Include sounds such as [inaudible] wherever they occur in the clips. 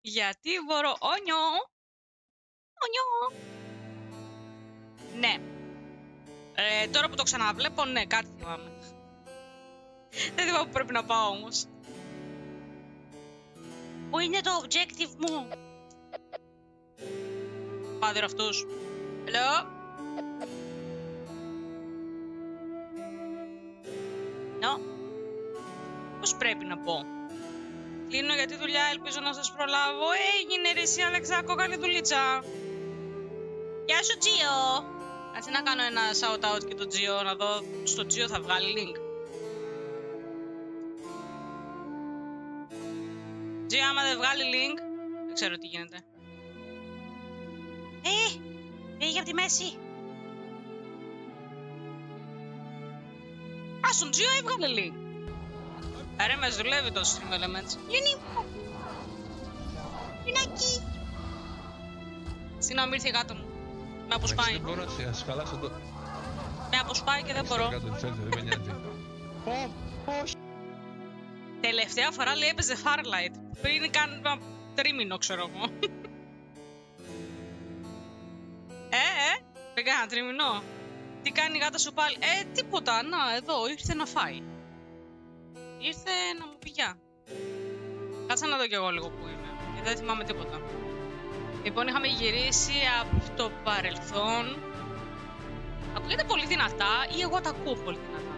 Γιατί μπορώ. Όνιο. Όνιο. Ναι. Ε, τώρα που το ξαναβλέπω, ναι, κάτι θυμάμαι. Δεν θυμάμαι που πρέπει να πάω όμως. Πού είναι το objective μου. Πάω αυτούς. Hello; No. Πώς πρέπει να πω; Κλείνω για τη δουλειά, ελπίζω να σας προλάβω. Έγινε ρε εσύ Αλεξάκο, καλή δουλίτσα. Γεια σου Τζίο. Κάτσε να κάνω ένα shout out και το Τζίο, να δω στο Τζίο θα βγάλει link. Τζίο άμα δεν βγάλει link, δεν ξέρω τι γίνεται. Ε, πήγε από τη μέση. Α, στον Τζίο έβγαλε link. Άρα μας δουλεύει το Stream Elements. Λίνι μου. Λινάκι. Συγγνώμη, ήρθε η γάτο μου. Με αποσπάει. Δεν μπορώ να χαλάσω το... Με αποσπάει και δεν μπορώ. Τελευταία φορά λέει έπαιζε Farlight. Πριν κάνει ένα τρίμηνο, ξέρω εγώ. ε, ε, πριν κάνα τρίμηνο. Τι κάνει η γάτα σου πάλι. Ε, τίποτα. Να, εδώ, ήρθε να φάει ήρθε να μου πει γεια. Κάτσα να δω κι εγώ λίγο που είμαι, γιατί δεν θυμάμαι τίποτα. Λοιπόν, είχαμε γυρίσει από το παρελθόν. Ακούγεται πολύ δυνατά ή εγώ τα ακούω πολύ δυνατά;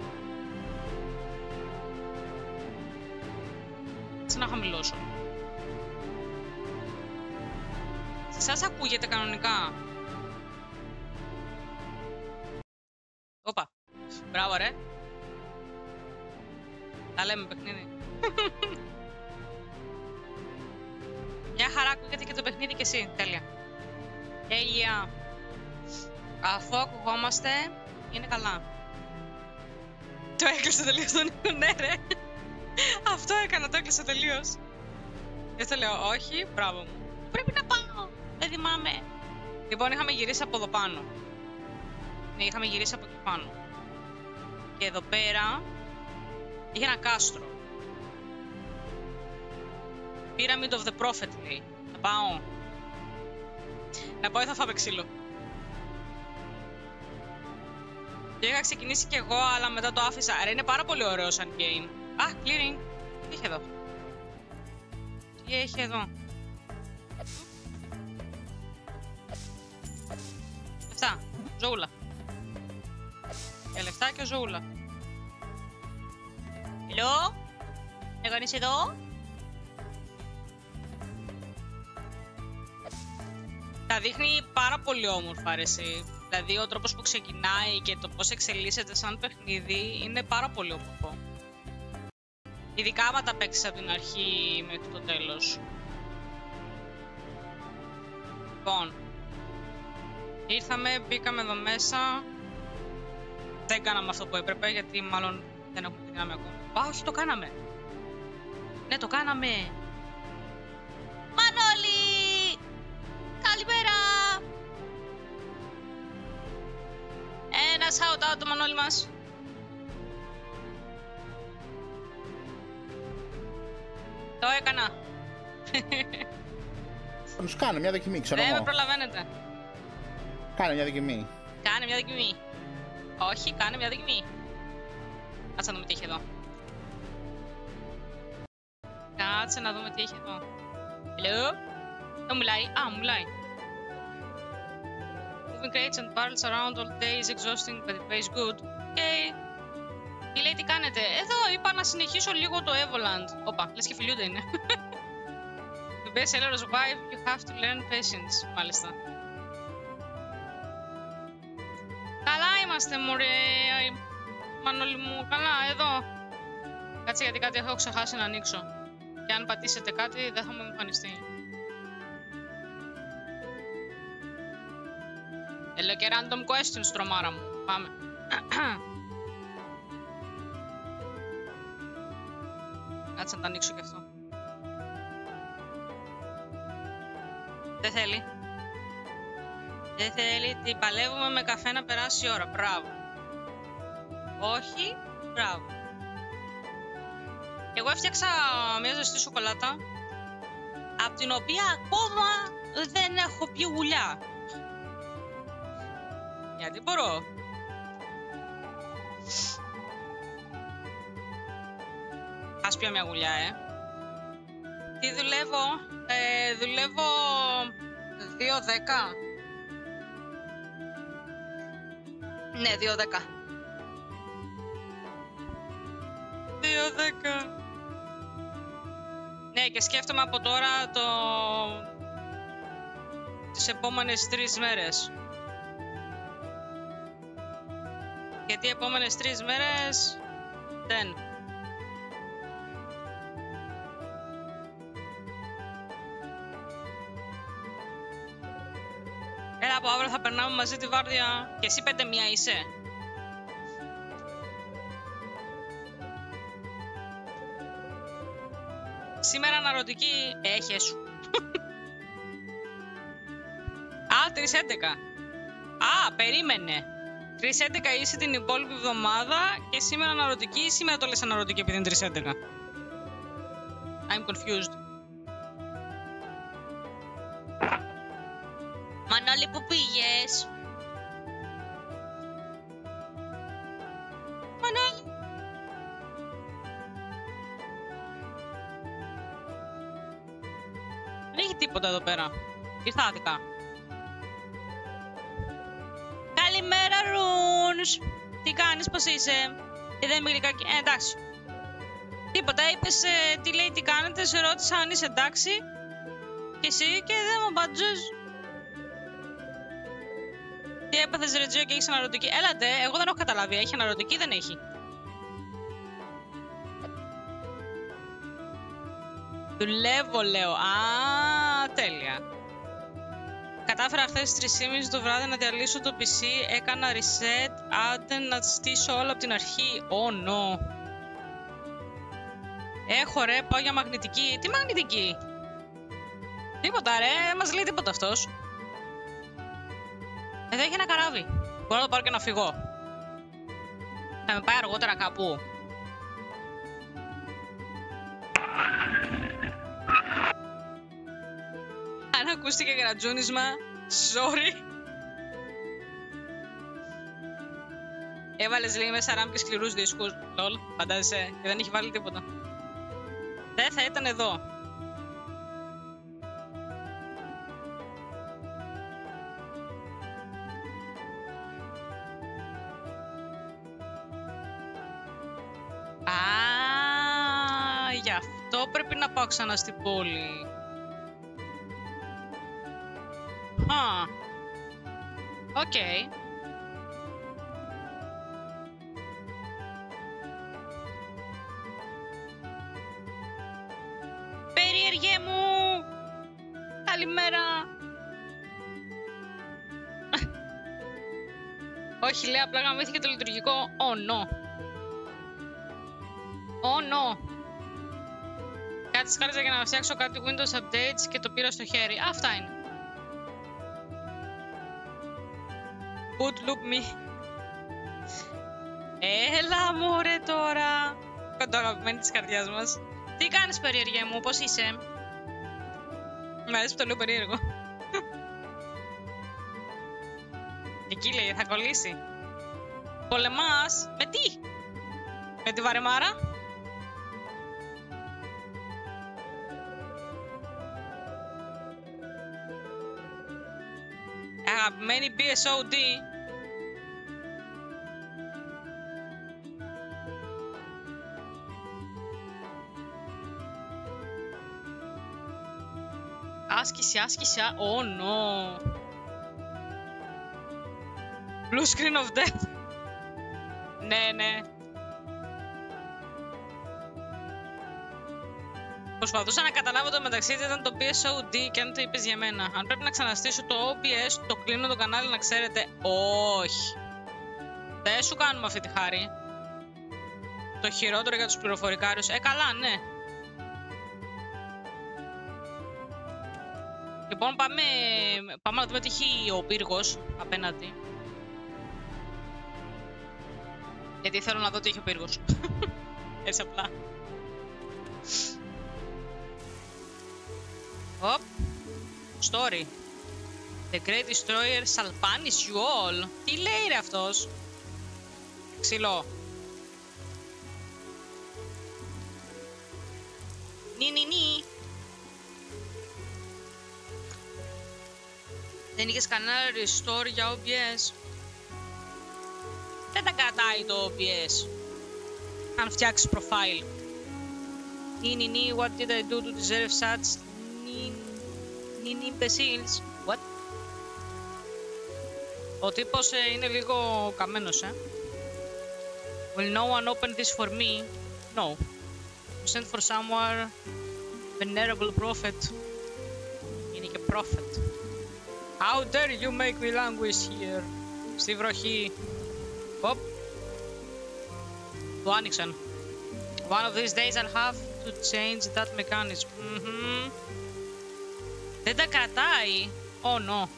Κάτσε να χαμηλώσω. Σε εσάς ακούγεται κανονικά; Όπα. Μπράβο ρε. Τα λέμε παιχνίδι. Μια χαρά ακούγεται και το παιχνίδι και εσύ. Τέλεια. Τέλεια. Αφού ακουγόμαστε, είναι καλά. Το έκλεισε τελείως τον ήχο, ναι ρε. Αυτό έκανα, το έκλεισε τελείως. Και το λέω, όχι, μπράβο μου. Πρέπει να πάω. Δεν θυμάμαι. Λοιπόν, είχαμε γυρίσει από εδώ πάνω. Ναι, είχαμε γυρίσει από εκεί πάνω. Και εδώ πέρα Είχε ένα κάστρο. Pyramid of the Prophet λέει. Θα πάω. Να πάω ή θα φάμε ξύλο. Το είχα ξεκινήσει κι εγώ, αλλά μετά το άφησα. Άρα είναι πάρα πολύ ωραίο σαν game. Α, clearing. Τι έχει εδώ; Τι έχει εδώ; Λεφτά. Ζώουλα. Και λεφτά και ζώουλα. Hello? Ναγανείς εδώ; Τα δείχνει πάρα πολύ όμορφα αρέσει. Δηλαδή ο τρόπος που ξεκινάει και το πώς εξελίσσεται σαν παιχνίδι είναι πάρα πολύ όμορφο. Ειδικά άμα τα παίξεις από την αρχή μέχρι το τέλος. Λοιπόν, ήρθαμε, μπήκαμε εδώ μέσα. Δεν κάναμε αυτό που έπρεπε γιατί μάλλον δεν έχουμε τη δύναμη ακόμα. Α, όχι, το κάναμε. Ναι, το κάναμε. Μανώλη! Καλημέρα! Ένα shout out το Μανώλη μας. Το έκανα. Θα τους κάνω μια δοκιμή, ξέρω Δεν με προλαβαίνετε. Κάνε μια δοκιμή. Κάνε μια δοκιμή. Όχι, κάνε μια δοκιμή. Κάτσε να δούμε τι έχει εδώ. Κάτσε να δούμε τι έχει εδώ. Hello? Δεν μιλάει. Α, μιλάει. Moving crates and barrels around all day is exhausting, but it pays good. Okay. Τι λέει, τι κάνετε; Εδώ είπα να συνεχίσω λίγο το Evoland. Όπα, λες και φιλιούνται είναι. [laughs] The best seller survive, you have to learn patience. Μάλιστα. Καλά είμαστε, μωρέ. Μανώλη μου, καλά, εδώ. Κάτσε γιατί κάτι έχω ξεχάσει να ανοίξω. Και αν πατήσετε κάτι δεν θα μου εμφανιστεί. Θέλω και random questions, τρομάρα μου. Πάμε. [clears throat] Κάτσε να τα ανοίξω και αυτό. Δεν θέλει. Δεν θέλει. Τι παλεύουμε με καφέ να περάσει η ώρα. Μπράβο. Όχι. Μπράβο. Εγώ έφτιαξα μια ζεστή σοκολάτα. από την οποία ακόμα δεν έχω πει γουλιά. Γιατί μπορώ; Ας πιω μια γουλιά, ε. Τι δουλεύω; Ε, δουλεύω 2-10. Ναι, 2-10. 2-10. Ναι, και σκέφτομαι από τώρα το... τις επόμενες τρεις μέρες. Γιατί οι επόμενες τρεις μέρες δεν. Έλα από αύριο θα περνάμε μαζί τη βάρδια και εσύ πέντε μία είσαι. Σήμερα αναρωτική έχεις. [laughs] Α, 3-11. Α, περίμενε. 3-11 είσαι την υπόλοιπη εβδομάδα και σήμερα αναρωτική ή σήμερα το λες αναρωτική επειδή είναι 3-11. I'm confused. Μανώλη, που πήγες; Τίποτα εδώ πέρα. Ήρθα άδικα. Καλημέρα, Ρούνς. Τι κάνεις, πώς είσαι; Ε, δεν είμαι γλυκάκι. Ε, εντάξει. Τίποτα, είπες ε, τι λέει, τι κάνετε, σε ρώτησα αν είσαι εντάξει. Και εσύ και δεν μου απάντησες. Τι έπαθες ρε Τζιο και έχεις αναρωτική. Έλατε, εγώ δεν έχω καταλάβει. Έχει αναρωτική ή δεν έχει; Δουλεύω, λέω. Α, τέλεια. Κατάφερα χθες στις 3.30 το βράδυ να διαλύσω το PC, έκανα reset, άντε να στήσω όλα από την αρχή. Oh no. Έχω ρε, πάω για μαγνητική. Τι μαγνητική; Τίποτα ρε, μας λέει τίποτα αυτός. Εδώ έχει ένα καράβι. Μπορώ να το πάρω και να φυγώ. Θα με πάει αργότερα κάπου. Ακούστηκε γρατζούνισμα, sorry. Έβαλες λέει μέσα RAM και σκληρούς δίσκους. Λολ, φαντάζεσαι. Και δεν έχει βάλει τίποτα. Δεν θα ήταν εδώ. Α, γι' αυτό πρέπει να πάω ξανά στην πόλη. Α, οκ. Περίεργε μου! Καλημέρα! Όχι, λέει, απλά γαμήθηκε το λειτουργικό. Oh, no. Oh, no. Κάτι σκάλιζα για να φτιάξω κάτι Windows Updates και το πήρα στο χέρι. Αυτά είναι. Good look me. Έλα μωρέ τώρα. Κοντό αγαπημένη της καρδιάς μας. Τι κάνεις περίεργε μου, πώς είσαι; Μ' αρέσει που το λέω περίεργο. [laughs] Εκεί λέει, θα κολλήσει. Πολεμάς, με τι; Με τη βαρεμάρα. Αγαπημένη BSOD. Άσκηση, άσκηση, α... Oh no. Blue screen of death. ναι, ναι. Προσπαθούσα να καταλάβω το μεταξύ τι ήταν το PSOD και αν το είπες για μένα. Αν πρέπει να ξαναστήσω το OBS, το κλείνω το κανάλι να ξέρετε. Όχι. Δεν σου κάνουμε αυτή τη χάρη. Το χειρότερο για τους πληροφορικάριους. Ε, καλά, ναι. Λοιπόν, πάμε, πάμε να δούμε τι έχει ο πύργος απέναντι. Γιατί θέλω να δω τι έχει ο πύργος. [laughs] Έτσι απλά. Οπ. Story. The Great Destroyer shall punish you all. Τι λέει ρε αυτός; Ξυλό. Νι, νι, νι. Δεν είχες κανένα restore για OBS. Δεν τα κρατάει το OBS. Αν φτιάξεις profile. Νι, νι, νι, what did I do to deserve such νι, νι, νι, imbeciles. What? Ο τύπος ε, είναι λίγο καμένος, ε. Will no one open this for me? No. Send for someone venerable prophet. Είναι και prophet. How dare you make me languish here; Στη βροχή. Οπ. Το άνοιξαν. One of these days I'll have to change that mechanism. Mhm. Δεν τα κρατάει. Oh no.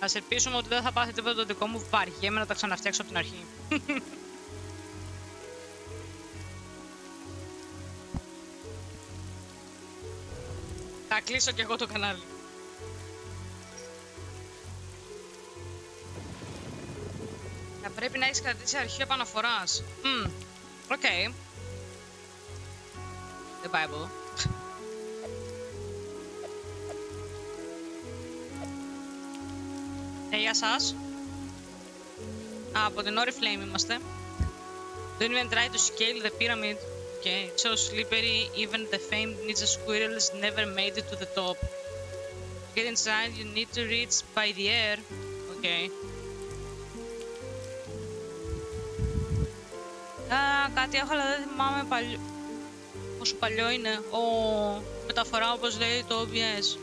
Ας ελπίσουμε ότι δεν θα πάθει τίποτα το δικό μου βαριέμαι να τα ξαναφτιάξω από την αρχή. [laughs] θα κλείσω κι εγώ το κανάλι. Θα πρέπει να έχεις κρατήσει αρχείο επαναφοράς. Μμμ, οκ. The Bible. Ε, γεια σας. Α, από την Oriflame είμαστε. Don't even try to scale the pyramid. Okay, it's so slippery, even the famed ninja squirrels never made it to the top. To get inside, you need to reach by the air. Okay. Α, κάτι έχω, αλλά δεν θυμάμαι παλιό. Πόσο παλιό είναι. Ο μεταφορά, όπως λέει το OBS.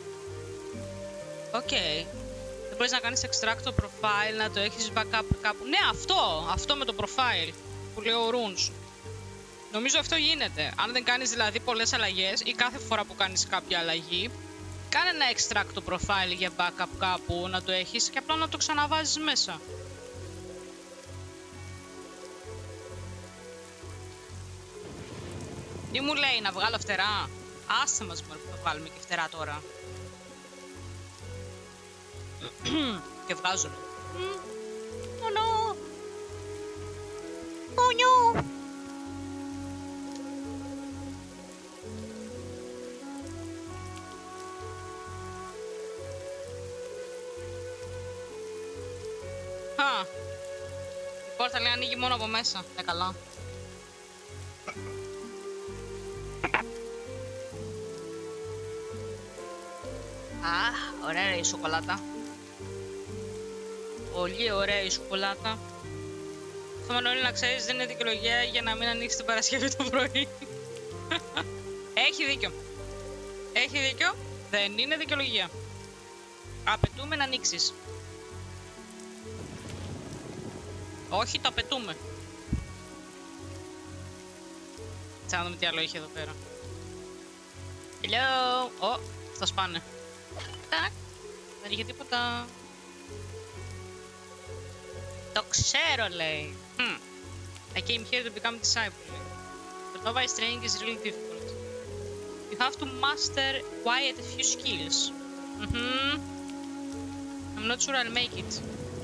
Οκ. Δεν μπορείς να κάνεις extract το profile, να το έχεις backup κάπου. Ναι, αυτό! Αυτό με το profile που λέω runes. Νομίζω αυτό γίνεται. Αν δεν κάνεις δηλαδή πολλές αλλαγές ή κάθε φορά που κάνεις κάποια αλλαγή, κάνε ένα extract το profile για backup κάπου να το έχεις και απλά να το ξαναβάζεις μέσα. Τι μου λέει, να βγάλω φτερά; Άσε μας μωρέ που θα βγάλουμε και φτερά τώρα. [clears throat] και βγάζω. Oh no. Oh no. Α, η πόρτα λέει ανοίγει μόνο από μέσα. Ε, καλά. [clears throat] Α, ωραία η σοκολάτα. Πολύ ωραία η σοκολάτα. Το Μανώλη να ξέρεις δεν είναι δικαιολογία για να μην ανοίξεις την Παρασκευή το πρωί. [laughs] Έχει δίκιο. Έχει δίκιο. Δεν είναι δικαιολογία. Απαιτούμε να ανοίξεις. Όχι, το απαιτούμε. Τσα να δούμε τι άλλο έχει εδώ πέρα. Hello! Ω, θα σπάνε. Τάκ. Δεν είχε τίποτα. Το ξέρω, λέει. Hm. I came here to become a disciple. But novice training is really difficult. You have to master quite a few skills. Mm-hmm. I'm not sure I'll make it.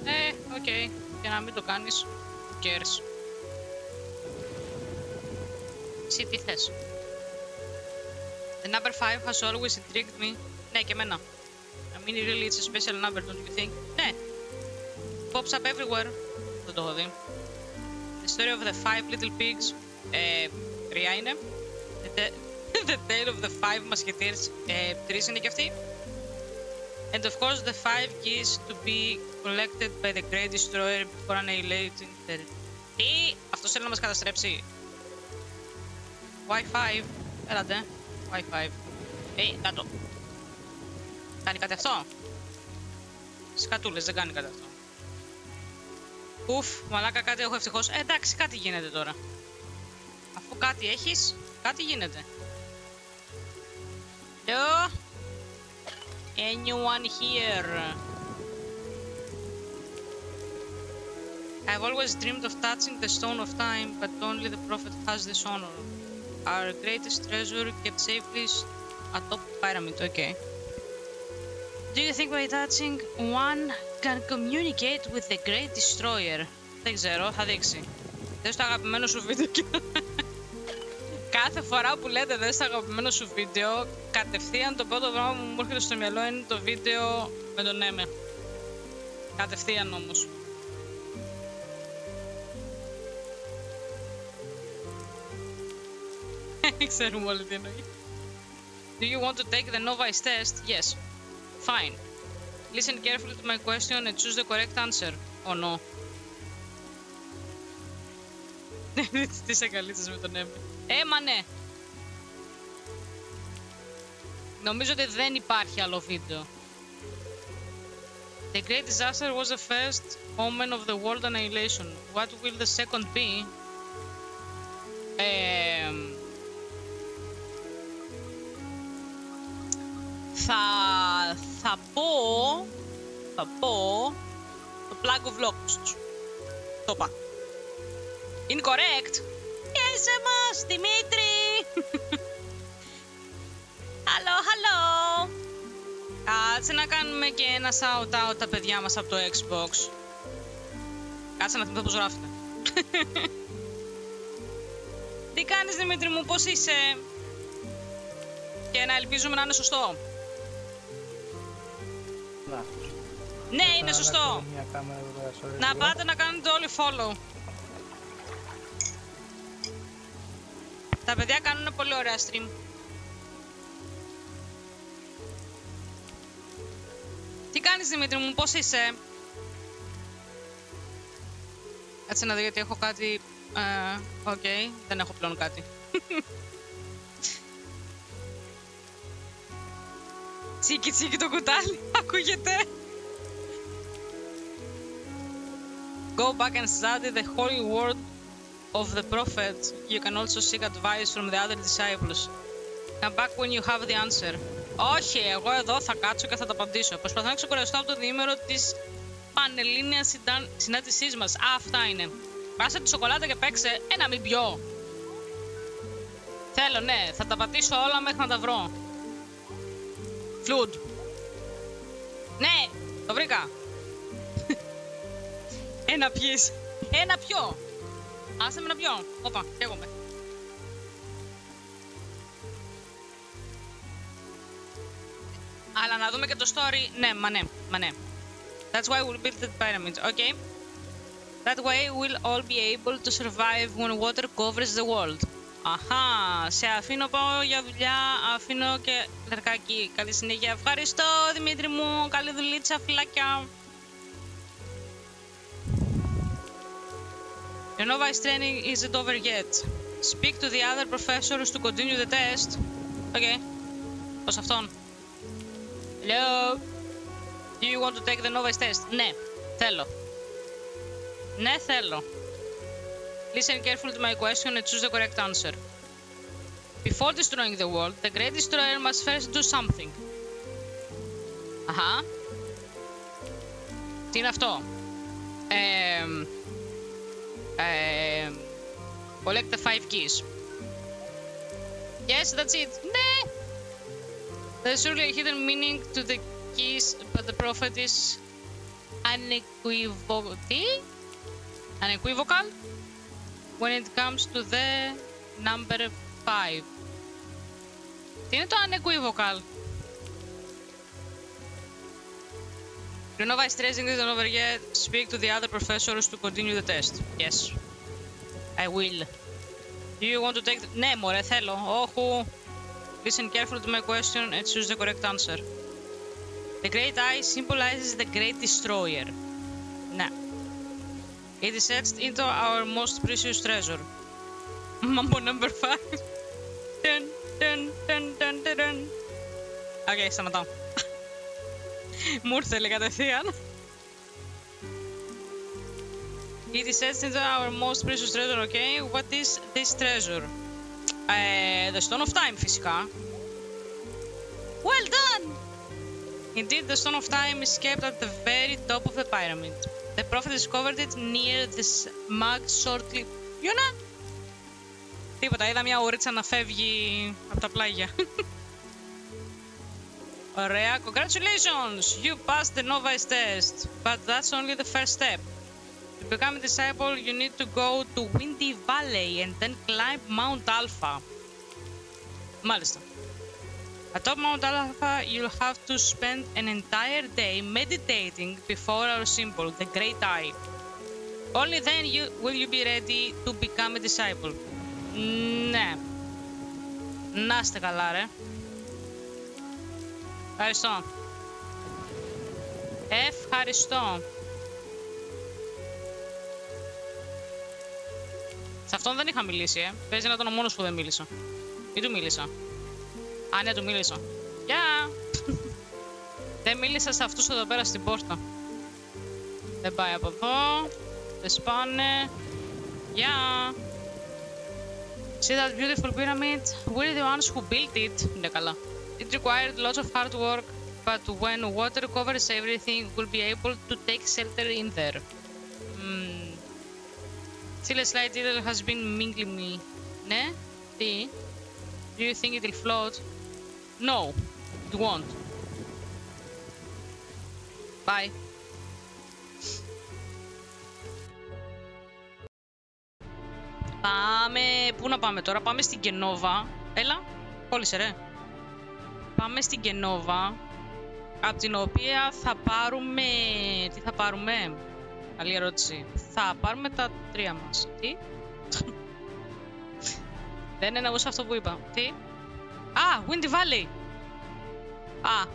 Ε, οκ. Okay. Και να μην το κάνεις. Who cares. Εσύ τι θες. The number 5 has always intrigued me. Ναι, και εμένα. I mean, really, it's a special number, don't you think? Ναι. Pops up everywhere. Δεν το έχω δει. The story of the five little pigs. Ε, τρία είναι. The, [laughs] the tale of the five musketeers. Ε, τρεις είναι και αυτή. And of course the five keys to be collected by the Great Destroyer before annihilating the... Τι! Αυτός θέλει να μας καταστρέψει. Y5. Έλατε. Y5. Ε, κάτω. Κάνει κάτι αυτό. Σκατούλες, δεν κάνει κάτι αυτό. Ουφ, μαλάκα κάτι έχω ευτυχώς. Ε, εντάξει, κάτι γίνεται τώρα. Αφού κάτι έχεις, κάτι γίνεται. Hello? Anyone here? I've always dreamed of touching the Stone of Time, but only the Prophet has this honor. Our greatest treasure kept safely atop pyramid, okay. Do you think by touching one can communicate with the Great Destroyer? Δεν ξέρω, θα δείξει. Δες το αγαπημένο σου βίντεο και... [laughs] Κάθε φορά που λέτε δες το αγαπημένο σου βίντεο, κατευθείαν το πρώτο πράγμα που μου έρχεται στο μυαλό είναι το βίντεο με τον Έμε. Κατευθείαν όμως. [laughs] Ξέρουμε όλοι τι εννοεί. Do you want to take the novice test? Yes. Fine. Listen carefully to my question and choose the correct answer. Oh no. Τι σε καλύτσες με τον Έμε. Έμα ναι. Νομίζω ότι δεν υπάρχει άλλο βίντεο. The great disaster was the first omen of the world annihilation. What will the second be? Ε, θα, θα πω, θα πω το Plug of Locusts. Το είπα. Είναι correct. Yes, μας, Δημήτρη. [laughs] Hello, hello. Κάτσε να κάνουμε και ένα shout out τα παιδιά μας από το Xbox. Κάτσε να θυμηθώ πώς γράφετε. [laughs] Τι κάνεις Δημήτρη μου, πώς είσαι; Και να ελπίζουμε να είναι σωστό. Λάθος. Ναι, είναι Θα σωστό. αλλάξω Μια κάμερα εδώ πέρα, sorry, Να λίγο. πάτε να κάνετε όλοι follow. Τα παιδιά κάνουν πολύ ωραία stream. Τι κάνεις Δημήτρη μου, πώς είσαι; Κάτσε να δω γιατί έχω κάτι... ε, Οκ, δεν έχω πλέον κάτι. [laughs] τσίκι τσίκι το κουτάλι, [laughs] ακούγεται. Go back and study the holy word of the prophet. You can also seek advice from the other disciples. Come back when you have the answer. Όχι, εγώ εδώ θα κάτσω και θα τα απαντήσω. Προσπαθώ να ξεκουραστώ από το διήμερο της πανελλήνιας συνάντησής μας. Αυτά είναι. Πάσε τη σοκολάτα και παίξε ένα μην πιω. Θέλω, ναι, θα τα πατήσω όλα μέχρι να τα βρω. Φλουντ. Ναι, το βρήκα. Ένα πιείς. Ένα πιω. Άσε με να πιω. Όπα, καίγομαι. Αλλά να δούμε και το story. Ναι, μα ναι, μα ναι. That's why we'll build the pyramids, okay? That way we'll all be able to survive when water covers the world. Αχά, σε αφήνω πάω για δουλειά, αφήνω και λερκάκι. Καλή συνέχεια. Ευχαριστώ Δημήτρη μου, καλή δουλίτσα, φυλάκια. Your novice training isn't over yet; Speak to the other professors to continue the test. Okay. Προς αυτόν; Hello; Do you want to take the novice test? Ναι, θέλω. Ναι, θέλω. Listen carefully to my question and choose the correct answer. Before destroying the world, the Great Destroyer must first do something. Αχα. Τι είναι αυτό. Εμ, εμ, collect the five keys. Yes, that's it. Ναι. There's surely a hidden meaning to the keys, but the prophet is unequivocal. Τι? Unequivocal when it comes to the number 5. Τι είναι το unequivocal? You know vice tracing isn't over yet. Speak to the other professors to continue the test. Yes. I will. Do you want to take the... Ναι, μωρέ, θέλω. όχου. Listen carefully to my question and choose the correct answer. The great eye symbolizes the great destroyer. Ναι. It is etched into our most precious treasure. [laughs] Mambo number 5. [laughs] Dun, dun, dun, dun, dun, dun. Οκ, σταματάω. Μου ήρθε λέει κατευθείαν. It is etched into our most precious treasure, okay? What is this treasure? Ε, the Stone of Time, φυσικά. Well done! Indeed, the Stone of Time is kept at the very top of the pyramid. The prophet discovered it near the smug shortly... Γιώνα! Τίποτα, είδα μια ουρίτσα να φεύγει από τα πλάγια. [laughs] Ωραία, congratulations! You passed the novice test, but that's only the first step. To become a disciple, you need to go to Windy Valley and then climb Mount Alpha. Μάλιστα. Atop Mount Alpha, you'll have to spend an entire day meditating before our symbol, the Great Eye. Only then you, will you be ready to become a disciple. Ναι. Να είστε καλά, ρε. Ευχαριστώ. Ευχαριστώ. Σε αυτόν δεν είχα μιλήσει, ε. Παίζει να ήταν ο μόνος που δεν μίλησα. Ή του μίλησα. Α, ναι, του μίλησα. Γεια! δεν μίλησα σε αυτούς εδώ πέρα στην πόρτα. Δεν πάει από εδώ. Δεν σπάνε. Γεια! See that beautiful pyramid? We're the ones who built it. Ναι, καλά. It required lots of hard work, but when water covers everything, we'll be able to take shelter in there. Mm. Still a slight little has been mingling me. Ναι, τι? Do you think it'll float? No, it won't. Bye. Πάμε... Πού να πάμε τώρα, πάμε στην Κενόβα. Έλα, κόλλησε ρε. Πάμε στην Κενόβα, από την οποία θα πάρουμε... Τι θα πάρουμε; Καλή ερώτηση. Θα πάρουμε τα τρία μας. Τι; [laughs] Δεν εννοούσα αυτό που είπα. Τι; Α, Windy Valley. Α.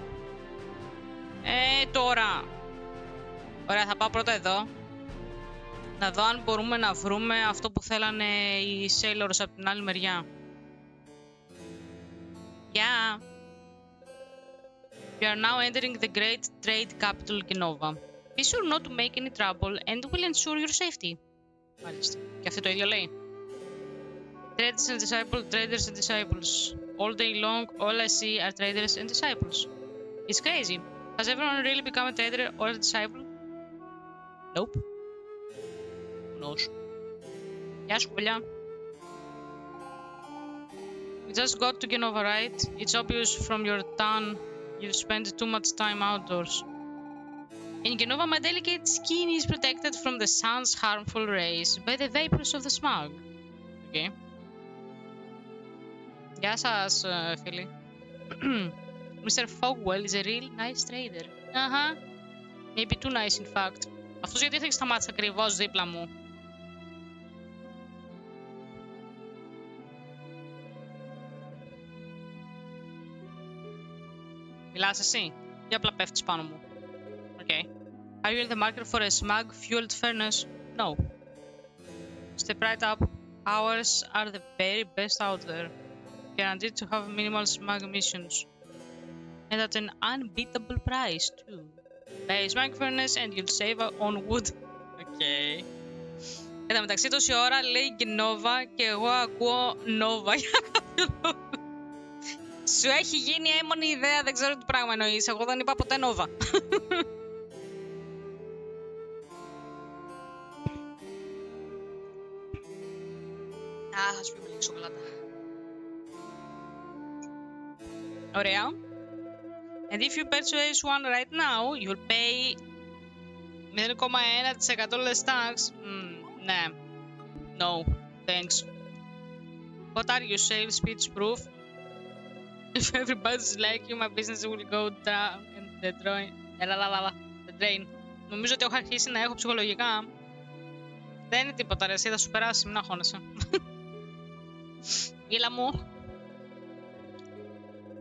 Ε, τώρα. Ωραία, θα πάω πρώτα εδώ. Να δω αν μπορούμε να βρούμε αυτό που θέλανε οι Sailors από την άλλη μεριά. Γεια! Yeah. You are now entering the great trade capital Genova. Be sure not to make any trouble and will ensure your safety. Μάλιστα. Και αυτό το ίδιο λέει. Traders and disciples, traders and disciples. All day long, all I see are traders and disciples. It's crazy. Has everyone really become a trader or a disciple? Nope. Who knows? Γεια σου, κολλιά. We just got to Genova, right? It's obvious from your town you spend too much time outdoors. In Genova, my delicate skin is protected from the sun's harmful rays by the vapors of the smog. Okay. Γεια σας, ε, φίλοι. [clears throat] Mr. Fogwell is a real nice trader. Uh-huh. Maybe too nice, in fact. Αυτός γιατί θα έχει σταμάτησει ακριβώς δίπλα μου. Μιλάς εσύ ή απλά πέφτεις πάνω μου. Okay. Are you in the market for a smug fueled furnace? No. Step right up. Ours are the very best out there. Guaranteed to have minimal smug emissions. And at an unbeatable price, too. Buy a smug furnace and you'll save on wood. Okay. Εν τω μεταξύ τόση ώρα λέει και Nova και εγώ ακούω Nova για κάποιο λόγο. Σου έχει γίνει έμονη ιδέα, δεν ξέρω τι πράγμα εννοείς. Εγώ δεν είπα ποτέ Nova. [laughs] Α, ας πούμε λίγο σοκολάτα. Ωραία. And if you purchase one right now, you'll pay 0,1% less tax. Mm, ναι. No, thanks. What are your sales speech proof? If everybody's like you, my business will go down in the drain. Έλα, λα, λα, λα. The drain. Νομίζω ότι έχω αρχίσει να έχω ψυχολογικά. Δεν είναι τίποτα ρε, εσύ θα σου περάσει, μην αγχώνεσαι. Γίλα μου.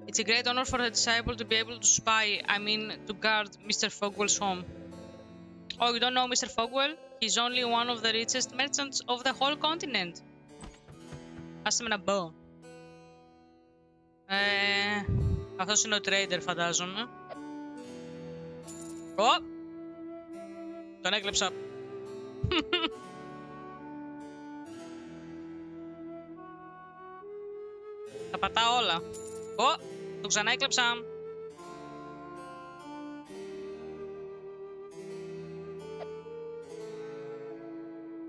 It's a great honor for a disciple to be able to spy, I mean, to guard Mr. Fogwell's home. Oh, you don't know Mr. Fogwell? He's only one of the richest merchants of the whole continent. Άσε με να μπω. Ε, αυτός είναι ο trader φαντάζομαι. Ω! Τον έκλεψα. Τα πατάω όλα. Oh, nog zijn nightclubs aan.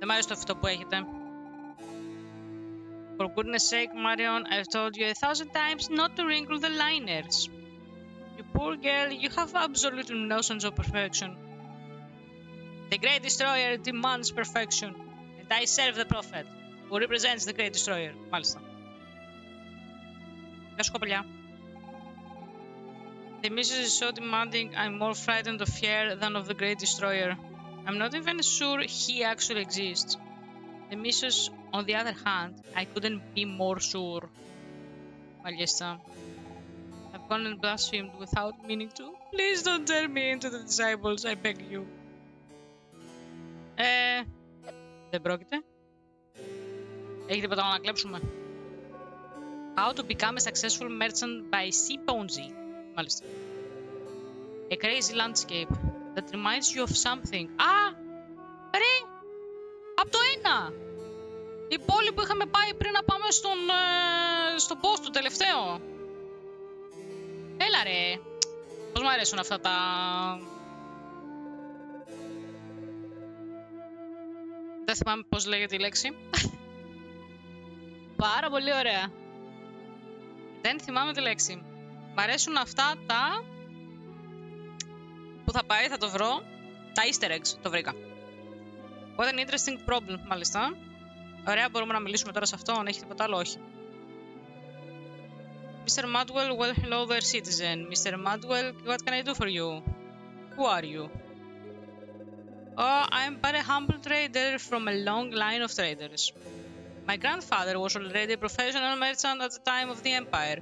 The most of the way. For goodness sake, Marion, I've told you a thousand times not to wrinkle the liners. You poor girl, you have absolutely no sense of perfection. The Great Destroyer demands perfection, and I serve the Prophet, who represents the Great Destroyer, Malstam Γεια σου, κοπελιά. The mission is so demanding, I'm more frightened of fear than of the Great Destroyer. I'm not even sure he actually exists. The missions, on the other hand, I couldn't be more sure. Μάλιστα. I've gone and blasphemed without meaning to. Please don't turn me into the disciples, I beg you. Ε, δεν πρόκειται. Έχει τίποτα να κλέψουμε. How to become a successful merchant by C. Ponzi. Μάλιστα. A crazy landscape that reminds you of something. Α! Ρε! Απ' το ένα! Η πόλη που είχαμε πάει πριν να πάμε στον, ε, στον post του τελευταίο. Έλα ρε! Πώς μου αρέσουν αυτά τα... Δεν θυμάμαι πώς λέγεται η λέξη. [laughs] Πάρα πολύ ωραία. Δεν θυμάμαι τη λέξη. Μ' αρέσουν αυτά τα... Που θα πάει, θα το βρω. Τα easter eggs, το βρήκα. What an interesting problem, μάλιστα. Ωραία, μπορούμε να μιλήσουμε τώρα σε αυτό, αν έχει τίποτα άλλο, όχι. Mr. Madwell, well, hello there, citizen. Mr. Madwell, what can I do for you? Who are you? Oh, I'm but a humble trader from a long line of traders. My grandfather was already a professional merchant at the time of the Empire.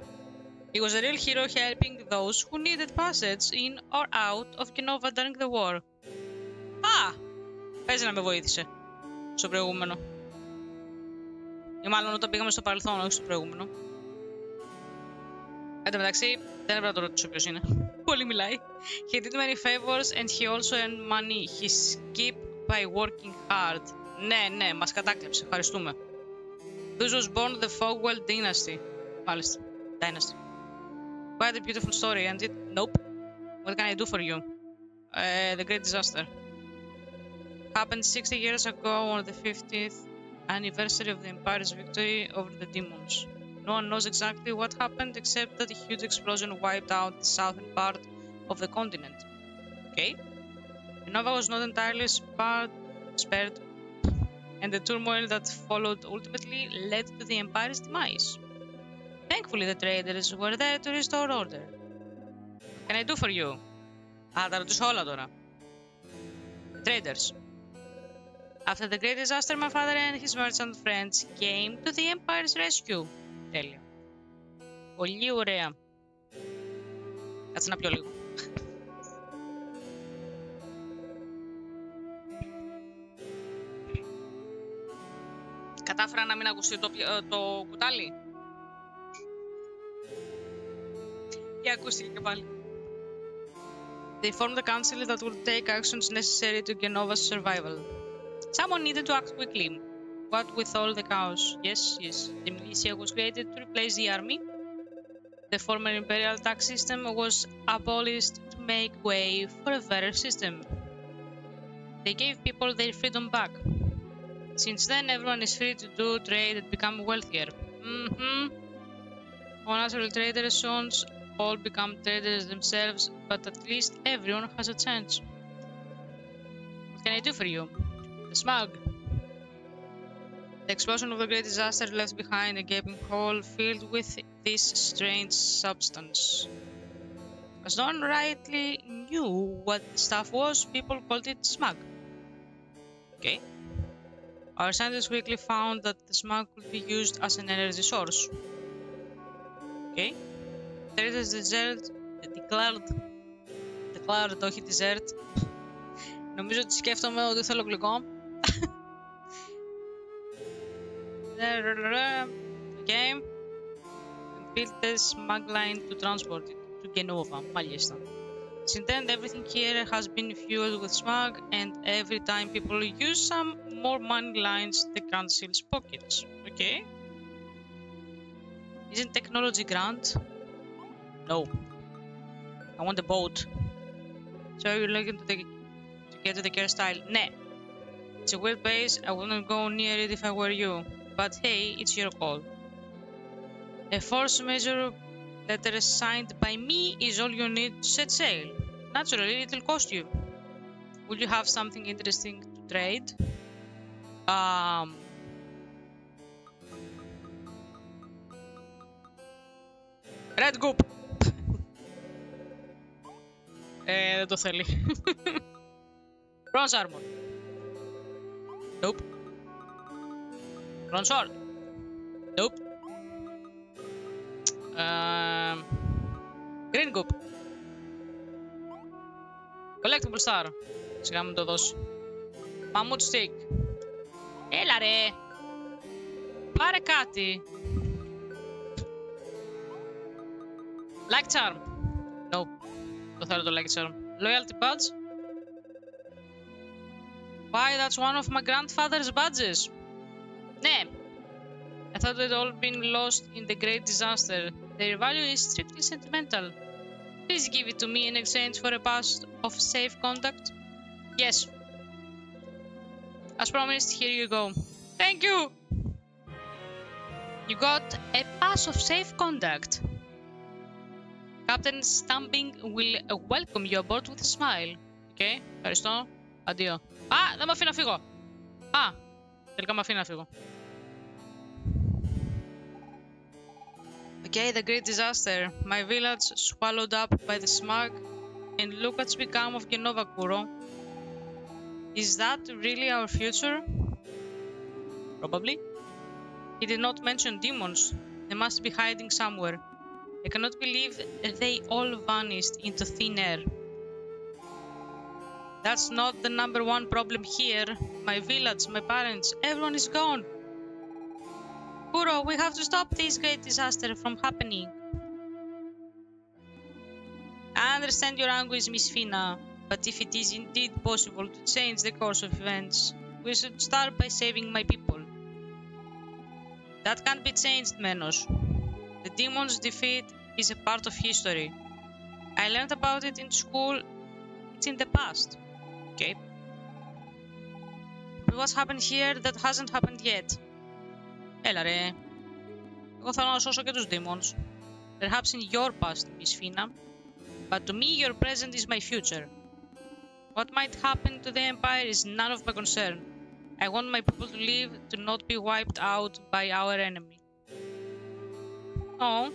He was a real hero helping those who needed passage in or out of Genova during the war. Α! Παίζει να με βοήθησε στο προηγούμενο. Ή μάλλον όταν πήγαμε στο παρελθόν, όχι στο προηγούμενο. Εν τω μεταξύ, δεν έπρεπε να το ρωτήσω ποιο είναι. Πολύ μιλάει. He did many favors and he also earned money. He skipped by working hard. Ναι, ναι, μας κατάκλεψε. Ευχαριστούμε. Thus was born the Fogwell dynasty. Palace. Dynasty. Quite a beautiful story, and it. Nope. What can I do for you? Uh, the Great Disaster. Happened 60 years ago on the 50th anniversary of the Empire's victory over the demons. No one knows exactly what happened except that a huge explosion wiped out the southern part of the continent. Okay? Nova was not entirely spared and the turmoil that followed ultimately led to the Empire's demise. Thankfully, the traders were there to restore order. What can I do for you? Α, τα ρωτήσω όλα τώρα. The traders. After the great disaster, my father and his merchant friends came to the Empire's rescue. Τέλεια. Πολύ ωραία. Κάτσε να πιω λίγο. Κατάφερα να μην ακουστεί το, πι- το κουτάλι. Και ακούστηκε και πάλι. They formed a council that would take actions necessary to Genova's survival. Someone needed to act quickly. What with all the chaos? Yes, yes. The militia was created to replace the army. The former imperial tax system was abolished to make way for a better system. They gave people their freedom back. Since then, everyone is free to do trade and become wealthier. Mm-hmm. Unnatural traders' sons all become traders themselves, but at least everyone has a chance. What can I do for you? The smug. The explosion of the great disaster left behind a gaping hole filled with this strange substance. As no one rightly knew what the stuff was, people called it smug. Okay. Our scientists quickly found that the smug could be used as an energy source. Okay. There is desert, declared, declared, όχι dessert. Νομίζω ότι σκέφτομαι ότι θέλω γλυκό. Okay. And built the smug line to transport it to Genova, μάλιστα. Since then, everything here has been fueled with smog, and every time people use some, more money lines the council's pockets. Okay? Isn't technology grand? No. I want the boat. So you're looking to, the, to get to the care style? Nah. It's a weird place. I wouldn't go near it if I were you. But hey, it's your call. A force major letter signed by me is all you need to set sail. Naturally, it'll cost you. Will you have something interesting to trade? Um, Red Goop. ε, δεν το θέλει. Bronze Armor. Nope. Bronze Sword. Nope. Uh, green Goop. Collectible Star. Σιγά μου το δώσει. Mammoth Stick. Έλα ρε. Πάρε κάτι. Like Charm. No. Το θέλω το Like Charm. Loyalty Badge. Why, that's one of my grandfather's badges. Ναι. I thought it all been lost in the great disaster. Their value is strictly sentimental. Please give it to me in exchange for a pass of safe conduct. Yes. As promised, here you go. Thank you! You got a pass of safe conduct. Captain Stamping will uh, welcome you aboard with a smile. Okay, ευχαριστώ. Αντίο. Α, δεν με αφήνει να φύγω. Α, τελικά με αφήνει να φύγω. Okay, the great disaster. My village swallowed up by the smog, and look what's become of Genova Kuro. Is that really our future? Probably. He did not mention demons. They must be hiding somewhere. I cannot believe they all vanished into thin air. That's not the number one problem here. My village, my parents, everyone is gone. Kuro, we have to stop this great disaster from happening. I understand your anguish, Miss Fina, but if it is indeed possible to change the course of events, we should start by saving my people. That can't be changed, Menos. The demon's defeat is a part of history. I learned about it in school. It's in the past. Okay. But what's happened here that hasn't happened yet? Έλα ρε. Εγώ θέλω να σώσω και τους demons. Perhaps in your past, Miss Fina. But to me, your present is my future. What might happen to the Empire is none of my concern. I want my people to live, to not be wiped out by our enemy. Oh.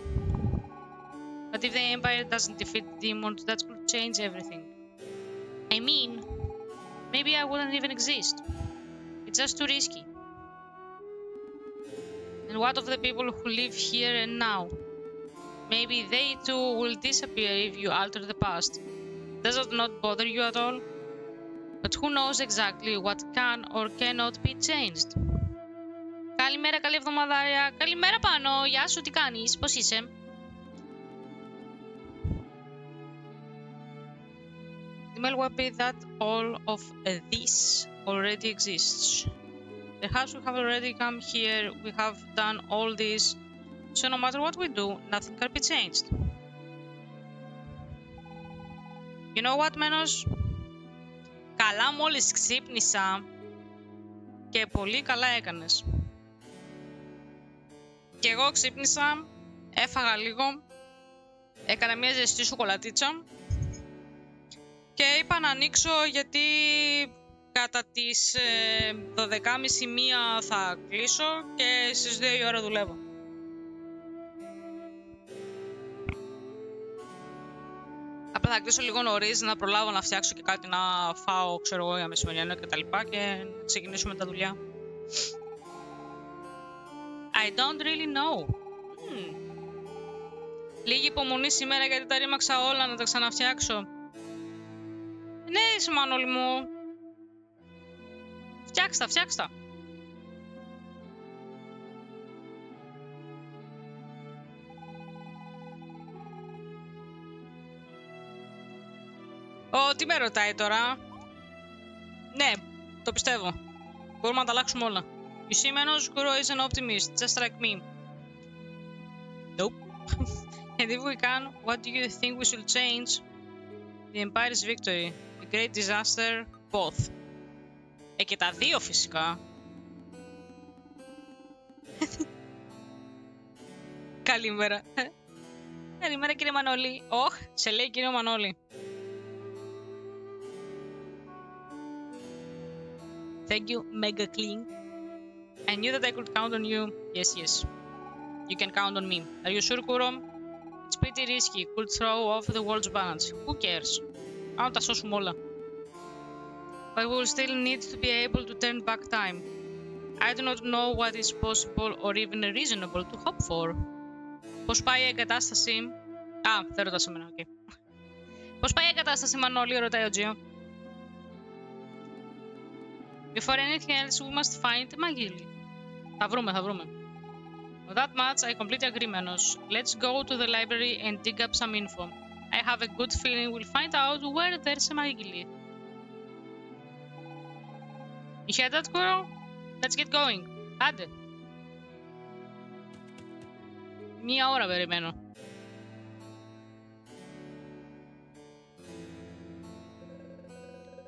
But if the Empire doesn't defeat the demons, that could change everything. I mean, maybe I wouldn't even exist. It's just too risky. And what of the people who live here and now? Maybe they too will disappear if you alter the past. Does that not bother you at all? But who knows exactly what can or cannot be changed? Καλημέρα, καλή εβδομαδάρια. Καλημέρα πάνω. Γεια σου, τι κάνεις, πώς είσαι. It may well be that all of this already exists. Perhaps we have already come here, we have done all this, so no matter what we do, nothing can be changed. You know what, Menos? Καλά μόλις ξύπνησα και πολύ καλά έκανες. Και εγώ ξύπνησα, έφαγα λίγο, έκανα μια ζεστή σοκολατίτσα και είπα να ανοίξω γιατί κατά τις ε, 12.30 μία θα κλείσω και στις 2 η ώρα δουλεύω. Απλά θα κλείσω λίγο νωρίς να προλάβω να φτιάξω και κάτι να φάω, ξέρω εγώ, για μεσημεριανό και τα λοιπά και να ξεκινήσουμε τα δουλειά. I don't really know. Hmm. Λίγη υπομονή σήμερα γιατί τα ρήμαξα όλα να τα ξαναφτιάξω. Ναι, Σιμάνολη μου. Φτιάξτα, φτιάξτα. Ω, τι με ρωτάει τώρα. Ναι, το πιστεύω. Μπορούμε να τα αλλάξουμε όλα. You see, Menos, Kuro is an optimist, just like me. Nope. And if we can, what do you think we should change? The Empire's victory, the great disaster, both. Ε, και τα δύο φυσικά. Καλημέρα. Καλημέρα κύριε Μανώλη. Όχ, σε λέει κύριο Μανώλη. Thank you, Mega Clean. I knew that I could count on you. Yes, yes. You can count on me. Are you sure, Kurom? It's pretty risky. Could throw off the world's balance. Who cares? Αν τα σώσουμε όλα. But we will still need to be able to turn back time. I do not know what is possible or even reasonable to hope for. Πώς πάει η εγκατάσταση... Α, δεν ρωτάς εμένα, οκ. Πώς πάει η εγκατάσταση, Μανώλη, ρωτάει ο Τζιο. Before anything else, we must find Magili. Θα βρούμε, θα βρούμε. On that much, I completely agree, Manos. Let's go to the library and dig up some info. I have a good feeling we'll find out where there's a Magili. You hear that, Kuro? Let's get going. Άντε. Μία ώρα περιμένω.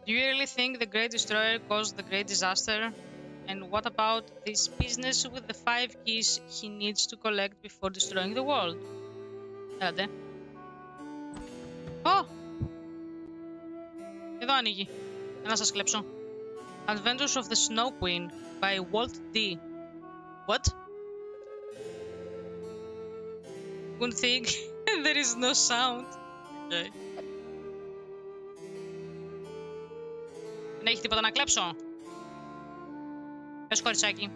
Do you really think the Great Destroyer caused the Great Disaster? And what about this business with the five keys he needs to collect before destroying the world? Έλατε. Ω! Εδώ ανοίγει. Να σας κλέψω. Adventures of the Snow Queen by Walt D. What? Good thing [laughs] there is no sound. Okay. Δεν έχει τίποτα να κλέψω. Πες κοριτσάκι.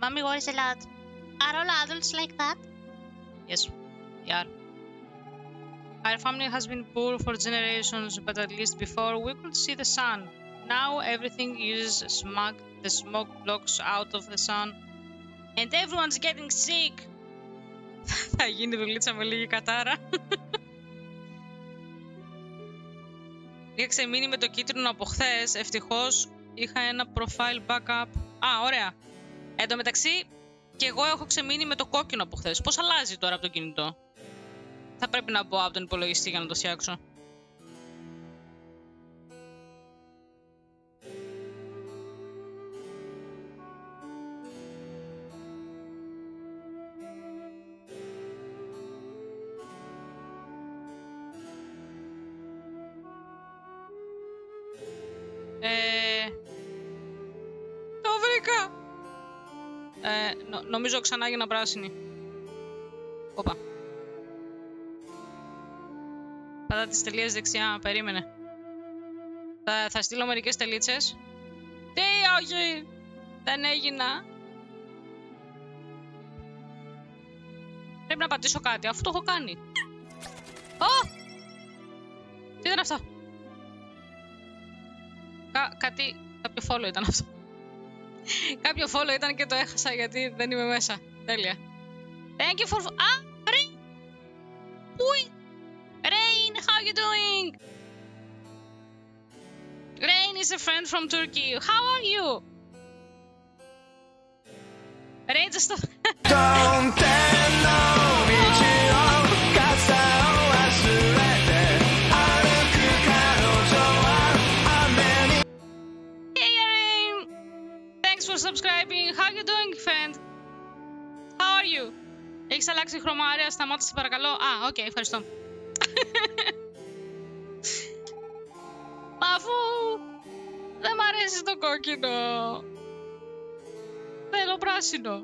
Mommy worries a lot. Are all adults like that? Yes, we are. Our family has been poor for generations, but at least before we could see the sun. Now everything uses smog. The smoke blocks out of the sun, and everyone's getting sick. Θα γίνει δουλίτσα με λίγη κατάρα. Είχα ξεμείνει με το κίτρινο από χθε. Ευτυχώ είχα ένα profile backup. Α, ωραία. Εν τω μεταξύ, και εγώ έχω ξεμείνει με το κόκκινο από χθε. Πώ αλλάζει τώρα από το κινητό. Θα πρέπει να μπω από τον υπολογιστή για να το φτιάξω. Ε, το βρήκα! Ε, νο- νομίζω ξανά έγινα πράσινη. Όπα. Πατά τις τελείες δεξιά, περίμενε. Θα, θα στείλω μερικές τελίτσες. Τι, όχι! Δεν έγινα. Πρέπει να πατήσω κάτι, αφού το έχω κάνει. Ω! Τι ήταν αυτό; Κα, κάτι, κάποιο follow ήταν αυτό. Κάποιο follow ήταν και το έχασα γιατί δεν είμαι μέσα. Τέλεια. Thank you for... Α, Rain! Πού are you doing? Rain is a friend from Turkey. How are you? Rain just... [laughs] Don't subscribing. How are you doing, friend? How are you? Έχεις αλλάξει χρωμάρια, σταμάτησε παρακαλώ. Α, okay, ευχαριστώ. [laughs] Μα Αφού δεν μ' αρέσει το κόκκινο. Θέλω πράσινο.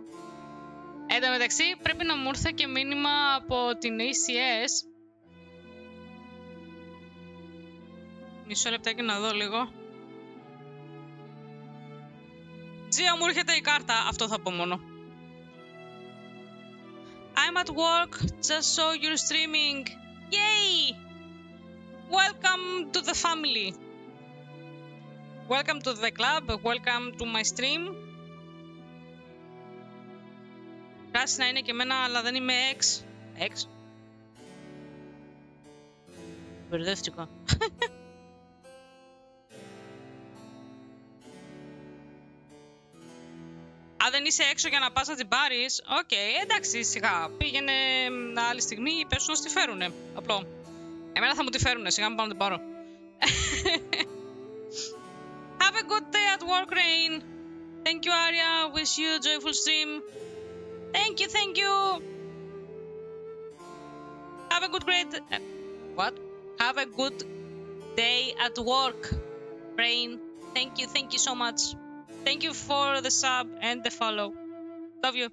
Εν τω μεταξύ, πρέπει να μου ήρθε και μήνυμα από την ACS. Μισό λεπτάκι να δω λίγο. Τζία μου έρχεται η κάρτα, αυτό θα πω μόνο. I'm at work, just saw your streaming. Yay! Welcome to the family. Welcome to the club, welcome to my stream. Πράσινα είναι και εμένα, αλλά δεν είμαι ex. Ex? Μπερδεύτηκα. [laughs] Αν δεν είσαι έξω για να πας να την πάρεις, οκ, εντάξει, σιγά. Πήγαινε μ, άλλη στιγμή, πες σου να στη φέρουνε. Απλό. Εμένα θα μου τη φέρουνε, σιγά μην πάω να την πάρω. [laughs] Have a good day at work, Rain. Thank you, Arya. Wish you a joyful stream. Thank you, thank you. Have a good great. Uh, what? Have a good day at work, Rain. Thank you, thank you so much. Thank you for the sub and the follow. Love you.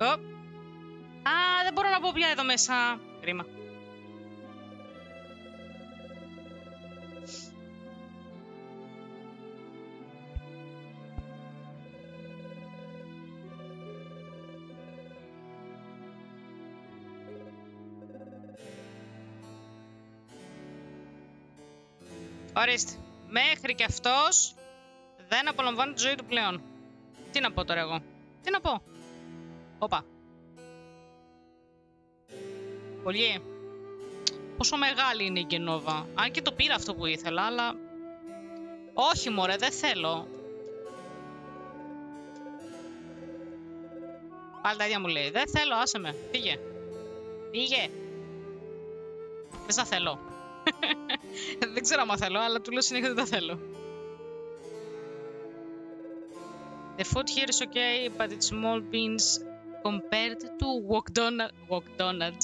Ω. Α, δεν μπορώ να πω πια εδώ μέσα. Κρίμα. Ορίστε. Μέχρι και αυτός δεν απολαμβάνει τη ζωή του πλέον. Τι να πω τώρα εγώ. Τι να πω. Όπα. Πολύ. Πόσο μεγάλη είναι η Γενόβα. Αν και το πήρα αυτό που ήθελα, αλλά... Όχι μωρέ, δεν θέλω. Πάλι τα ίδια μου λέει. Δεν θέλω, άσε με. Φύγε. Φύγε. Δεν θα θέλω. [laughs] δεν ξέρω αν θέλω, αλλά του λέω συνέχεια δεν τα θέλω. The food here is okay, but it's small beans compared to Wokdonald.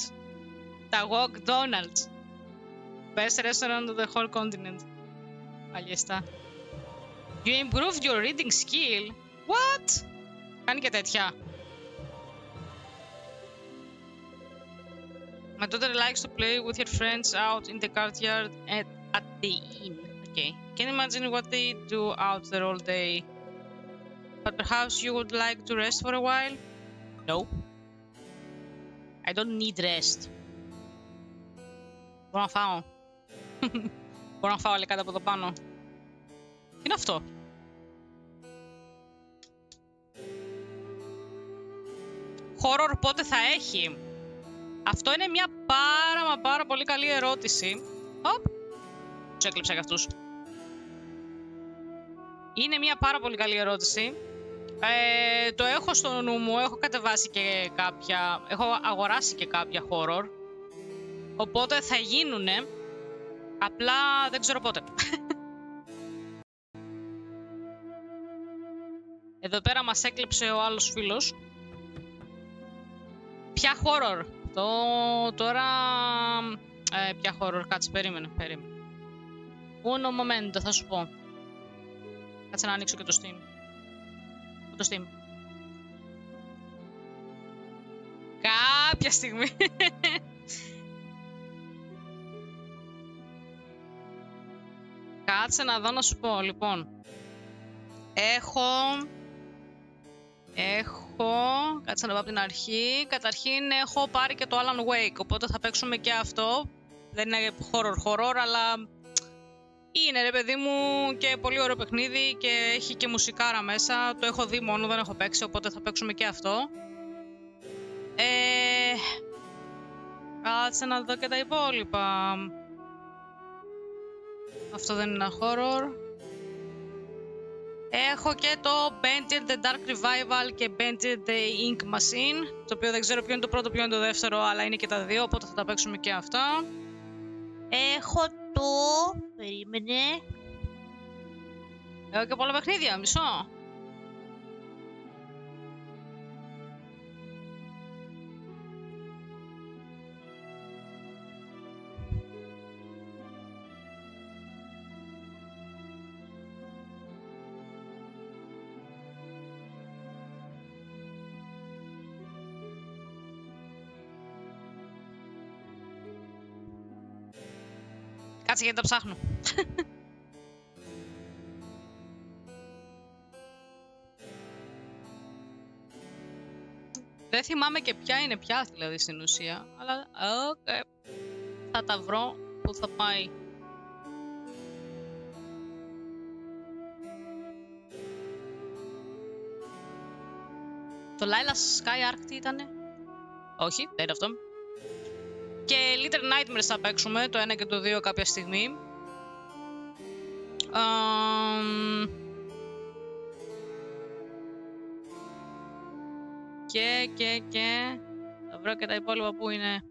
Wokdonald's. Τα Wokdonald's. Best restaurant of the whole continent. Μάλιστα. You improved your reading skill. What? Κάνει και τέτοια. My daughter likes to play with her friends out in the courtyard at, at the inn. Okay. Can you imagine what they do out there all day? But perhaps you would like to rest for a while? No. I don't need rest. Μπορώ να φάω. Μπορώ να φάω λέει κάτω από εδώ πάνω. Τι είναι αυτό; Horror πότε θα έχει; Αυτό είναι μια πάρα μα πάρα πολύ καλή ερώτηση. Οπ! Τους έκλειψα για αυτούς. Είναι μια πάρα πολύ καλή ερώτηση. Ε, το έχω στο νου μου, έχω κατεβάσει και κάποια, έχω αγοράσει και κάποια horror. Οπότε θα γίνουνε, απλά δεν ξέρω πότε. Εδώ πέρα μας έκλειψε ο άλλος φίλος. Ποια horror? Το τώρα... Ε, ποια horror, κάτσε, περίμενε, περίμενε. Uno momento, θα σου πω. Κάτσε να ανοίξω και το Steam. Το Steam. Κάποια στιγμή. [laughs] Κάτσε να δω να σου πω, λοιπόν. Έχω... Έχω... Κάτσε να πάω από την αρχή. Καταρχήν έχω πάρει και το Alan Wake, οπότε θα παίξουμε και αυτό. Δεν είναι horror horror, αλλά είναι ρε παιδί μου και πολύ ωραίο παιχνίδι και έχει και μουσικάρα μέσα. Το έχω δει μόνο, δεν έχω παίξει, οπότε θα παίξουμε και αυτό. Ε... Κάτσε να δω και τα υπόλοιπα. Αυτό δεν είναι ένα horror. Έχω και το Painted the Dark Revival και Painted the Ink Machine, το οποίο δεν ξέρω ποιο είναι το πρώτο, ποιο είναι το δεύτερο, αλλά είναι και τα δύο, οπότε θα τα παίξουμε και αυτά. Έχω το... Περίμενε. Έχω και πολλά παιχνίδια, μισό. Κάτσε γιατί τα ψάχνω. [laughs] Δεν θυμάμαι και ποια είναι πια δηλαδή στην ουσία, αλλά okay. θα τα βρω που θα πάει. Το Lila's Sky Arc τι ήτανε; Όχι, δεν είναι αυτό. Και Little Nightmares θα παίξουμε, το 1 και το 2 κάποια στιγμή. Αμ, Και, και, και... Θα βρω και τα υπόλοιπα που είναι.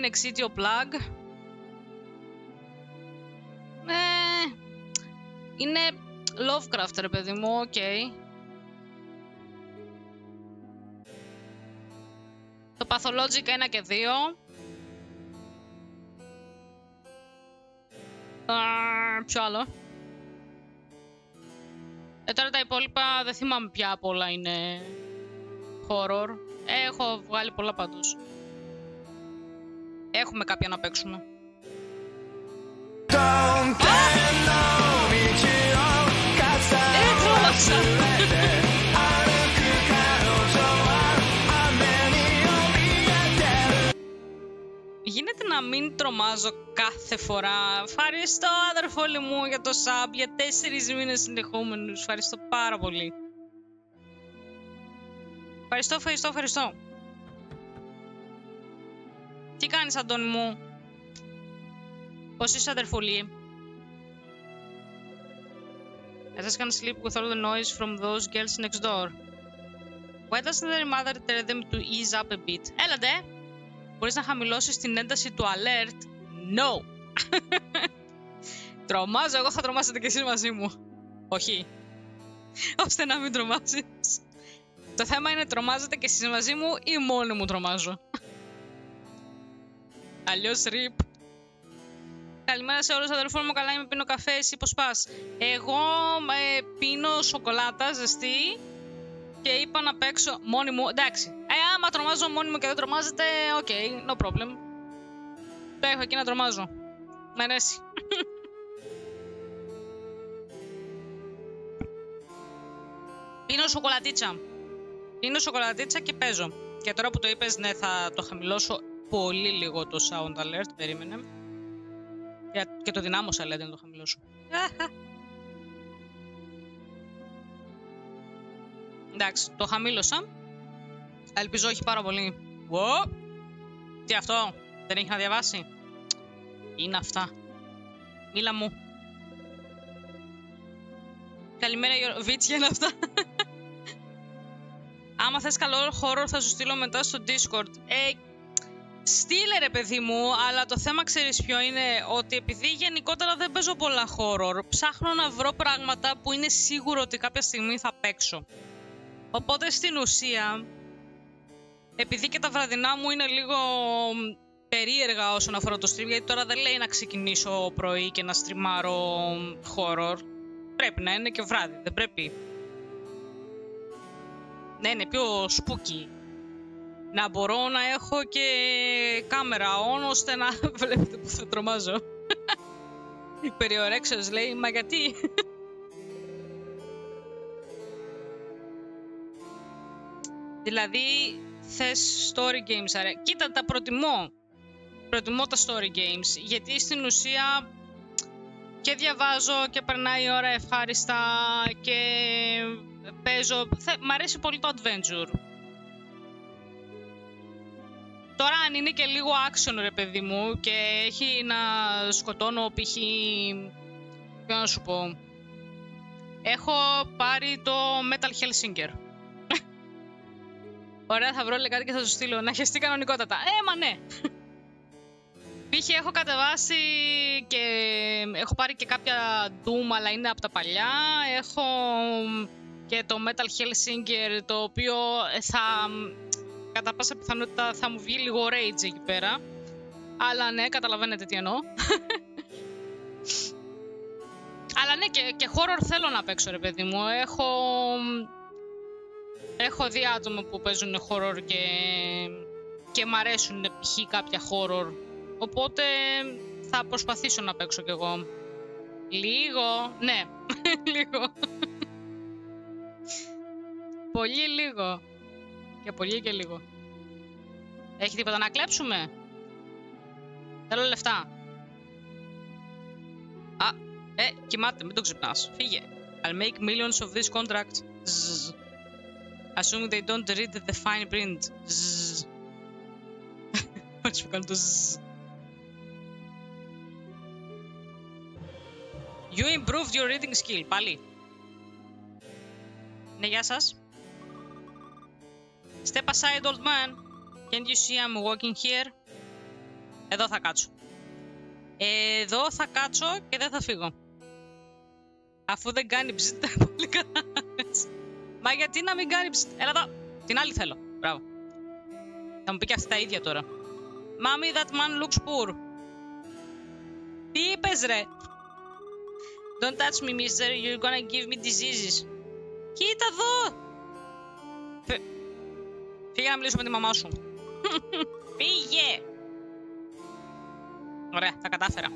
Το Omen Exitio Plague. Ε, είναι Lovecraft, ρε παιδί μου, οκ. Το Pathologic 1 και 2. Α, ποιο άλλο. Ε, τώρα τα υπόλοιπα δεν θυμάμαι πια πολλά είναι horror. Έχω βγάλει πολλά πάντως. Έχουμε κάποια να παίξουμε. Γίνεται να μην τρομάζω κάθε φορά. Ευχαριστώ αδερφόλη μου για το sub για τέσσερις μήνες συνεχόμενους. Ευχαριστώ πάρα πολύ. Ευχαριστώ, ευχαριστώ, ευχαριστώ. Τι κάνεις Αντώνη μου; Πώς είσαι αδερφούλη; I just can't sleep with all the noise from those girls next door. Why doesn't their mother tell them to ease up a bit? Έλατε! Μπορείς να χαμηλώσεις την ένταση του alert; No! [laughs] Τρομάζω, εγώ θα τρομάσετε κι εσείς μαζί μου. Όχι. Ώστε να μην τρομάζεις. Το θέμα είναι τρομάζετε κι εσείς μαζί μου ή μόνοι μου τρομάζω. Αλλιώς rip. Καλημέρα σε όλους αδερφό μου, καλά είμαι πίνω καφέ, εσύ πώς πας; Εγώ ε, πίνω σοκολάτα ζεστή και είπα να παίξω μόνη μου. Εντάξει, ε, άμα τρομάζω μόνη μου και δεν τρομάζετε, ok, okay, no problem. Το έχω εκεί να τρομάζω. Μ' αρέσει. [laughs] Πίνω σοκολατίτσα. Πίνω σοκολατίτσα και παίζω. Και τώρα που το είπες, ναι, θα το χαμηλώσω πολύ λίγο το sound alert, περίμενε. Για- Και το δυνάμωσα, λέτε, να το χαμηλώσω. [laughs] Εντάξει, το χαμήλωσα. Ελπίζω όχι πάρα πολύ. Wo! Τι αυτό, δεν έχει να διαβάσει; Τι Είναι αυτά. Μίλα μου. Καλημέρα, Γιώργο. Βίτσια είναι αυτά. [laughs] Άμα θες καλό χώρο θα σου στείλω μετά στο Discord. Ε, στείλε ρε παιδί μου, αλλά το θέμα ξέρεις ποιο είναι, ότι επειδή γενικότερα δεν παίζω πολλά horror, ψάχνω να βρω πράγματα που είναι σίγουρο ότι κάποια στιγμή θα παίξω. Οπότε στην ουσία, επειδή και τα βραδινά μου είναι λίγο μ, περίεργα όσον αφορά το stream, γιατί τώρα δεν λέει να ξεκινήσω πρωί και να στριμάρω μ, horror. Πρέπει να είναι και βράδυ, δεν πρέπει. Ναι, είναι πιο spooky. Να μπορώ να έχω και κάμερα on ώστε να [laughs] βλέπετε που θα τρομάζω. Περιορέξεως λέει, μα γιατί; δηλαδή, θες story games, αρέ. Κοίτα, τα προτιμώ. Προτιμώ τα story games, γιατί στην ουσία και διαβάζω και περνάει η ώρα ευχάριστα και παίζω. Θε... Μ' αρέσει πολύ το adventure. Τώρα αν είναι και λίγο action ρε παιδί μου και έχει να σκοτώνω π.χ. Ποιο να σου πω. Έχω πάρει το Metal Hellsinger. [laughs] Ωραία, θα βρω λέει κάτι και θα σου στείλω. Να χεστεί κανονικότατα. Ε, μα ναι. [laughs] Π.χ. έχω κατεβάσει και έχω πάρει και κάποια Doom, αλλά είναι από τα παλιά. Έχω και το Metal Hellsinger, το οποίο θα, κατά πάσα πιθανότητα θα μου βγει λίγο rage εκεί πέρα. Αλλά ναι, καταλαβαίνετε τι εννοώ. [laughs] αλλά ναι, και, και horror θέλω να παίξω, ρε παιδί μου. Έχω, έχω δει άτομα που παίζουν horror και, και μ' αρέσουν π.χ. κάποια horror. Οπότε θα προσπαθήσω να παίξω κι εγώ. Λίγο, ναι, [laughs] λίγο. πολύ λίγο. Και πολύ και λίγο. Έχει τίποτα να κλέψουμε. Θέλω λεφτά. Α, ε, κοιμάται, μην το ξυπνά. Φύγε. I'll make millions of this contract. Zzz. Assume they don't read the fine print. Zzz. Μάτσι που το. You improved your reading skill. Πάλι. Ναι, γεια. Step aside, old man. Can't you see I'm walking here? Εδώ θα κάτσω. Εδώ θα κάτσω και δεν θα φύγω. Αφού δεν κάνει ψητ, πολύ καλά. Μα γιατί να μην κάνει ψητ. Έλα εδώ. Την άλλη θέλω. Μπράβο. Θα μου πει και αυτή τα ίδια τώρα. Mommy, that man looks poor. Τι είπες ρε; Don't touch me, mister. You're gonna give me diseases. Κοίτα εδώ. Φε- Φύγε να μιλήσω με τη μαμά σου. Φύγε. Ωραία, τα κατάφερα.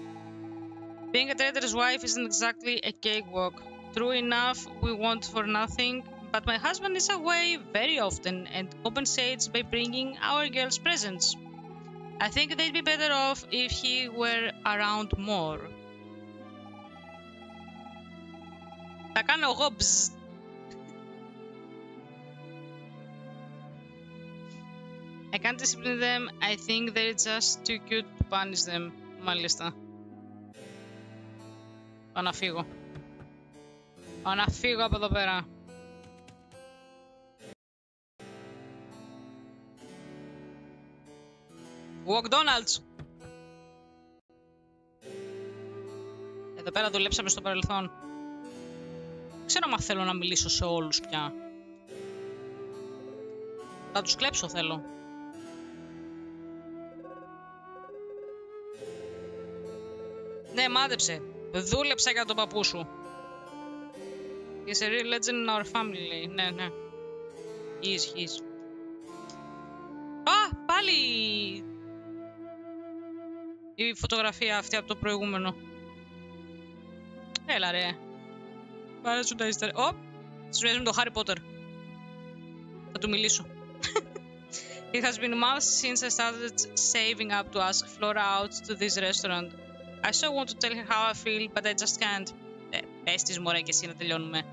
Being a trader's wife isn't exactly a cakewalk. True enough, we want for nothing, but my husband is away very often and compensates by bringing our girls presents. I think they'd be better off if he were around more. Θα κάνω εγώ μπζ. I can't discipline them. I think they're just too cute to punish them. Μάλιστα. Πάω να φύγω. Πάω να φύγω από εδώ πέρα. McDonald's. Εδώ πέρα δουλέψαμε στο παρελθόν. Δεν ξέρω αν θέλω να μιλήσω σε όλους πια. Θα τους κλέψω θέλω. Ναι, μάδεψε. Δούλεψα για τον παππού σου. He's a real legend in our family, λέει. Ναι, ναι. He is, he is. Α, πάλι η φωτογραφία αυτή από το προηγούμενο. Έλα ρε. Πάρε σου τα ύστερα. Ω, σου μοιάζει με το Harry Potter. Θα του μιλήσω. [laughs] It has been months since I started saving up to ask Flora out to this restaurant. I so want to tell her how I feel, but I just can't. Ε, πες της μωρέ και εσύ να τελειώνουμε.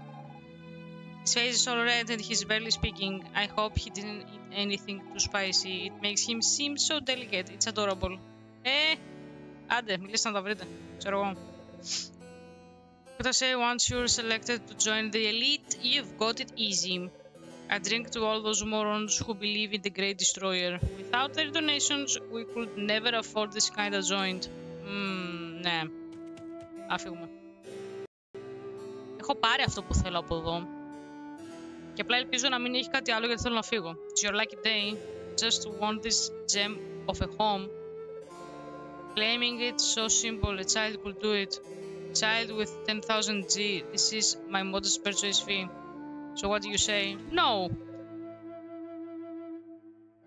His face is all red and he's barely speaking. I hope he didn't eat anything too spicy. It makes him seem so delicate. It's adorable. Ε, άντε, μιλήστε να τα βρείτε. Ξέρω εγώ. Gotta say, once you're selected to join the elite, you've got it easy. I drink to all those morons who believe in the Great Destroyer. Without their donations, we could never afford this kind of joint. Μμμ, Ναι. Άφηγουμε. Έχω πάρει αυτό που θέλω από εδώ. Και απλά ελπίζω να μην έχει κάτι άλλο γιατί θέλω να φύγω. It's your lucky day. Just want this gem of a home. Claiming it so simple, a child could do it. Child with 10,000 G. This is my modest purchase fee. So what do you say? No!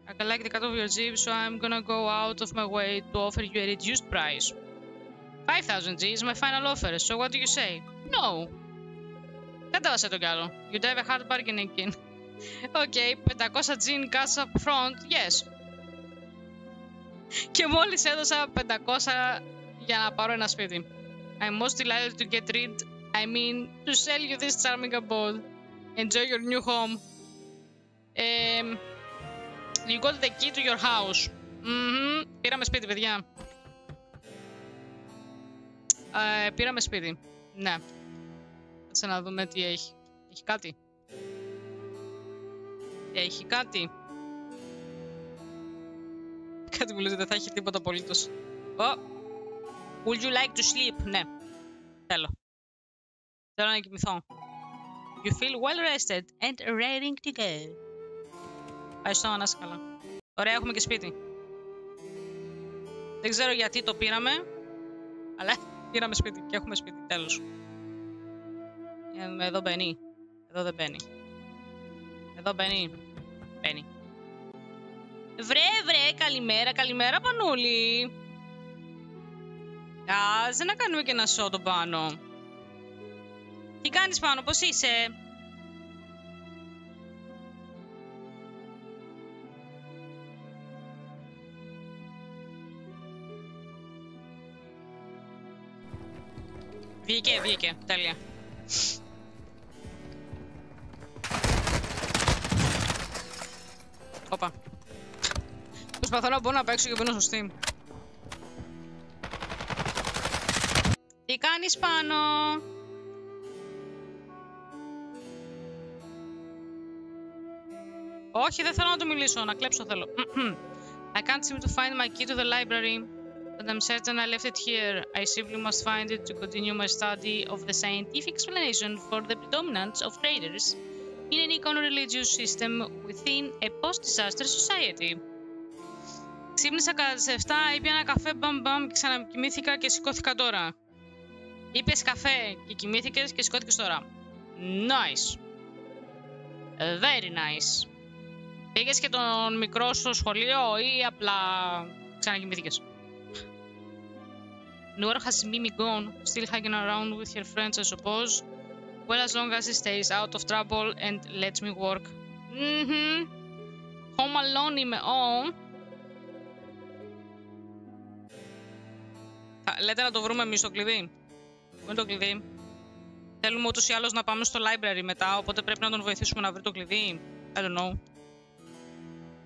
I can like the cut of your jeep, so I'm gonna go out of my way to offer you a reduced price. 5,000 G is my final offer, so what do you say? No! Κατέβασε τον κι άλλο. You'd have a hard bargaining in. [laughs] Okay, 500 G in cash up front, yes. Και μόλις έδωσα 500 για να πάρω ένα σπίτι. I'm most delighted to get rid, I mean, to sell you this charming abode. Enjoy your new home. Um, you got the key to your house. Mhm, πήραμε σπίτι, παιδιά. Ε, πήραμε σπίτι. Ναι. Κάτσε να δούμε τι έχει. Έχει κάτι; Έχει κάτι. [laughs] Κάτι μου λέει ότι δεν θα έχει τίποτα απολύτως. Oh. Would you like to sleep? Ναι. Θέλω. Θέλω να κοιμηθώ. You feel well rested and ready to go. Ευχαριστώ, να είσαι καλά. Ωραία, έχουμε και σπίτι. Δεν ξέρω γιατί το πήραμε, αλλά πήραμε σπίτι και έχουμε σπίτι, τέλος. Ε, Εδώ μπαίνει. Εδώ δεν μπαίνει. Εδώ μπαίνει. Μπαίνει. Βρε, βρε, καλημέρα, καλημέρα, Πανούλη. Άσε να κάνουμε και ένα σότο πάνω. Τι κάνεις πάνω, πώς είσαι; Βγήκε, βγήκε. Τέλεια. Όπα. Προσπαθώ να μπορώ να παίξω και μπαίνω στο Steam. Τι κάνεις πάνω; Όχι, δεν θέλω να του μιλήσω, να κλέψω θέλω. I can't seem to find my key to the library. But I'm certain I left it here. I simply must find it to continue my study of the scientific explanation for the predominance of traders in an econo-religious system within a post-disaster society. Ξύπνησα κατά τις 7, ήπια ένα καφέ μπαμ μπαμ και ξανακοιμήθηκα και σηκώθηκα τώρα. Είπες καφέ και κοιμήθηκες και σηκώθηκες τώρα. Nice. Very nice. Πήγες και τον μικρό στο σχολείο ή απλά ξανακοιμήθηκες. Noor has Mimi gone, still hanging around with her friends, I suppose. Well, as long as he stays out of trouble and lets me work. Mm-hmm. Home alone είμαι. Oh. Θα- Λέτε να το βρούμε εμείς το κλειδί; Πού είναι το κλειδί; Θέλουμε ούτως ή άλλως να πάμε στο library μετά, οπότε πρέπει να τον βοηθήσουμε να βρει το κλειδί. I don't know.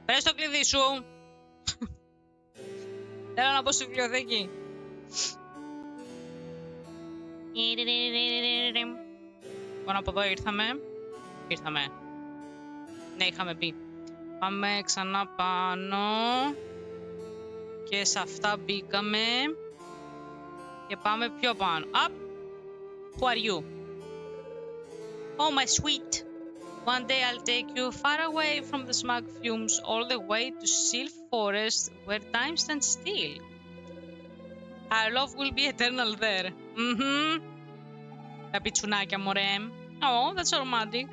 Πες το κλειδί σου. [laughs] Θέλω να μπω στη βιβλιοθήκη. Λοιπόν, από εδώ ήρθαμε. Ήρθαμε. Ναι, είχαμε μπει. Πάμε ξανά πάνω. Και σε αυτά μπήκαμε. Και πάμε πιο πάνω. Up. Who are you? Oh, my sweet. One day I'll take you far away from the smog fumes all the way to Sylph Forest where time stands still. Our love will be eternal there. Mm-hmm. Τα πιτσουνάκια, μωρέ. Oh, that's romantic.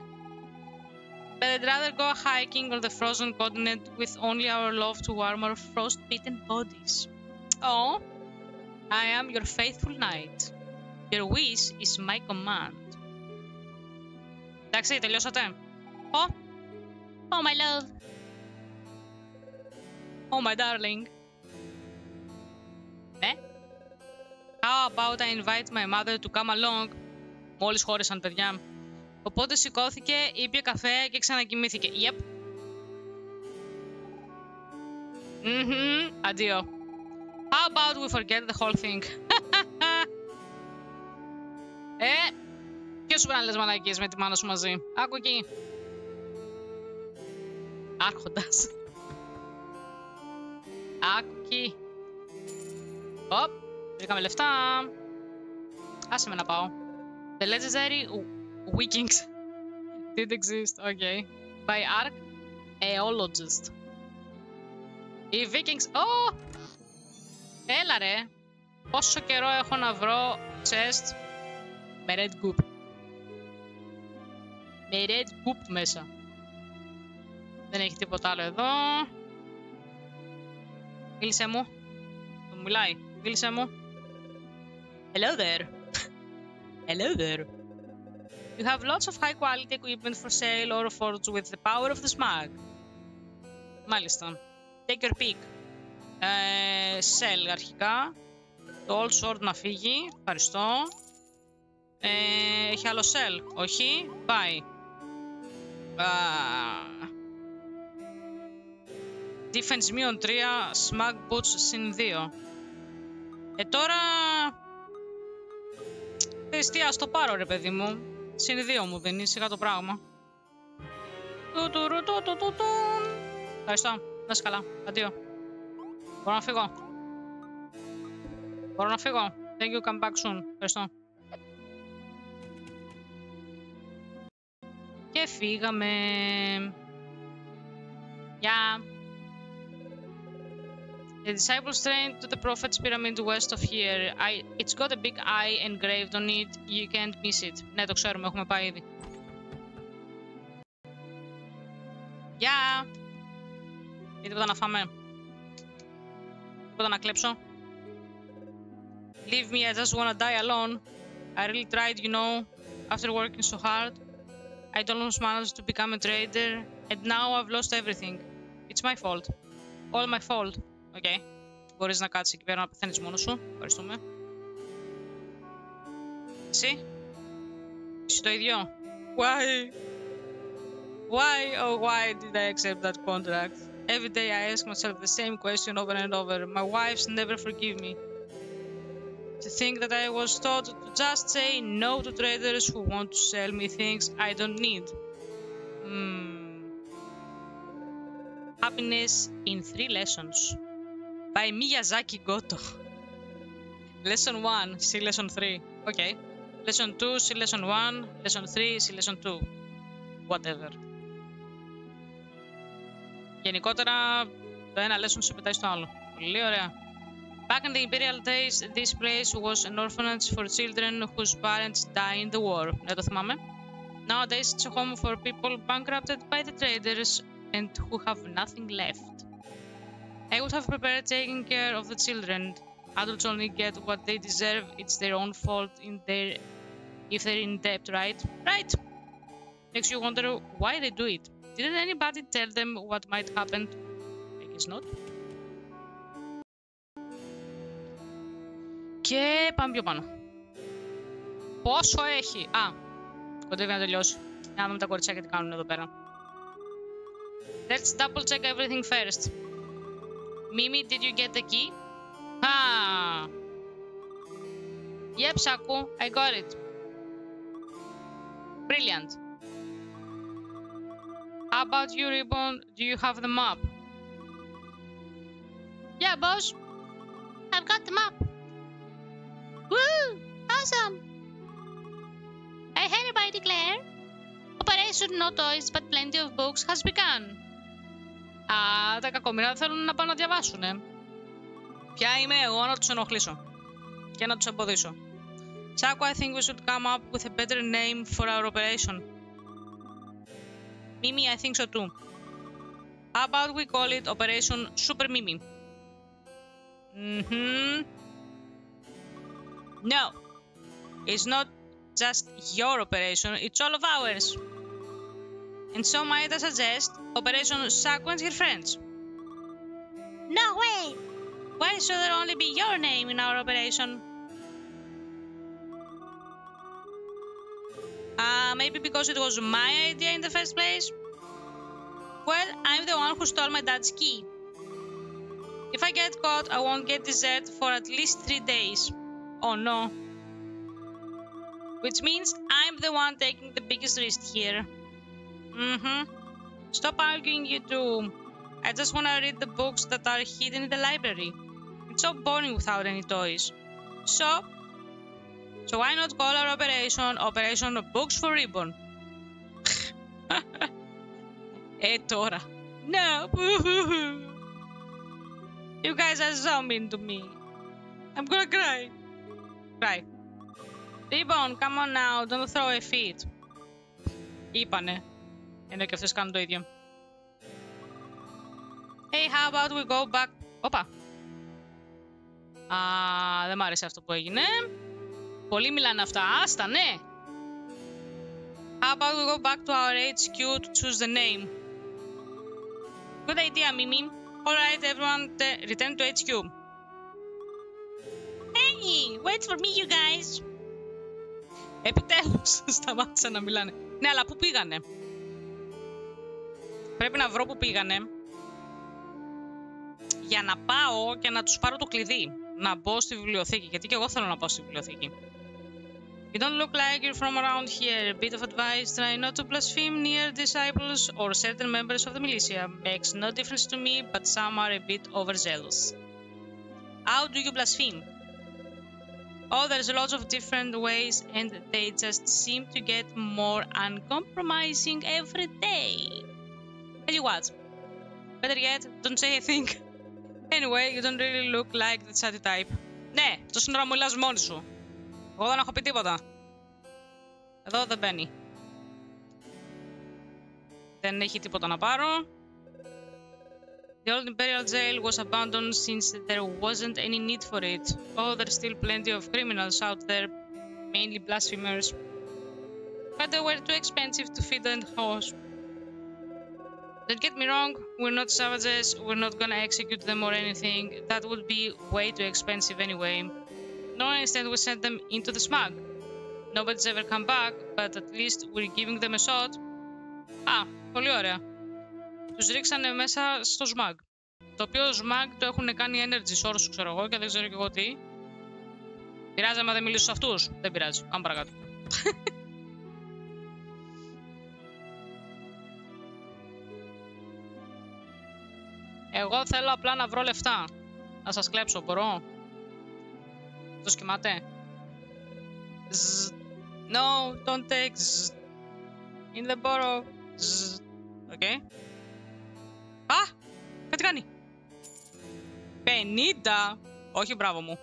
But I'd rather go hiking on the frozen continent with only our love to warm our frost-bitten bodies. Oh, I am your faithful knight. Your wish is my command. Εντάξει, τελειώσατε. Oh, Oh, my love. oh my darling. How about I invite my mother to come along. Μόλις χώρισαν, παιδιά. Οπότε σηκώθηκε, ήπια καφέ και ξανακοιμήθηκε. Yep. Mm-hmm. Αντίο. How about we forget the whole thing; [laughs] ε, ποιος σου πρέπει να λες μαλακίες με τη μάνα σου μαζί; Άκου εκεί. Άρχοντας. Άκου εκεί. Οπ, βρήκαμε λεφτά. Άσε με να πάω. The legendary Vikings [laughs] did exist, okay. By archaeologist. Οι Vikings... Oh! Έλα ρε! Πόσο καιρό έχω να βρω chest με red goop. Με red goop μέσα. Δεν έχει τίποτα άλλο εδώ. Μίλησέ μου. Του μιλάει. Μίλησέ μου. Hello there. Hello there. You have lots of high quality equipment for sale or forged with the power of the smag. Μάλιστα. Take your pick. Ε, sell αρχικά. Το old sword να φύγει. Ευχαριστώ. Ε, έχει άλλο sell. Όχι. Buy. Α, Defense μείον 3, Smag Boots συν 2. Ε, τώρα... Θες τι, ας το πάρω ρε παιδί μου. Συν 2 μου δίνεις, σιγά το πράγμα. Του, του, ρου, του, του, του, του. Ευχαριστώ. Να είσαι καλά. Αντίο. Μπορώ να φύγω. Μπορώ να φύγω. Thank you, come back soon. Ευχαριστώ. Και φύγαμε. Γεια. The disciples trained to the prophet's pyramid west of here. I, it's got a big eye engraved on it. You can't miss it. Ναι, το ξέρουμε, έχουμε πάει ήδη. Γεια! Ή τίποτα να φάμε. Τίποτα να κλέψω. Leave me, I just wanna die alone. I really tried, you know, after working so hard. I'd almost managed to become a trader, and now I've lost everything. It's my fault. All my fault. Οκ. Okay. Μπορείς να κάτσεις εκεί πέρα να πεθαίνεις μόνος σου. Ευχαριστούμε. Εσύ. Εσύ το ίδιο. Why? Why, oh why did I accept that contract? Every day I ask myself the same question over and over. My wives never forgive me. To think that I was taught to just say no to traders who want to sell me things I don't need. Hmm. Happiness in three lessons by Miyazaki Goto. Lesson 1, see lesson 3. Okay. Lesson 2, see lesson 1. Lesson 3, see lesson 2. Whatever. Γενικότερα, το ένα lesson σε πετάει στο άλλο. Πολύ ωραία. Back in the imperial days, this place was an orphanage for children whose parents died in the war. Ναι, το θυμάμαι. Nowadays, it's a home for people bankrupted by the traders and who have nothing left. I would have prepared taking care of the children. Adults only get what they deserve. It's their own fault in their if they're in debt, right? Right. Makes you wonder why they do it. Didn't anybody tell them what might happen? I guess not. Και πάμε πιο πάνω. Πόσο έχει. Α, κοντεύει να τελειώσει. Για να δούμε τα κοριτσάκια τι κάνουν εδώ πέρα. Let's double check everything first. Mimi, did you get the key? Ah. Yep, Saku, I got it. Brilliant. How about you, Ribbon? Do you have the map? Yeah, boss. I've got the map. Woo! Awesome! I hereby declare Operation No Toys but Plenty of Books has begun. Α, τα κακομοίρα θέλουν να πάνε να διαβάσουνε. Ποια είμαι εγώ να τους ενοχλήσω και να τους εμποδίσω. Saku, I think we should come up with a better name for our operation. Mimi, I think so too. How about we call it Operation Super Mimi? Mm-hmm. No. It's not just your operation, it's all of ours. And so might I suggest Operation and her friends. No way! Why should there only be your name in our operation? Uh, maybe because it was my idea in the first place? Well, I'm the one who stole my dad's key. If I get caught, I won't get dessert for at least three days. Oh no. Which means I'm the one taking the biggest risk here. Mm-hmm. Stop arguing, you two. I just want to read the books that are hidden in the library. It's so boring without any toys. So, so why not call our operation Operation Books for Ribbon? ε, τώρα. No. [laughs] you guys are so mean to me. I'm gonna cry. Cry. Ribbon, come on now, don't throw a fit. Είπανε. Ενώ και αυτές κάνουν το ίδιο. Hey, how about we go back... Όπα. Α, δεν μ' άρεσε αυτό που έγινε. Πολλοί μιλάνε αυτά. Άστα, ναι. How about we go back to our HQ to choose the name? Good idea, Mimi. Alright, everyone, te- return to HQ. Hey! Wait for me, you guys! Επιτέλους, σταμάτησαν να μιλάνε. Ναι, αλλά πού πήγανε. Πρέπει να βρω πού πήγανε. Για να πάω και να τους πάρω το κλειδί. Να μπω στη βιβλιοθήκη, γιατί και εγώ θέλω να πάω στη βιβλιοθήκη. You don't look like you're from around here. A bit of advice, try not to blaspheme near disciples or certain members of the militia. Makes no difference to me, but some are a bit overzealous. How do you blaspheme? Oh, there's lots of different ways, and they just seem to get more uncompromising every day. Tell you what, better yet, don't say a thing. Anyway, you don't really look like the chatty type. Ναι, το σύνορα μου μιλάς μόνη σου. Εγώ δεν έχω πει τίποτα. Εδώ δεν μπαίνει. Δεν έχει τίποτα να πάρω. The old imperial jail was abandoned since there wasn't any need for it. Oh, there's still plenty of criminals out there, mainly blasphemers. But they were too expensive to feed and house. Don't get me wrong, we're not savages, we're not gonna execute them or anything. That would be way too expensive anyway. No, instead we sent them into the smug. Nobody's ever come back, but at least we're giving them a shot. Α, πολύ ωραία. Τους ρίξανε μέσα στο smug. Το οποίο smug το έχουν κάνει energy source, ξέρω εγώ, και δεν ξέρω και εγώ τι. Πειράζει άμα δεν μιλήσω σε αυτούς. Δεν πειράζει. Πάμε παρακάτω. Εγώ θέλω απλά να βρω λεφτά. Να σας κλέψω, μπορώ; Αυτό κοιμάται. Z. No, don't take. Z. In the borough. Z. Ok. Α! Κάτι κάνει. 50! Όχι, μπράβο μου.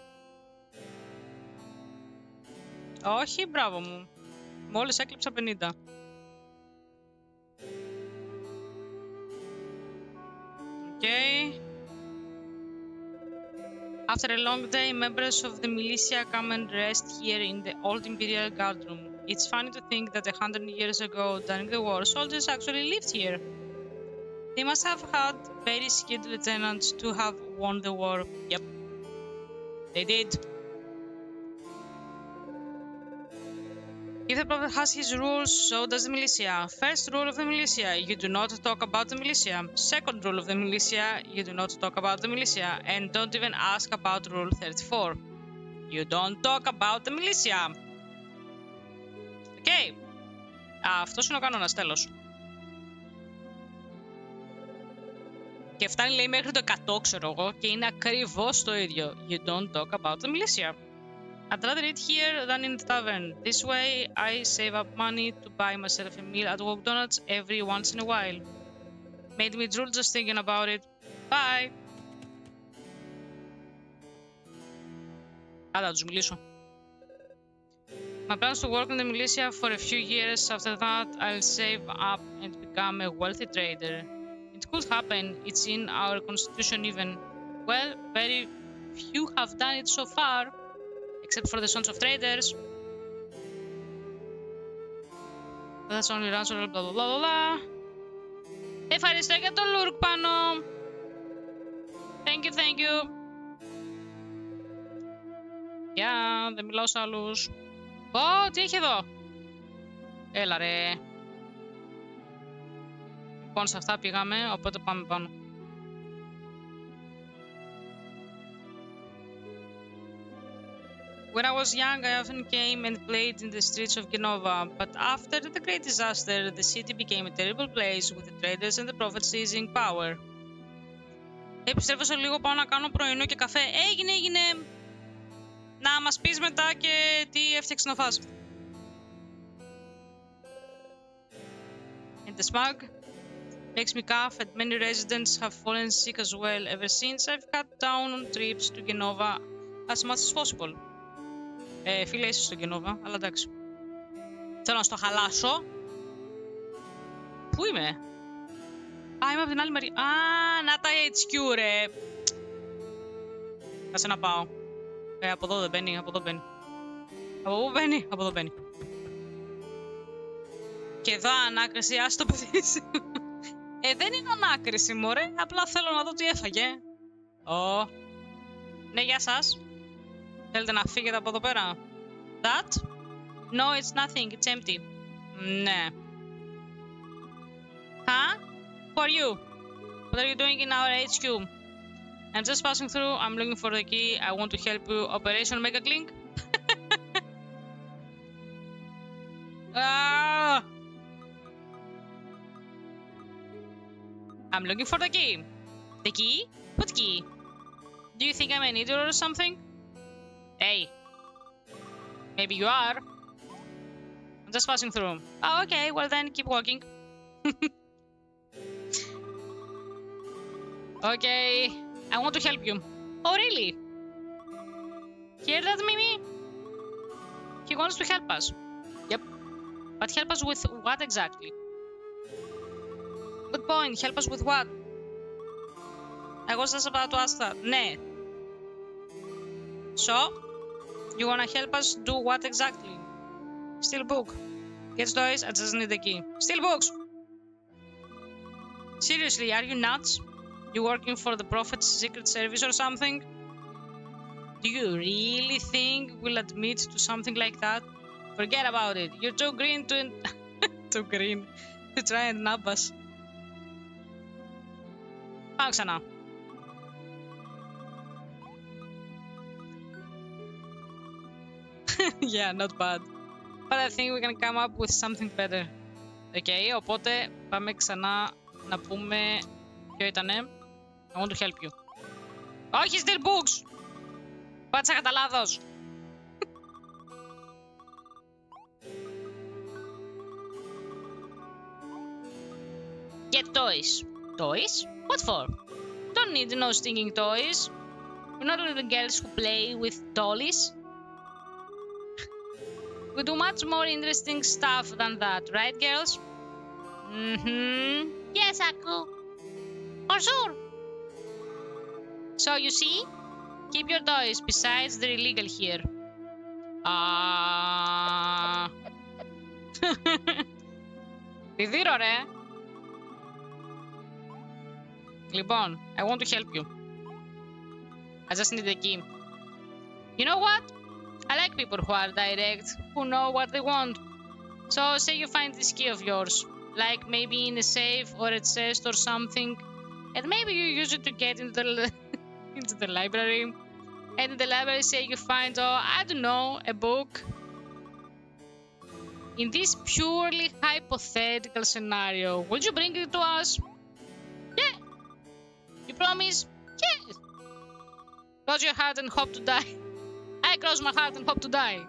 Όχι, μπράβο μου. Μόλις έκλειψα 50. Okay. After a long day, members of the militia come and rest here in the old Imperial Guard room. It's funny to think that a hundred years ago, during the war, soldiers actually lived here. They must have had very skilled lieutenants to have won the war. Yep. They did. If the prophet has his rules, so does the militia. First rule of the militia, you do not talk about the militia. Second rule of the militia, you do not talk about the militia. And don't even ask about rule 34. You don't talk about the militia. Okay. Αυτός είναι ο κανόνας, τέλος. Και φτάνει λέει μέχρι το 100 ξέρω εγώ και είναι ακριβώς το ίδιο. You don't talk about the militia. I'd rather eat here than in the tavern. This way I save up money to buy myself a meal at McDonald's every once in a while. Made me drool just thinking about it. Bye! Άντα, να τους μιλήσω. My plans to work in the militia for a few years. After that, I'll save up and become a wealthy trader. It could happen. It's in our constitution even. Well, very few have done it so far, Except for the sons of traders. That's only rational, blah blah blah blah blah. Ευχαριστώ για το λουρκ πάνω. Thank you, thank you. Γεια, δεν μιλάω σε άλλους. Ω, τι έχει εδώ. Έλα ρε. Λοιπόν, σε αυτά πήγαμε, οπότε πάμε πάνω. When I was young, I often came and played in the streets of Genova, but after the great disaster, the city became a terrible place with the traders and the prophets seizing power. Επιστρέφω σε λίγο, πάω να κάνω πρωινό και καφέ. Έγινε, έγινε! Να μας πεις μετά και τι έφτιαξε να φας. And the smug makes me cough and many residents have fallen sick as well ever since I've cut down on trips to Genova as much as possible. Ε, φίλε, είσαι στο Genova, αλλά εντάξει. Θέλω να στο χαλάσω. Πού είμαι; Α, είμαι από την άλλη μεριά. Α, να τα HQ, ρε. Κάτσε να πάω. Ε, από εδώ δεν μπαίνει, από εδώ μπαίνει. Από πού μπαίνει, από εδώ μπαίνει. Και εδώ ανάκριση, ας το παιδί σου. Ε, δεν είναι ανάκριση, μωρέ. Απλά θέλω να δω τι έφαγε. Ω. Ναι, γεια σας. Θέλετε να φύγετε από εδώ πέρα. That? No, it's nothing. It's empty. Ναι. Huh? Who are you? What are you doing in our HQ? I'm just passing through. I'm looking for the key. I want to help you. Operation Mega Clink? [laughs] ah! I'm looking for the key. The key? What key? Do you think I'm an idiot or something? Hey. Maybe you are. I'm just passing through. Oh, okay. Well then, keep walking. [laughs] okay. I want to help you. Oh, really? Hear that, Mimi? He wants to help us. Yep. But help us with what exactly? Good point. Help us with what? I was just about to ask that. Ναι. So, you wanna help us do what exactly? Steal book. Get toys, I just need the key. Steal books! Seriously, are you nuts? You working for the Prophet's secret service or something? Do you really think we'll admit to something like that? Forget about it. You're too green to... [laughs] too green to try and nab us. Πάω ξανά. yeah, not bad. But I think we can come up with something better. Okay, οπότε πάμε ξανά να πούμε ποιο ήτανε. I want to help you. Όχι, oh, still books! Πάτσα κατά λάθος. Get toys. Toys? What for? Don't need no stinking toys. We're not little girls who play with dollies. We do much more interesting stuff than that, right, girls? Mm-hmm. Yes, Aku. For sure. So you see, keep your toys. Besides, they're illegal here. Ah. Τι δίνω, ρε. Λοιπόν, I want to help you. I just need the key. You know what? I like people who are direct, who know what they want. So say you find this key of yours, like maybe in a safe or a chest or something, and maybe you use it to get into the [laughs] into the library. And in the library, say you find, oh, I don't know, a book. In this purely hypothetical scenario, would you bring it to us? Yeah. You promise? Yes. Cross your heart and hope to die. [laughs] I cross my heart and hope to die.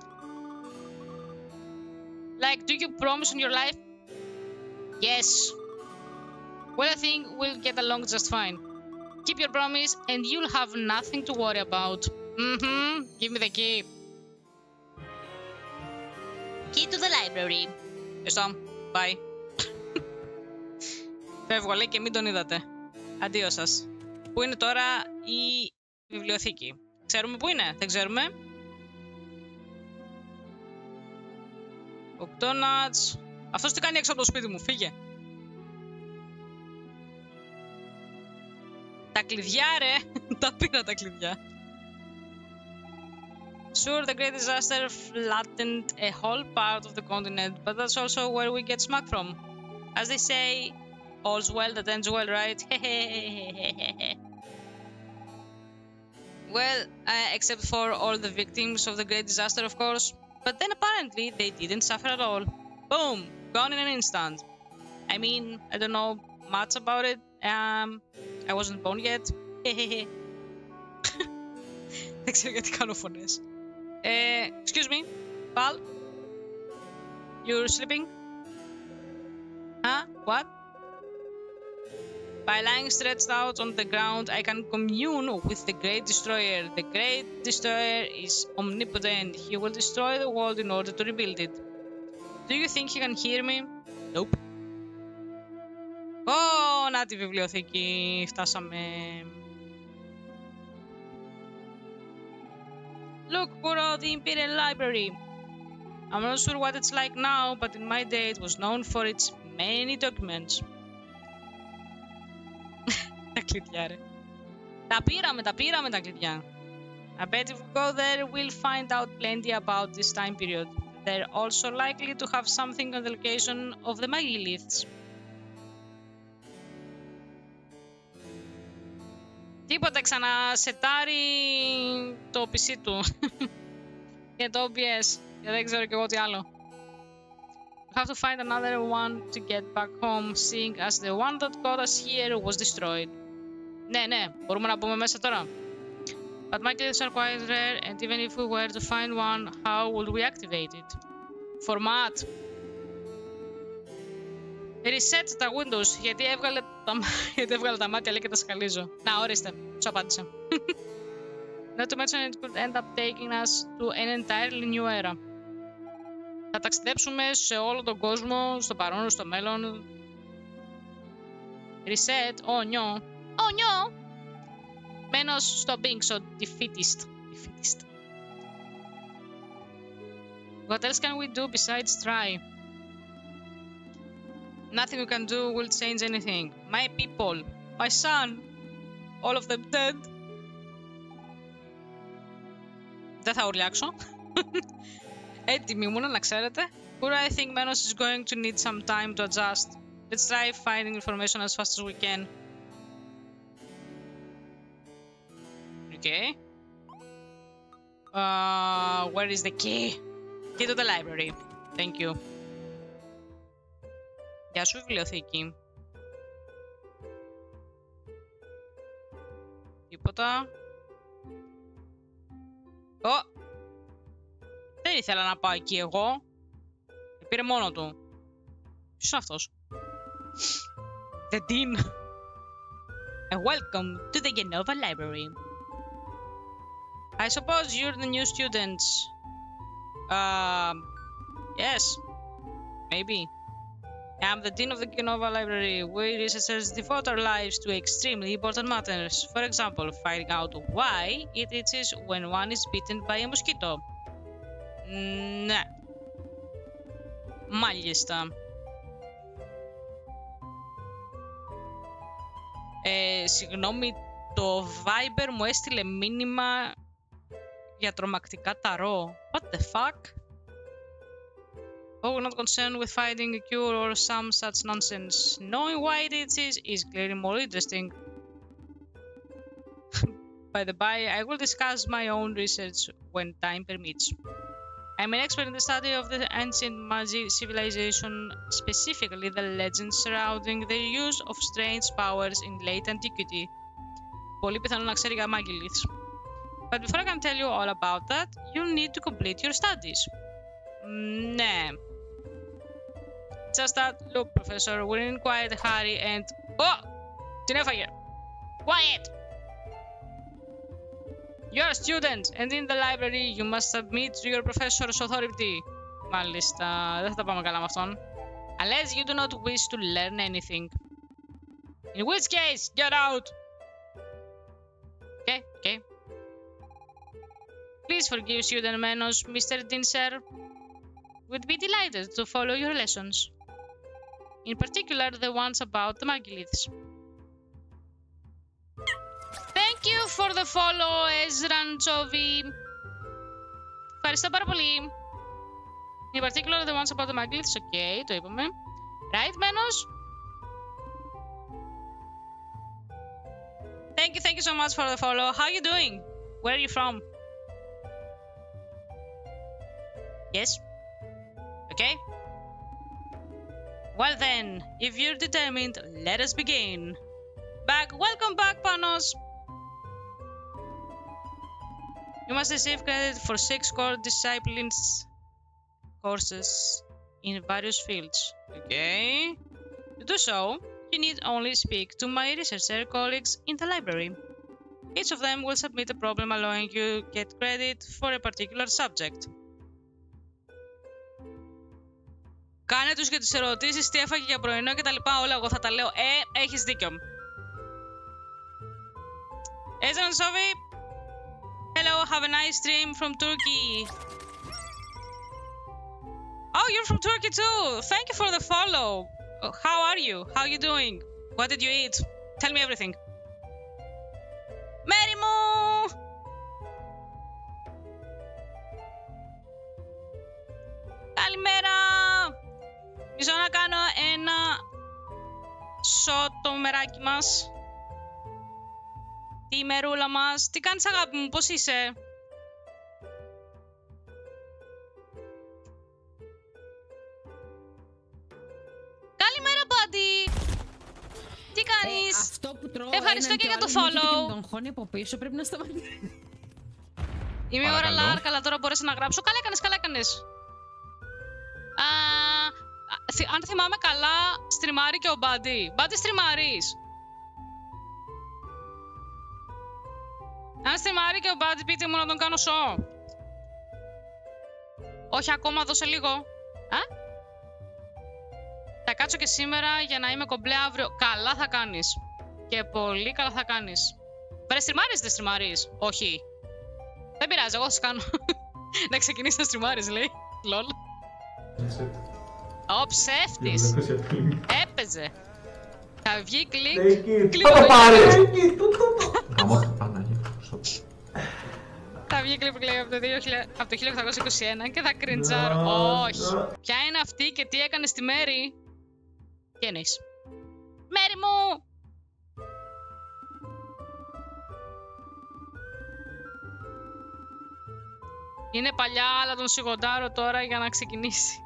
Like, do you promise in your life? Yes. Well, I think we'll get along just fine. Keep your promise and you'll have nothing to worry about. Mm-hmm. Give me the key. Key to the library. Ευχαριστώ. Bye. Φεύγω, λέει, και μην τον είδατε. Αντίο σας. Πού είναι τώρα η βιβλιοθήκη. Ξέρουμε πού είναι. Δεν ξέρουμε. Οκτώνατς. Αυτός τι κάνει έξω από το σπίτι μου. Φύγε. Τα κλειδιά, ρε. Τα πήρα τα κλειδιά. Sure, the Great Disaster flattened a whole part of the continent, but that's also where we get smack from. As they say, all's well that ends well, right? well, uh, except for all the victims of the Great Disaster, of course. But then apparently they didn't suffer at all. Boom! Gone in an instant. I mean, I don't know much about it. Um, I wasn't born yet. Δεν ξέρω γιατί κάνω φωνές. Ε, excuse me, Val? You're sleeping? Huh? What? By lying stretched out on the ground, I can commune with the Great Destroyer. The Great Destroyer is omnipotent. He will destroy the world in order to rebuild it. Do you think he can hear me? Nope. Ω, να τη βιβλιοθήκη. Φτάσαμε. Look, Kuro, the Imperial Library. I'm not sure what it's like now, but in my day it was known for its many documents. τα κλειδιά, ρε. Τα πήραμε, τα πήραμε τα κλειδιά. I bet if we go there, we'll find out plenty about this time period. They're also likely to have something on the location of the megaliths. Τίποτα, ξανασετάρει το PC του. [laughs] και το OBS. Και δεν ξέρω κι εγώ τι άλλο. We have to find another one to get back home, seeing as the one that got us here was destroyed. Ναι, ναι, μπορούμε να μπούμε μέσα τώρα. But megaliths are quite rare, and even if we were to find one, how would we activate it? Format. Reset τα Windows, γιατί έβγαλε τα, γιατί έβγαλε τα μάτια λέει και τα σκαλίζω. Να, ορίστε, σου απάντησα. Not to mention it could end up taking us to an entirely new era. Θα ταξιδέψουμε σε όλο τον κόσμο, στο παρόν, στο μέλλον. Reset, oh no. Oh no! Μένω στο Bing, στο defeatist. defeatist. What else can we do besides try? Nothing we can do will change anything. My people, my son, all of them dead. Δεν θα ουρλιάξω. Έτοιμη ήμουν, να ξέρετε. Kura, I think Menos is going to need some time to adjust. Let's try finding information as fast as we can. Okay. Uh, where is the key? Key to the library. Thank you. Γεια σου, βιβλιοθήκη. Τίποτα. Ω! Δεν ήθελα να πάω εκεί εγώ. Πήρε μόνο του. Ποιος είναι αυτός? the dean. and welcome to the Genova Library. I suppose you're the new students. Um, yes, maybe. I'm the Dean of the Genova Library. We researchers devote our lives to extremely important matters. For example, finding out why it itches when one is bitten by a mosquito. Ναι. Μάλιστα. Ε, συγγνώμη, το Viber μου έστειλε μήνυμα για τρομακτικά ταρό. What the fuck? Oh, we're not concerned with finding a cure or some such nonsense. Knowing why it is is clearly more interesting. [laughs] By the by, I will discuss my own research when time permits. I'm an expert in the study of the ancient Magi civilization, specifically the legends surrounding their use of strange powers in late antiquity. Πολύ πιθανό να ξέρει για Magiliths. But before I can tell you all about that, you'll need to complete your studies. Ναι. Just that, look, Professor, we're in quite a hurry and... Oh! Την έφαγε! Quiet! You're a student, and in the library you must submit to your professor's authority. Μάλιστα, δεν θα τα πάμε καλά με αυτόν. Unless you do not wish to learn anything. In which case, get out! Okay, okay. Please forgive student Menos, Mr. Dean, sir. We'd be delighted to follow your lessons. In particular, the ones about the Magiliths. Thank you for the follow, Ezra Chovy. Ευχαριστώ πάρα πολύ. In particular, the ones about the Magiliths. Okay, το είπαμε. Right, Menos? Thank you, thank you so much for the follow. How are you doing? Where are you from? Yes? Okay? Well then, if you're determined, let us begin. Back, welcome back, Panos! You must receive credit for six core disciplines courses in various fields. Okay? To do so, you need only speak to my researcher colleagues in the library. Each of them will submit a problem allowing you get credit for a particular subject. Κάνε τους και τις ερωτήσεις, τι έφαγε για πρωινό και τα λοιπά όλα, εγώ θα τα λέω. Ε, έχεις δίκιο. Ezra Sofi, hello, have a nice stream from Turkey. Oh, you're from Turkey too. Thank you for the follow. Oh, How are you? How are you doing? What did you eat? Tell me everything. Μέρι μου! Καλημέρα! Μισό να κάνω ένα shot το μεράκι μας. Τη μερούλα μας. Τι κάνεις αγάπη μου, πώς είσαι; Καλημέρα, Buddy! Τι κάνεις; Ε, αυτό που τρώω Ευχαριστώ έναν και για το άλλο μου έρχεται follow. και Τον χώνει από πίσω, πρέπει να σταματήσει. Είμαι η ώρα Παρακαλώ. Λάρ, καλά τώρα μπορέσα να γράψω. Καλά έκανες, καλά έκανες. Α, α, θυ- αν θυμάμαι καλά, στριμάρει και ο Μπάντι. Μπάντι στριμάρεις. Αν στριμάρει και ο Μπάντι, πείτε μου να τον κάνω σο. Όχι ακόμα, δώσε λίγο. Α; Θα κάτσω και σήμερα για να είμαι κομπλέ αύριο. Καλά θα κάνεις. Και πολύ καλά θα κάνεις. Βρε, στριμάρεις, δεν στριμάρεις; Όχι. Δεν πειράζει, εγώ θα σου κάνω. [laughs] να ξεκινήσεις να στριμάρεις, λέει. Λολ. Ο ψεύτης. Έπαιζε. Θα βγει κλικ. κλικ Θα το το πάρει! γέλιο. Γαμώ θα Παναγία. Θα βγει κλικ λέει από το, 2000 από το 1821 και θα κριντζάρω. Όχι. Ποια είναι αυτή και τι έκανε στη Μέρη; Τι εννοείς; Μέρη μου! Είναι παλιά, αλλά τον σιγοντάρω τώρα για να ξεκινήσει.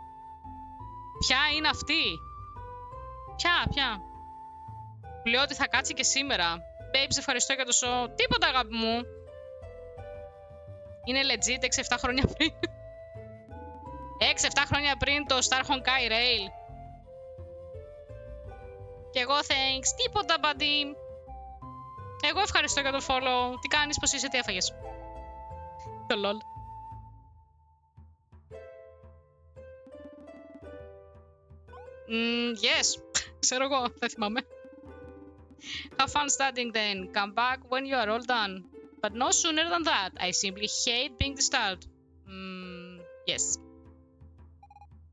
Ποια είναι αυτή; Ποια, ποια; Που λέω ότι θα κάτσει και σήμερα. Babe, σε ευχαριστώ για το show. Τίποτα, αγάπη μου. Είναι legit 6-7 χρόνια πριν. [laughs] 6-7 χρόνια πριν το Star Honkai Rail. Και εγώ thanks. Τίποτα, buddy. Εγώ ευχαριστώ για το follow. Τι κάνεις, πώς είσαι, τι έφαγες; Το lol. Mm, yes. Ξέρω εγώ, δεν θυμάμαι. Have fun studying then. Come back when you are all done. But no sooner than that. I simply hate being disturbed. Mm, yes.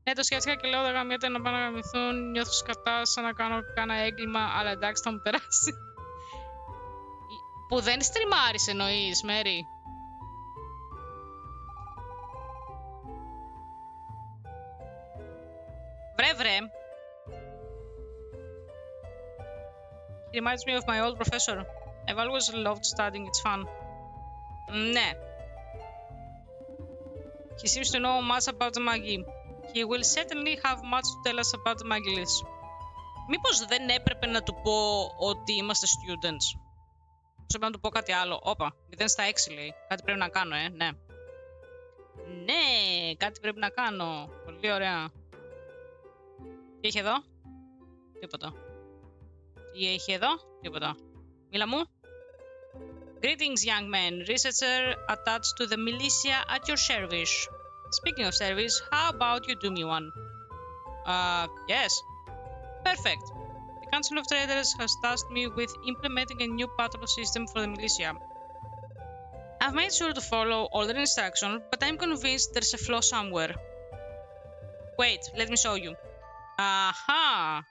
Ναι, το σκέφτηκα και λέω δεν γαμιέται να πάνε να γαμηθούν. Νιώθω σκατά σαν να κάνω κάνα έγκλημα, αλλά εντάξει θα μου περάσει. Που δεν στριμάρεις εννοείς, Μέρι. Βρε, βρε. Reminds me of my old professor. I've always loved studying, it's fun. Ναι. He seems to know much about the Maggie. He will certainly have much to tell us about the Maggie list. Μήπως δεν έπρεπε να του πω ότι είμαστε students. Μήπως έπρεπε να του πω κάτι άλλο. Όπα, 0 στα 6 λέει. Κάτι πρέπει να κάνω, ε, ναι. Ναι, κάτι πρέπει να κάνω. Πολύ ωραία. Τι έχει εδώ? Τίποτα. Τι έχει εδώ? Τίποτα. Μίλα μου. Greetings, young man. Researcher attached to the militia at your service. Speaking of service, how about you do me one? Uh, yes. Perfect. The Council of Traders has tasked me with implementing a new patrol system for the militia. I've made sure to follow all their instructions, but I'm convinced there's a flaw somewhere. Wait, let me show you. Αχα!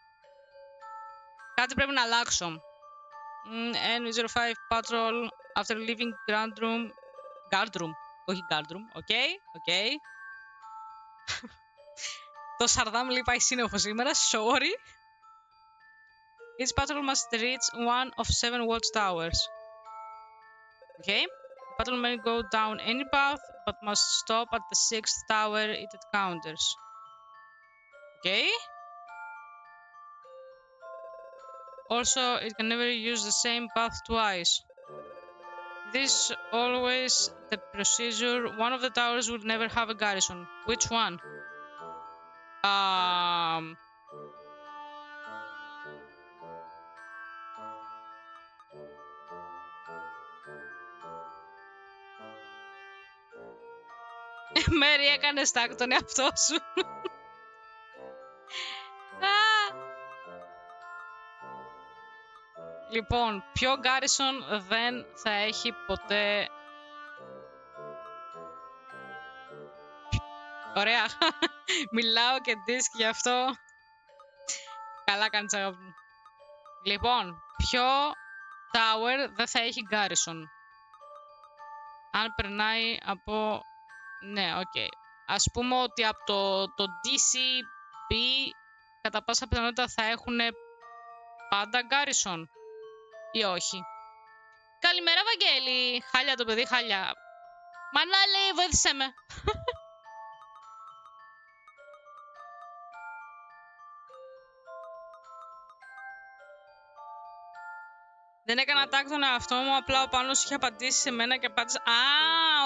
Κάτι πρέπει να αλλάξω. Mm, N05 patrol after leaving guard room. Guard room. Όχι guard room. Οκ, okay, οκ. Okay. [laughs] Το Σαρδάμ λέει πάει σύννεφο σήμερα. Sorry. Each patrol must reach one of seven watchtowers. Okay. The patrol may go down any path, but must stop at the sixth tower it encounters. Okay. Also, it can never use the same path twice. This always the procedure. One of the towers will never have a garrison. Which one? Um. Μέρι, έκανε στάκ τον εαυτό σου. Λοιπόν, ποιο Garrison δεν θα έχει ποτέ... Ωραία. [laughs] Μιλάω και δίσκ γι' αυτό. Καλά κάνεις αγάπη μου. Λοιπόν, ποιο Tower δεν θα έχει Garrison. Αν περνάει από... Ναι, οκ. Ας πούμε ότι από το, το DCB κατά πάσα πιθανότητα θα έχουν πάντα Garrison ή όχι. Καλημέρα, Βαγγέλη. Χάλια το παιδί, χάλια. Μανάλη, βοήθησέ με. [laughs] Δεν έκανα tag τον εαυτό μου, απλά ο Πάνος είχε απαντήσει σε μένα και απάντησα Α,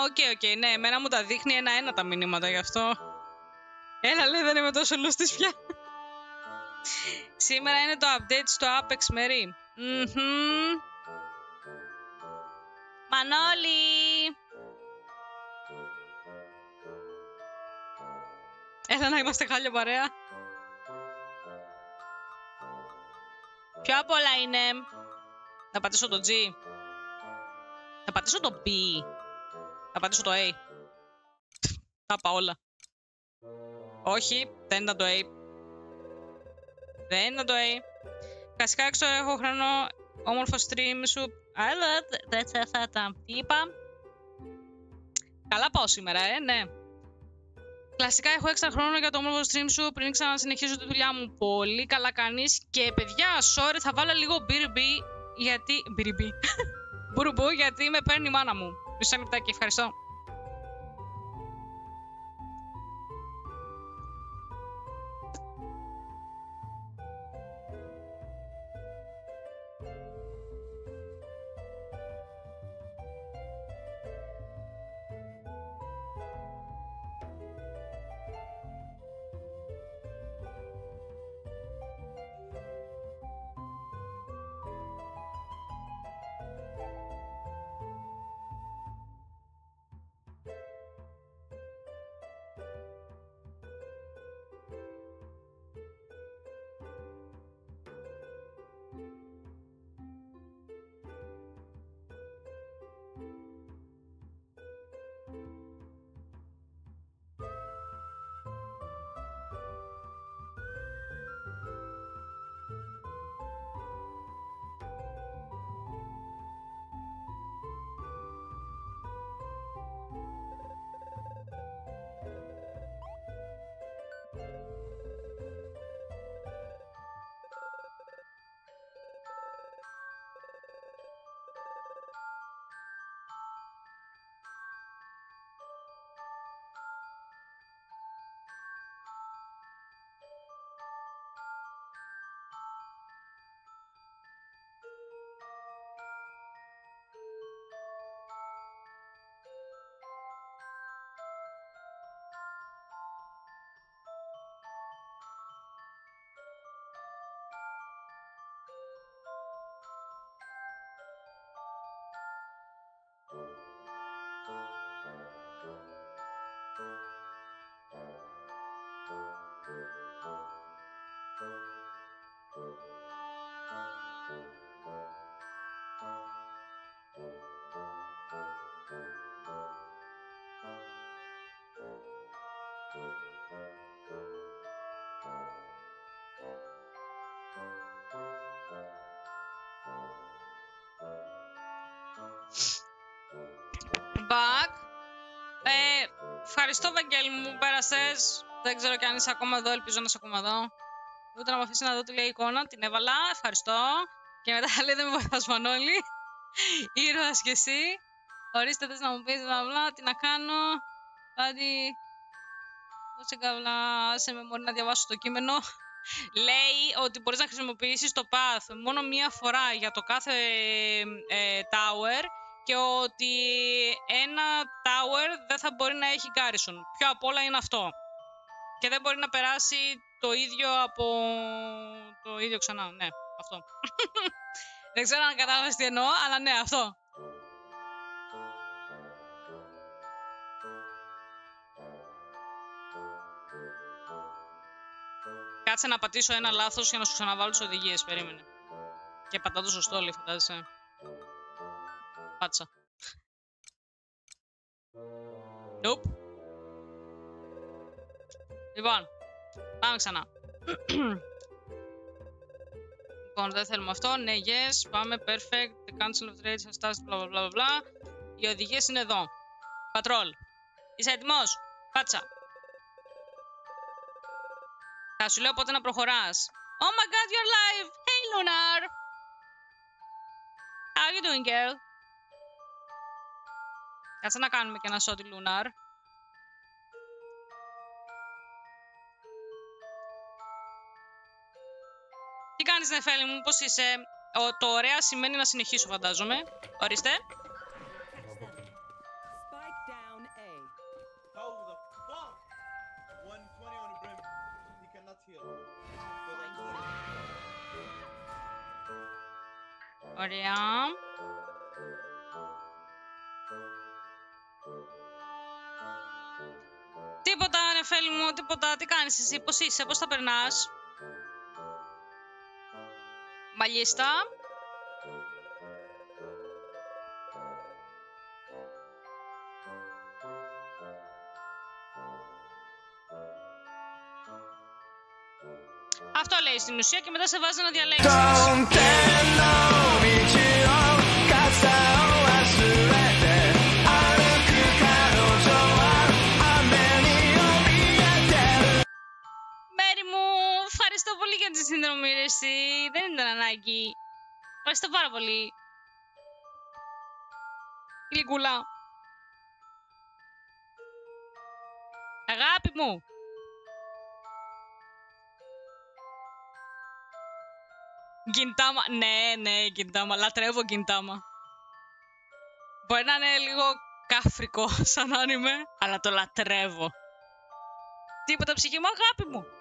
ok, ok, ναι, εμένα μου τα δείχνει ένα-ένα τα μηνύματα γι' αυτό. Έλα, λέει, δεν είμαι τόσο λούστης πια. [laughs] Σήμερα είναι το update στο Apex Mary. Μμμ. Μανώλη! Έλα να είμαστε χάλια παρέα. Ποιο απ' όλα είναι. Θα πατήσω το G. Θα πατήσω το B. Θα πατήσω το A. Τα πάω όλα. Όχι, δεν ήταν το A. Δεν ήταν το A. Φυσικά έξω έχω χρόνο όμορφο stream σου. Αλλά δεν θα θα τα. Τι είπα. Καλά πάω σήμερα, ε, ναι. Κλασικά έχω έξτρα χρόνο για το όμορφο stream σου πριν ξανασυνεχίσω τη δουλειά μου. Πολύ καλά κάνεις. Και παιδιά, sorry, θα βάλω λίγο μπιρμπι γιατί... Μπιρμπι. [laughs] Μπουρμπού, γιατί με παίρνει η μάνα μου. Μισό λεπτάκι, ευχαριστώ. Back. Ε, ευχαριστώ, Βαγγέλη μου, πέρασες. Δεν ξέρω κι αν είσαι ακόμα εδώ, ελπίζω να είσαι ακόμα εδώ. Ούτε να με αφήσει να δω τη λέει εικόνα, την έβαλα, ευχαριστώ. Και μετά [laughs] λέει δεν με βοηθάς Μανώλη. [laughs] Ήρωας κι εσύ. Ορίστε, θες να μου πεις, μπλα μπλα, τι να κάνω. Κάτι... Δώσε καβλά, σε με μπορεί να διαβάσω το κείμενο. [laughs] Λέει ότι μπορείς να χρησιμοποιήσεις το path μόνο μία φορά για το κάθε ε, tower και ότι ένα tower δεν θα μπορεί να έχει garrison. Πιο απ' όλα είναι αυτό. Και δεν μπορεί να περάσει το ίδιο από το ίδιο ξανά. Ναι, αυτό. [laughs] δεν ξέρω αν κατάλαβες τι εννοώ, αλλά ναι, αυτό. Κάτσε να πατήσω ένα λάθος για να σου ξαναβάλω τις οδηγίες. Περίμενε. Και πατά το σωστό, λέει, φαντάζεσαι. Πάτσα. Nope. Λοιπόν, πάμε ξανά. λοιπόν, δεν θέλουμε αυτό. Ναι, yes, πάμε, perfect. The cancel of trades has started, bla bla bla bla. Οι οδηγίες είναι εδώ. Πατρόλ. Είσαι έτοιμος; Πάτσα. Θα σου λέω πότε να προχωράς. Oh my god, you're live! Hey, Lunar! How you doing, girl? Κάτσε να κάνουμε και ένα shot Lunar. Κάνεις, Νεφέλη μου, πώς είσαι. Ο, το ωραία σημαίνει να συνεχίσω, φαντάζομαι. Ορίστε. Spike down A. How the fuck? 120 on the brim. He cannot heal. Ωραία. Τίποτα, Νεφέλη μου, τίποτα. Τι κάνεις εσύ, πώς είσαι, πώς τα περνάς; Μαλίστα. Αυτό λέει στην ουσία και μετά σε βάζει να διαλέξεις. Πολύ για τη συνδρομή, ρε εσύ. Δεν ήταν ανάγκη. Ευχαριστώ πάρα πολύ. Γλυκούλα. Αγάπη μου. Γκιντάμα. Ναι, ναι, γκιντάμα. Λατρεύω γκιντάμα. Μπορεί να είναι λίγο κάφρικο σαν άνιμε, αλλά το λατρεύω. Τίποτα ψυχή μου, αγάπη μου.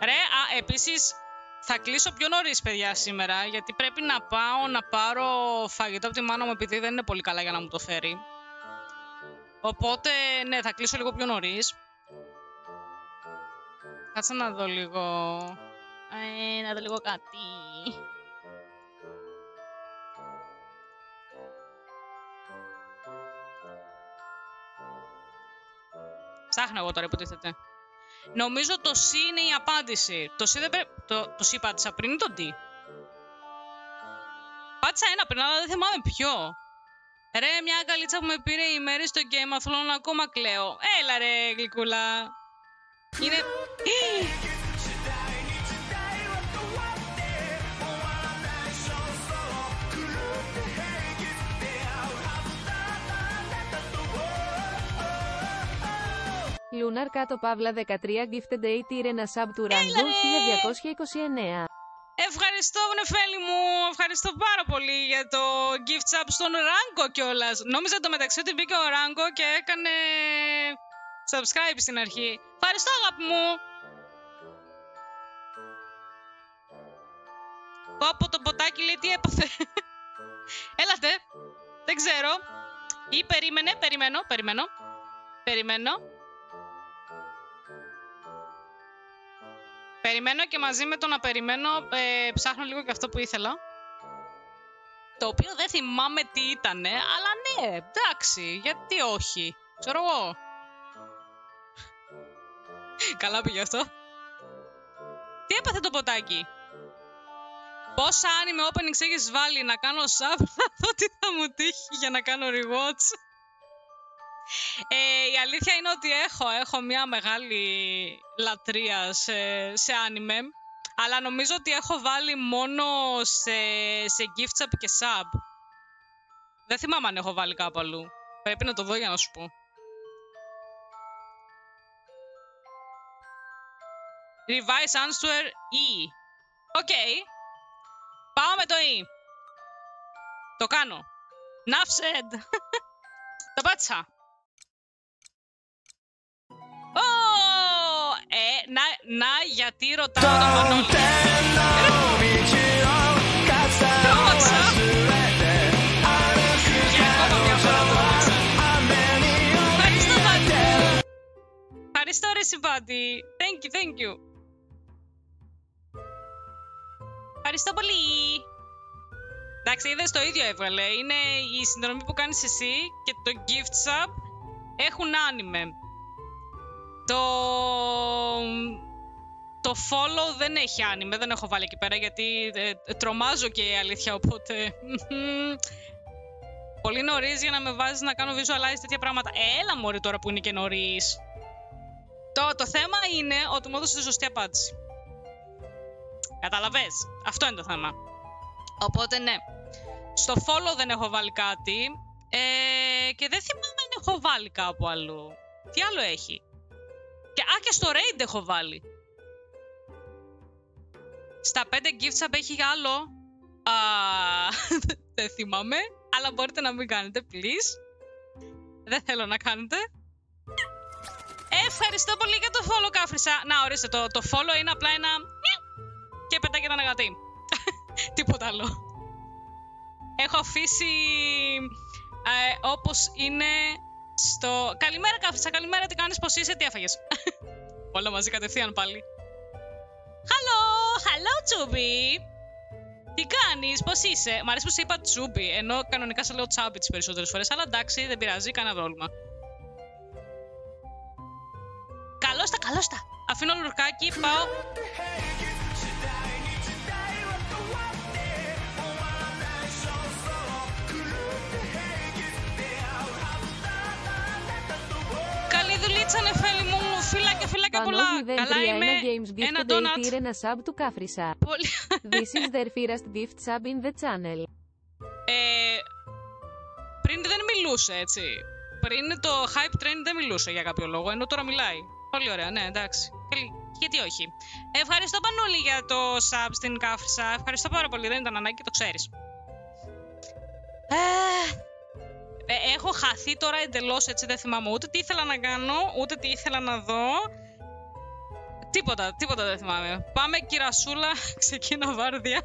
Ρε, α, επίσης θα κλείσω πιο νωρίς, παιδιά, σήμερα, γιατί πρέπει να πάω να πάρω φαγητό από τη μάνα μου, επειδή δεν είναι πολύ καλά για να μου το φέρει. Οπότε, ναι, θα κλείσω λίγο πιο νωρίς. Κάτσε να δω λίγο... Ε, να δω λίγο κάτι. Ψάχνω εγώ τώρα, υποτίθεται. Νομίζω το C είναι η απάντηση. Το C δεν πρέπει... Το, το C πάτησα πριν ή το D. Πάτησα ένα πριν, αλλά δεν θυμάμαι ποιο. Ρε, μια καλίτσα που με πήρε η μέρη στο Game of Thrones ακόμα κλαίω. Έλα ρε, γλυκούλα. Είναι... Lunar κάτω παύλα 13 gifted 80 ένα sub του Rango 1229. Ευχαριστώ, Νεφέλη μου. Ευχαριστώ πάρα πολύ για το gift sub στον Ράγκο κιόλας. Νόμιζα το μεταξύ ότι μπήκε ο Ράγκο και έκανε subscribe στην αρχή. Ευχαριστώ, αγάπη μου. Πω από το ποτάκι λέει τι έπαθε. [laughs] Έλατε. Δεν ξέρω. Ή περίμενε, περιμένω, περιμένω. Περιμένω. Περιμένω και μαζί με το να περιμένω, ε, ψάχνω λίγο και αυτό που ήθελα. Το οποίο δεν θυμάμαι τι ήτανε, αλλά ναι, εντάξει, γιατί όχι. Ξέρω εγώ. Καλά πήγε αυτό. Τι έπαθε το ποτάκι; Πόσα anime openings έχεις βάλει να κάνω sub, [laughs] να δω τι θα μου τύχει για να κάνω rewatch. Ε, η αλήθεια είναι ότι έχω, έχω μια μεγάλη λατρεία σε, σε anime, αλλά νομίζω ότι έχω βάλει μόνο σε, σε gift sub και sub. Δεν θυμάμαι αν έχω βάλει κάπου αλλού. Πρέπει να το δω για να σου πω. Revise answer E. Ok. Πάω με το E. Το κάνω. Enough said. [laughs] το πάτησα. Ω, ε, να, να, γιατί ρωτάω τον Μανώλη. Τρόμαξα. Για ακόμα μια φορά τρόμαξα. Ευχαριστώ, Βάντι. Ευχαριστώ, ρε Συμβάντι. Thank you, thank you. Ευχαριστώ πολύ. Εντάξει, είδες το ίδιο έβγαλε. Είναι η συνδρομή που κάνεις εσύ και το gift sub έχουν anime. Το... Το follow δεν έχει anime, δεν έχω βάλει εκεί πέρα γιατί ε, τρομάζω και η αλήθεια, οπότε... Πολύ νωρίς για να με βάζεις να κάνω visualize τέτοια πράγματα. Έλα μωρή τώρα που είναι και νωρίς. Το, το θέμα είναι ότι μου έδωσε τη σωστή απάντηση. Καταλαβες; Αυτό είναι το θέμα. Οπότε ναι. Στο follow δεν έχω βάλει κάτι. Ε, και δεν θυμάμαι αν έχω βάλει κάπου αλλού. Τι άλλο έχει; Και, α, και στο raid έχω βάλει. Στα 5 gift sub έχει άλλο. Α, [laughs] δεν θυμάμαι. Αλλά μπορείτε να μην κάνετε, please. Δεν θέλω να κάνετε. Ευχαριστώ πολύ για το follow, Κάφρισα. Να, ορίστε, το, το follow είναι απλά ένα... νιου Και πετάγεται ένα γατί. [laughs] Τίποτα άλλο. Έχω αφήσει ε, όπως είναι στο... Καλημέρα, Κάφρισα, καλημέρα, τι κάνεις, πώς είσαι, τι έφαγες. [laughs] Όλα μαζί κατευθείαν πάλι. Hello, hello, Τσούμπι. Τι κάνεις, πώς είσαι. Μ' αρέσει που σε είπα Τσούμπι, ενώ κανονικά σε λέω Τσάμπι τις περισσότερες φορές, αλλά εντάξει, δεν πειράζει, κανένα πρόβλημα. Καλώς τα, καλώς τα. Αφήνω λουρκάκι, πάω. Δουλίτσα, νεφέλη μου. Φύλακια, φύλακια πολλά. Πανός Καλά 031 είμαι. Games Ένα Gifted donut. Date ένα sub του Κάφρισα. Πολύ. This is their first gift sub in the channel. Ε, πριν δεν μιλούσε, έτσι. Πριν το hype train δεν μιλούσε για κάποιο λόγο, ενώ τώρα μιλάει. Πολύ ωραία, ναι, εντάξει. Καλή. Γιατί όχι. Ευχαριστώ Πανούλη για το sub στην Κάφρισα. Ευχαριστώ πάρα πολύ, δεν ήταν ανάγκη, το ξέρεις. Ε, ε, έχω χαθεί τώρα εντελώς έτσι, δεν θυμάμαι ούτε τι ήθελα να κάνω, ούτε τι ήθελα να δω. Τίποτα, τίποτα δεν θυμάμαι. Πάμε κυρασούλα, [laughs] ξεκίνα βάρδια.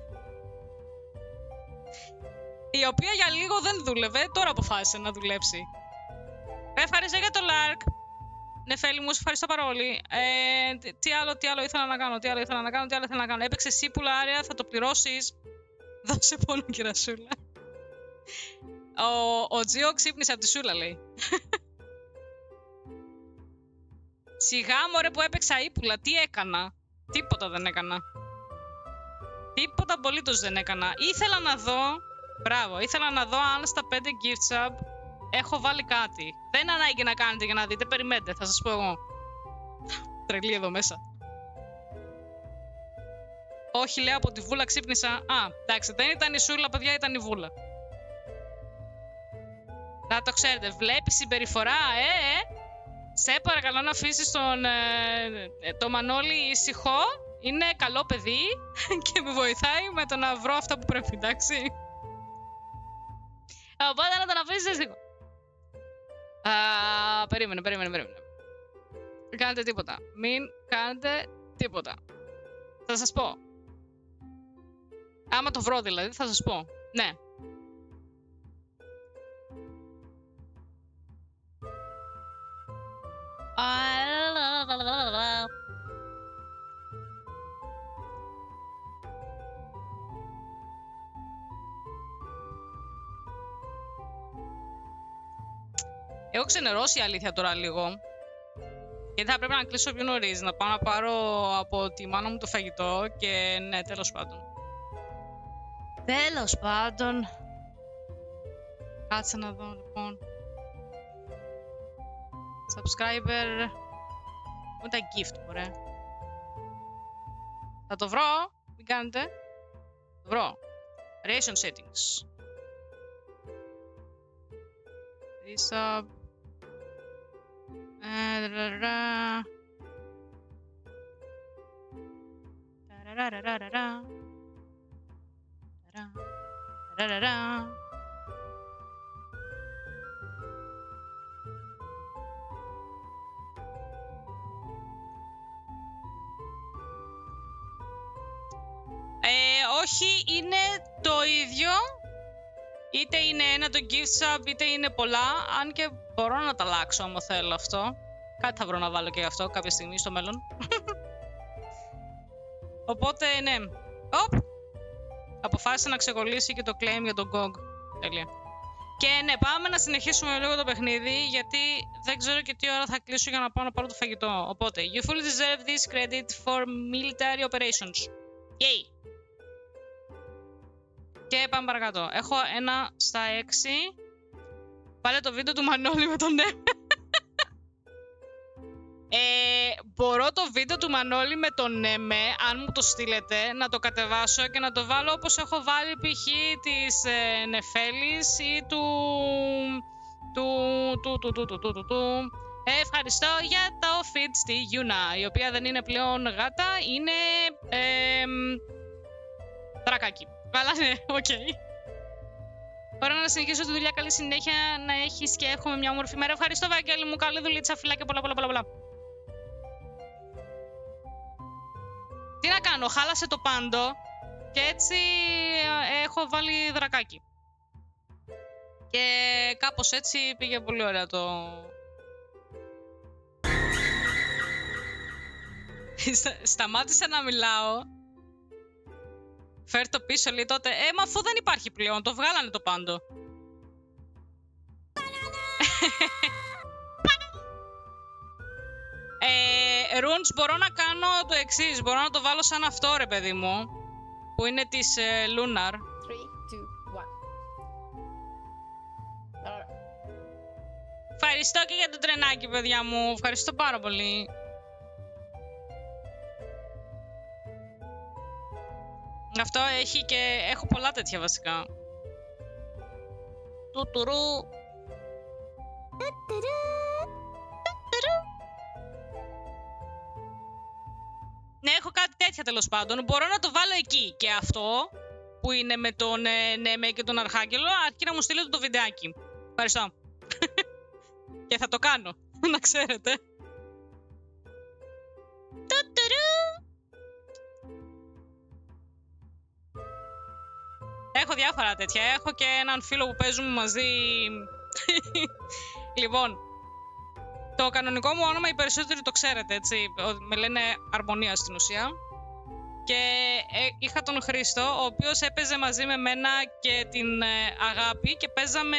Η οποία για λίγο δεν δούλευε, τώρα αποφάσισε να δουλέψει. Ευχαριστώ για το Lark. Νεφέλη μου, σε ευχαριστώ πάρα πολύ. Ε, τι- τι άλλο, τι άλλο ήθελα να κάνω, τι άλλο ήθελα να κάνω, τι άλλο ήθελα να κάνω. Έπαιξε σίπουλα, άρια, θα το πληρώσεις. Δώσε πόνο, κυρασούλα. Ο, ο Τζίο ξύπνησε από τη σούλα, λέει. Σιγά μωρέ που έπαιξα ύπουλα, τι έκανα; Τίποτα δεν έκανα. Τίποτα απολύτως δεν έκανα. Ήθελα να δω, μπράβο, ήθελα να δω αν στα 5 gift sub έχω βάλει κάτι. Δεν είναι ανάγκη να κάνετε για να δείτε, περιμένετε, θα σας πω εγώ. Τρελή εδώ μέσα. Όχι, λέω από τη βούλα ξύπνησα. Α, εντάξει, δεν ήταν η σούλα, παιδιά, ήταν η βούλα. Να το ξέρετε, βλέπεις συμπεριφορά, ε, ε. Σε παρακαλώ να αφήσεις τον ε, ε, το Μανώλη ησυχό. Είναι καλό παιδί [laughs] και με βοηθάει με το να βρω αυτά που πρέπει, εντάξει. Οπότε να τον αφήσεις ησυχό. Α, περίμενε, περίμενε, περίμενε. Μην κάνετε τίποτα. Μην κάνετε τίποτα. Θα σας πω. Άμα το βρω δηλαδή, θα σας πω. Ναι. Έχω ξενερώσει η αλήθεια τώρα λίγο. Γιατί θα πρέπει να κλείσω πιο νωρίς, να πάω να πάρω από τη μάνα μου το φαγητό και ναι, τέλος πάντων. Τέλος πάντων. Κάτσε να δω λοιπόν. Subscriber. Πού είναι τα gift, μωρέ. Θα το βρω. Μην κάνετε. Θα το βρω. Ration settings. Resub. Ε, ραραρα. Ταραραραραρα. Ταρα. Ταραραρα. Ε, όχι, είναι το ίδιο. Είτε είναι ένα το gift sub, είτε είναι πολλά. Αν και μπορώ να τα αλλάξω άμα θέλω αυτό. Κάτι θα βρω να βάλω και αυτό κάποια στιγμή στο μέλλον. [laughs] Οπότε, ναι. Οπ! Αποφάσισε να ξεκολλήσει και το claim για τον GOG. Τέλεια. Και ναι, πάμε να συνεχίσουμε λίγο το παιχνίδι, γιατί δεν ξέρω και τι ώρα θα κλείσω για να πάω να πάρω το φαγητό. Οπότε, you fully deserve this credit for military operations. Yay! Και πάμε παρακάτω. Έχω ένα στα έξι. Βάλε το βίντεο του Μανώλη με τον ναι. [laughs] Ε, μπορώ το βίντεο του Μανώλη με τον Νέμε, αν μου το στείλετε, να το κατεβάσω και να το βάλω όπως έχω βάλει π.χ. της ε, Νεφέλης ή του... του... του... του... του... του... του... του... του. Ε, ευχαριστώ για το feed στη Γιούνα, η οποία δεν είναι πλέον γάτα, είναι... Ε, δρακάκι. Αλλά ναι, οκ. Μπορώ να συνεχίσω τη δουλειά. Καλή συνέχεια να έχεις και έχουμε μια όμορφη μέρα. Ευχαριστώ, Βαγγέλη μου. Καλή δουλίτσα, φιλάκια, πολλά, πολλά, πολλά, πολλά. Τι να κάνω, χάλασε το πάντο και έτσι ε, έχω βάλει δρακάκι. Και κάπως έτσι πήγε πολύ ωραία το... Σταμάτησα να μιλάω. Φέρ το πίσω, λέει τότε. Ε, μα αφού δεν υπάρχει πλέον, το βγάλανε το πάντο. Ε, Runes, μπορώ να κάνω το εξής. Μπορώ να το βάλω σαν αυτό, ρε παιδί μου. Που είναι της ε, Lunar. 3, 2, 1. Ευχαριστώ και για το τρενάκι, παιδιά μου. Ευχαριστώ πάρα πολύ. Αυτό έχει και... Έχω πολλά τέτοια βασικά. Τουτουρού. Ναι, έχω κάτι τέτοια τέλος πάντων. Μπορώ να το βάλω εκεί. Και αυτό που είναι με τον ε, Νέμε και τον Αρχάγγελο, αρκεί να μου στείλετε το βιντεάκι. Ευχαριστώ. [laughs] και θα το κάνω, [laughs] να ξέρετε. Έχω διάφορα τέτοια. Έχω και έναν φίλο που παίζουμε μαζί. [laughs] λοιπόν, το κανονικό μου όνομα οι περισσότεροι το ξέρετε, έτσι. Ο- Με λένε Αρμονία στην ουσία. Και ε, είχα τον Χρήστο, ο οποίος έπαιζε μαζί με μένα και την ε, Αγάπη και παίζαμε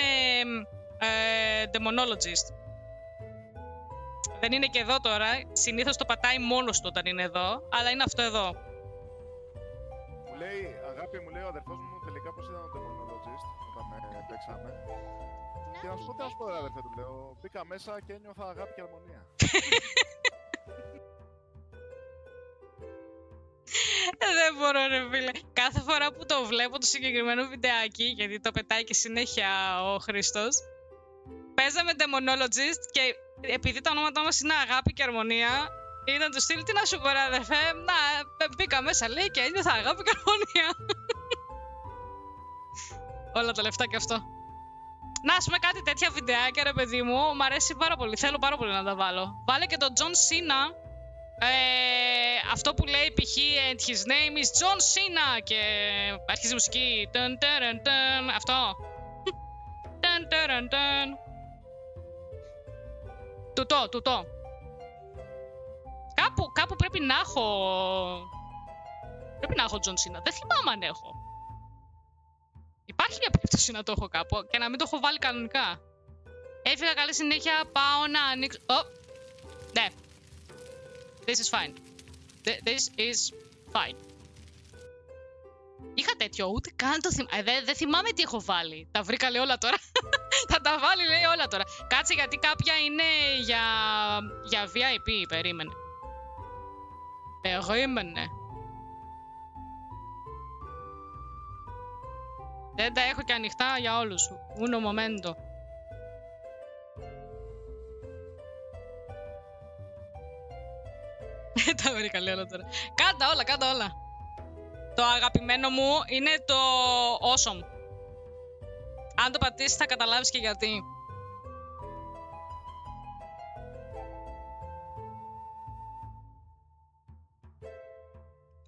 ε, Demonologist. Δεν είναι και εδώ τώρα. Συνήθως το πατάει μόνος του όταν είναι εδώ, αλλά είναι αυτό εδώ. Μου λέει, αγάπη μου λέει ο αδερφός μου τελικά πώς ήταν ο Demonologist όταν ε, παίξαμε. Και να σου πω τι να σου πω ρε αδερφέ του λέω, μπήκα μέσα και ένιωθα αγάπη και αρμονία. [laughs] Δεν μπορώ, ρε φίλε. Κάθε φορά που το βλέπω το συγκεκριμένο βιντεάκι, γιατί το πετάει και συνέχεια ο Χρήστος, παίζαμε Demonologist και επειδή τα ονόματά μας είναι Αγάπη και Αρμονία, ήταν τους στυλ τι να σου πω, ρε αδερφέ. Να, ε, μπήκα μέσα, λέει και ένιωθα Αγάπη και Αρμονία. [laughs] Όλα τα λεφτά και αυτό. Να, ας πούμε κάτι τέτοια βιντεάκια, ρε παιδί μου, μου αρέσει πάρα πολύ. Θέλω πάρα πολύ να τα βάλω. Βάλε και τον John Cena ε, αυτό που λέει π.χ. and his name is John Cena και αρχίζει η μουσική ταν, ταν, ταν, αυτό ταν, ταν, ταν. τούτο, τούτο κάπου, κάπου πρέπει να έχω πρέπει να έχω John Cena δεν θυμάμαι αν έχω υπάρχει μια περίπτωση να το έχω κάπου και να μην το έχω βάλει κανονικά Έφυγα καλή συνέχεια, πάω να ανοίξω... Ω! Ναι. This is fine. Th- This is fine. Είχα τέτοιο, ούτε καν το θυμάμαι. δεν δεν θυμάμαι τι έχω βάλει. Τα βρήκα λέει όλα τώρα. [laughs] Θα τα βάλει λέει όλα τώρα. Κάτσε γιατί κάποια είναι για, για VIP. Περίμενε. Περίμενε. Δεν τα έχω και ανοιχτά για όλους. Uno momento. [laughs] Τα βρήκα λέει όλα τώρα. Κάντα όλα, κάντα όλα. Το αγαπημένο μου είναι το awesome. Αν το πατήσεις θα καταλάβεις και γιατί.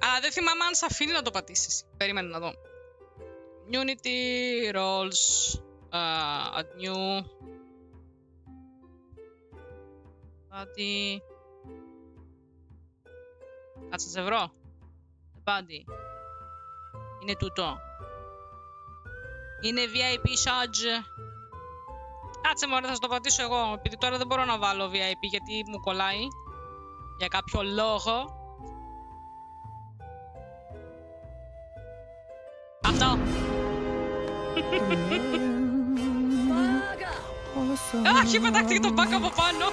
Α, δεν θυμάμαι αν σε αφήνει να το πατήσεις. Περίμενε να δω. Unity roles. Uh, add new. Body. Κάτσε σε βρω. Body. Είναι τούτο. Είναι VIP charge. Κάτσε μωρέ, θα στο πατήσω εγώ. Επειδή τώρα δεν μπορώ να βάλω VIP γιατί μου κολλάει. Για κάποιο λόγο. Αχ, πετάχτηκε το μπακ από πάνω.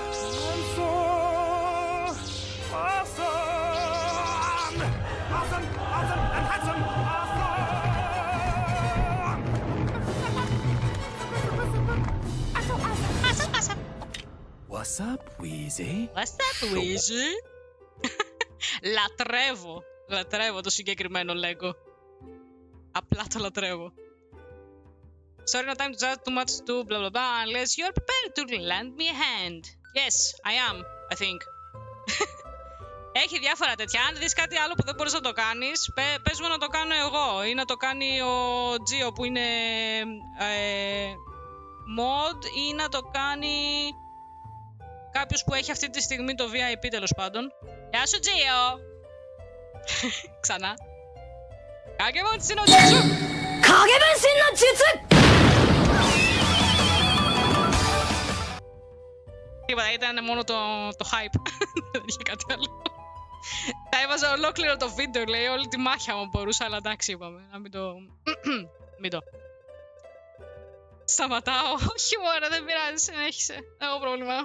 What's up, Wheezy? What's up, Wheezy? λατρεύω. Λατρεύω το συγκεκριμένο Lego. Απλά το λατρεύω. Sorry, no time to chat too much to blah blah blah unless you're prepared to lend me a hand. Yes, I am, I think. [laughs] Έχει διάφορα τέτοια. Αν δεις κάτι άλλο που δεν μπορείς να το κάνεις, πε, πες μου να το κάνω εγώ ή να το κάνει ο Τζίο που είναι ε, mod ή να το κάνει κάποιος που έχει αυτή τη στιγμή το VIP τέλος πάντων. Γεια σου Τζίο! [laughs] Ξανά. Κάγε μου τσινο Τζιου! Τίποτα, ήταν μόνο το, το hype. [laughs] Δεν είχε κάτι άλλο. Θα έβαζα ολόκληρο το βίντεο, λέει, όλη τη μάχη μου μπορούσα, αλλά εντάξει είπαμε, να μην το... [clears throat] μην το. Σταματάω. [laughs] Όχι μωρέ, δεν πειράζει, συνέχισε. Δεν έχω πρόβλημα.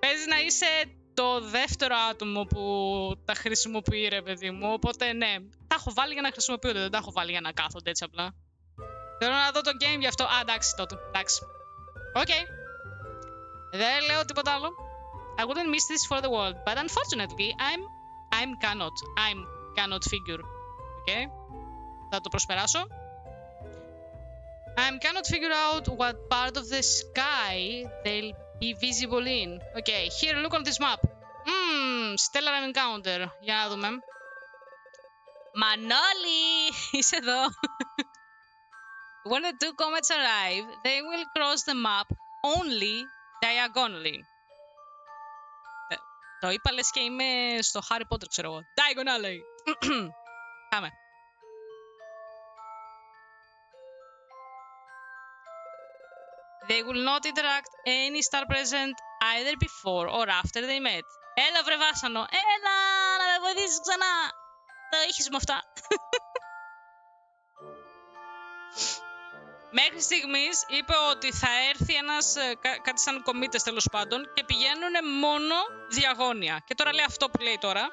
Παίζει να είσαι το δεύτερο άτομο που τα χρησιμοποιεί, ρε παιδί μου. Οπότε ναι, τα έχω βάλει για να χρησιμοποιούνται, δεν τα έχω βάλει για να κάθονται έτσι απλά. Θέλω να δω το game γι' αυτό. Α, εντάξει τότε. Εντάξει. Οκ. Δεν λέω τίποτα άλλο. I wouldn't miss this for the world, but unfortunately, I'm I'm cannot. I'm cannot figure. Okay. Θα το προσπεράσω. I cannot figure out what part of the sky they'll be visible in. Okay, here, look on this map. Hmm, stellar encounter. Για να δούμε. Manoli! Είσαι [laughs] εδώ. [laughs] When the two comets arrive, they will cross the map only diagonally. Ε, Το είπα λες και είμαι στο Harry Potter, ξέρω εγώ. Diagonally! Πάμε. They will not interact any star present either before or after they met. Έλα βρε βάσανο, έλα να με βοηθήσεις ξανά. Το έχεις με αυτά. Μέχρι στιγμής είπε ότι θα έρθει ένας, ε, κά- κάτι σαν κομίτες τέλος πάντων και πηγαίνουν μόνο διαγώνια. Και τώρα λέει αυτό που λέει τώρα.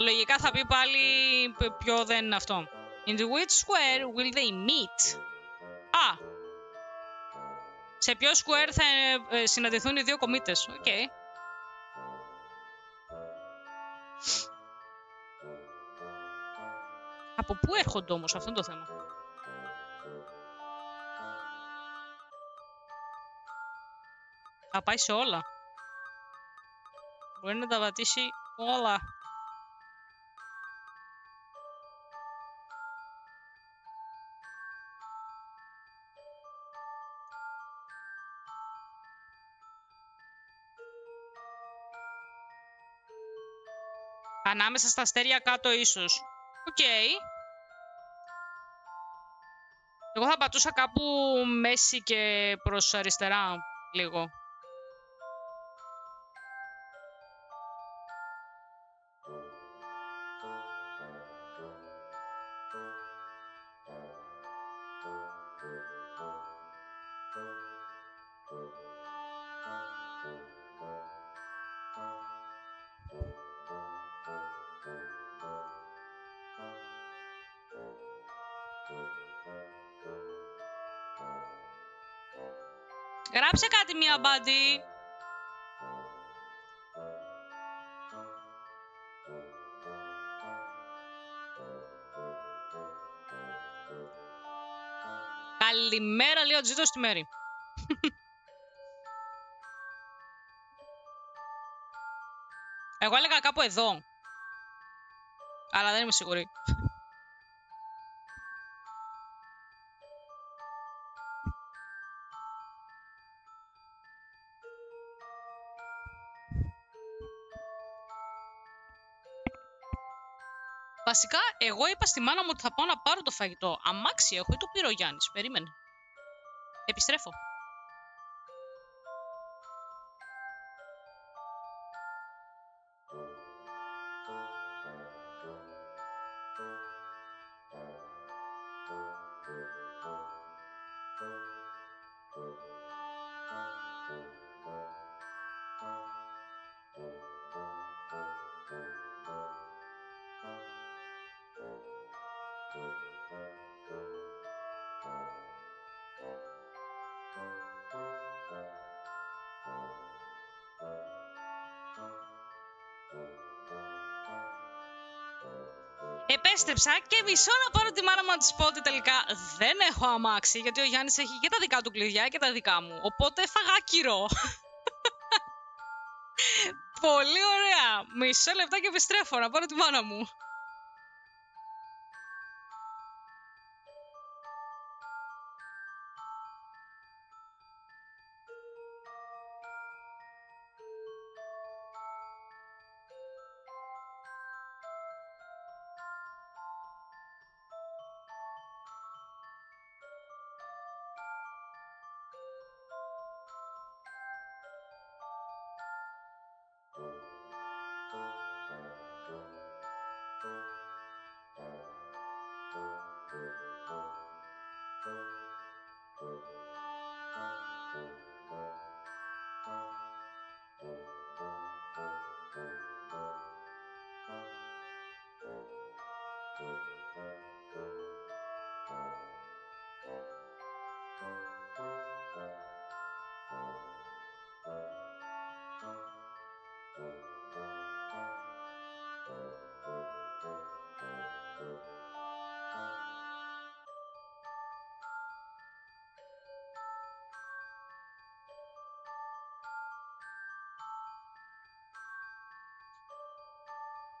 Λογικά θα πει πάλι π- ποιο δεν είναι αυτό. In which square will they meet? Α! Σε ποιο square θα ε, ε, συναντηθούν οι δύο κομίτες; Οκ. Από πού έρχονται όμως, αυτό είναι το θέμα. Θα πάει σε όλα. Μπορεί να τα πατήσει όλα. Ανάμεσα στα αστέρια κάτω ίσως. Οκ. Εγώ θα πατούσα κάπου μέση και προς αριστερά λίγο. Γράψε κάτι μία μπάντι. Καλημέρα, λέει ο Τζίτο στη μέρη. Εγώ έλεγα κάπου εδώ. Αλλά δεν είμαι σίγουρη. Εγώ είπα στη μάνα μου ότι θα πάω να πάρω το φαγητό. Αμάξι έχω ή το πήρε ο Γιάννης. Περίμενε. Επιστρέφω. Επέστρεψα και μισό να πάρω τη μάνα μου να της πω ότι τελικά δεν έχω αμάξι, γιατί ο Γιάννης έχει και τα δικά του κλειδιά και τα δικά μου. Οπότε έφαγα άκυρο. [laughs] Πολύ ωραία. Μισό λεπτά και επιστρέφω να πάρω τη μάνα μου.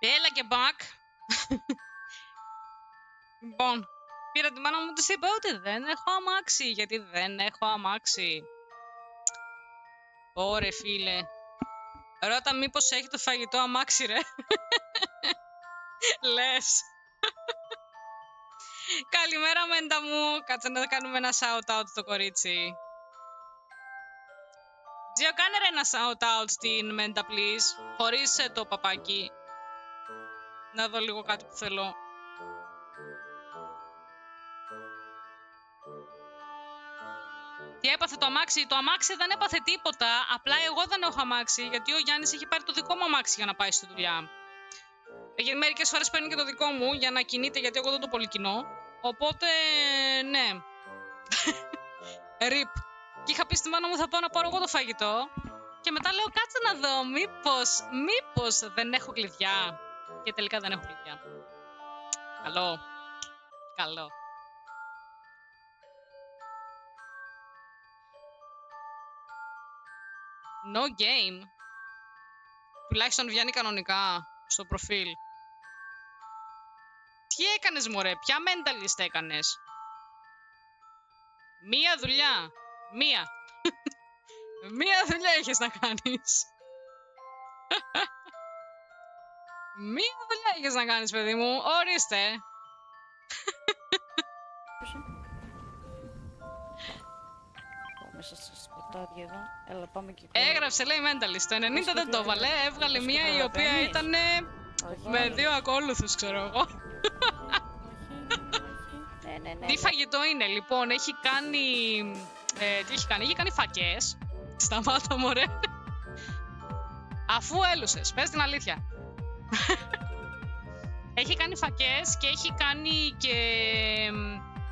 Έλα και back. λοιπόν, πήρα τη μάνα μου, της είπα ότι δεν έχω αμάξι, γιατί δεν έχω αμάξι. Ωρε φίλε. Ρώτα μήπως έχει το φαγητό αμάξι ρε. [laughs] Λες. [laughs] Καλημέρα Μέντα μου. Κάτσε να κάνουμε ένα shout out στο κορίτσι. Τζιο, κάνε ρε ένα shout out στην Μέντα please. Χωρίς ε, το παπάκι. Να δω λίγο κάτι που θέλω. Τι έπαθε το αμάξι; Το αμάξι δεν έπαθε τίποτα. Απλά εγώ δεν έχω αμάξι, γιατί ο Γιάννης έχει πάρει το δικό μου αμάξι για να πάει στη δουλειά. Ε, Μερικές φορές παίρνει και το δικό μου για να κινείται, γιατί εγώ δεν το πολυκινώ. Οπότε, ναι. [laughs] Ριπ. Και είχα πει στη μάνα μου θα πάω να πάρω εγώ το φαγητό. Και μετά λέω κάτσε να δω μήπως, μήπως δεν έχω κλειδιά. Και τελικά δεν έχω κλειδιά. Καλό. Καλό. No game. Τουλάχιστον βγαίνει κανονικά στο προφίλ. Τι έκανες μωρέ, ποια mentalist έκανες; Μία δουλειά. Μία. [laughs] Μία δουλειά έχεις να κάνεις. [laughs] Μία δουλειά έχεις να κάνεις παιδί μου. Ορίστε. λεπτάδια εδώ. Έλα, πάμε και Έγραψε, λέει Mentalist. Το 90 δεν το έβαλε. Έβγαλε Πώς μία η οποία καταλαβαίνεις; ήταν Όχι, με όχι. δύο ακόλουθους, ξέρω εγώ. [laughs] Ναι, ναι, ναι. Τι φαγητό είναι, λοιπόν; Έχει κάνει. Ε, τι έχει κάνει, έχει κάνει φακές. Σταμάτα, μωρέ. Αφού έλουσες, πες την αλήθεια. Έχει κάνει φακές και έχει κάνει και.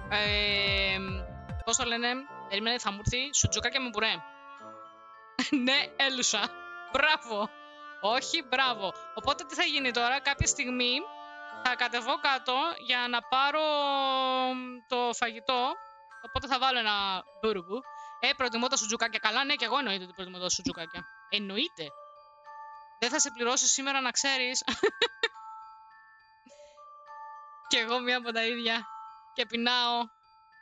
Ε, Πώς το λένε, περίμενε, θα μου έρθει σουτζούκακια με μπουρέ. [laughs] ναι, έλουσα. Μπράβο. Όχι, μπράβο. Οπότε τι θα γίνει τώρα, κάποια στιγμή θα κατεβώ κάτω για να πάρω το φαγητό. Οπότε θα βάλω ένα μπουρμπου. Ε, προτιμώ τα σουτζουκάκια. Καλά, ναι, και εγώ εννοείται ότι προτιμώ τα σουτζουκάκια. Εννοείται. Δεν θα σε πληρώσω σήμερα να ξέρεις. [laughs] και εγώ μία από τα ίδια. Και πεινάω.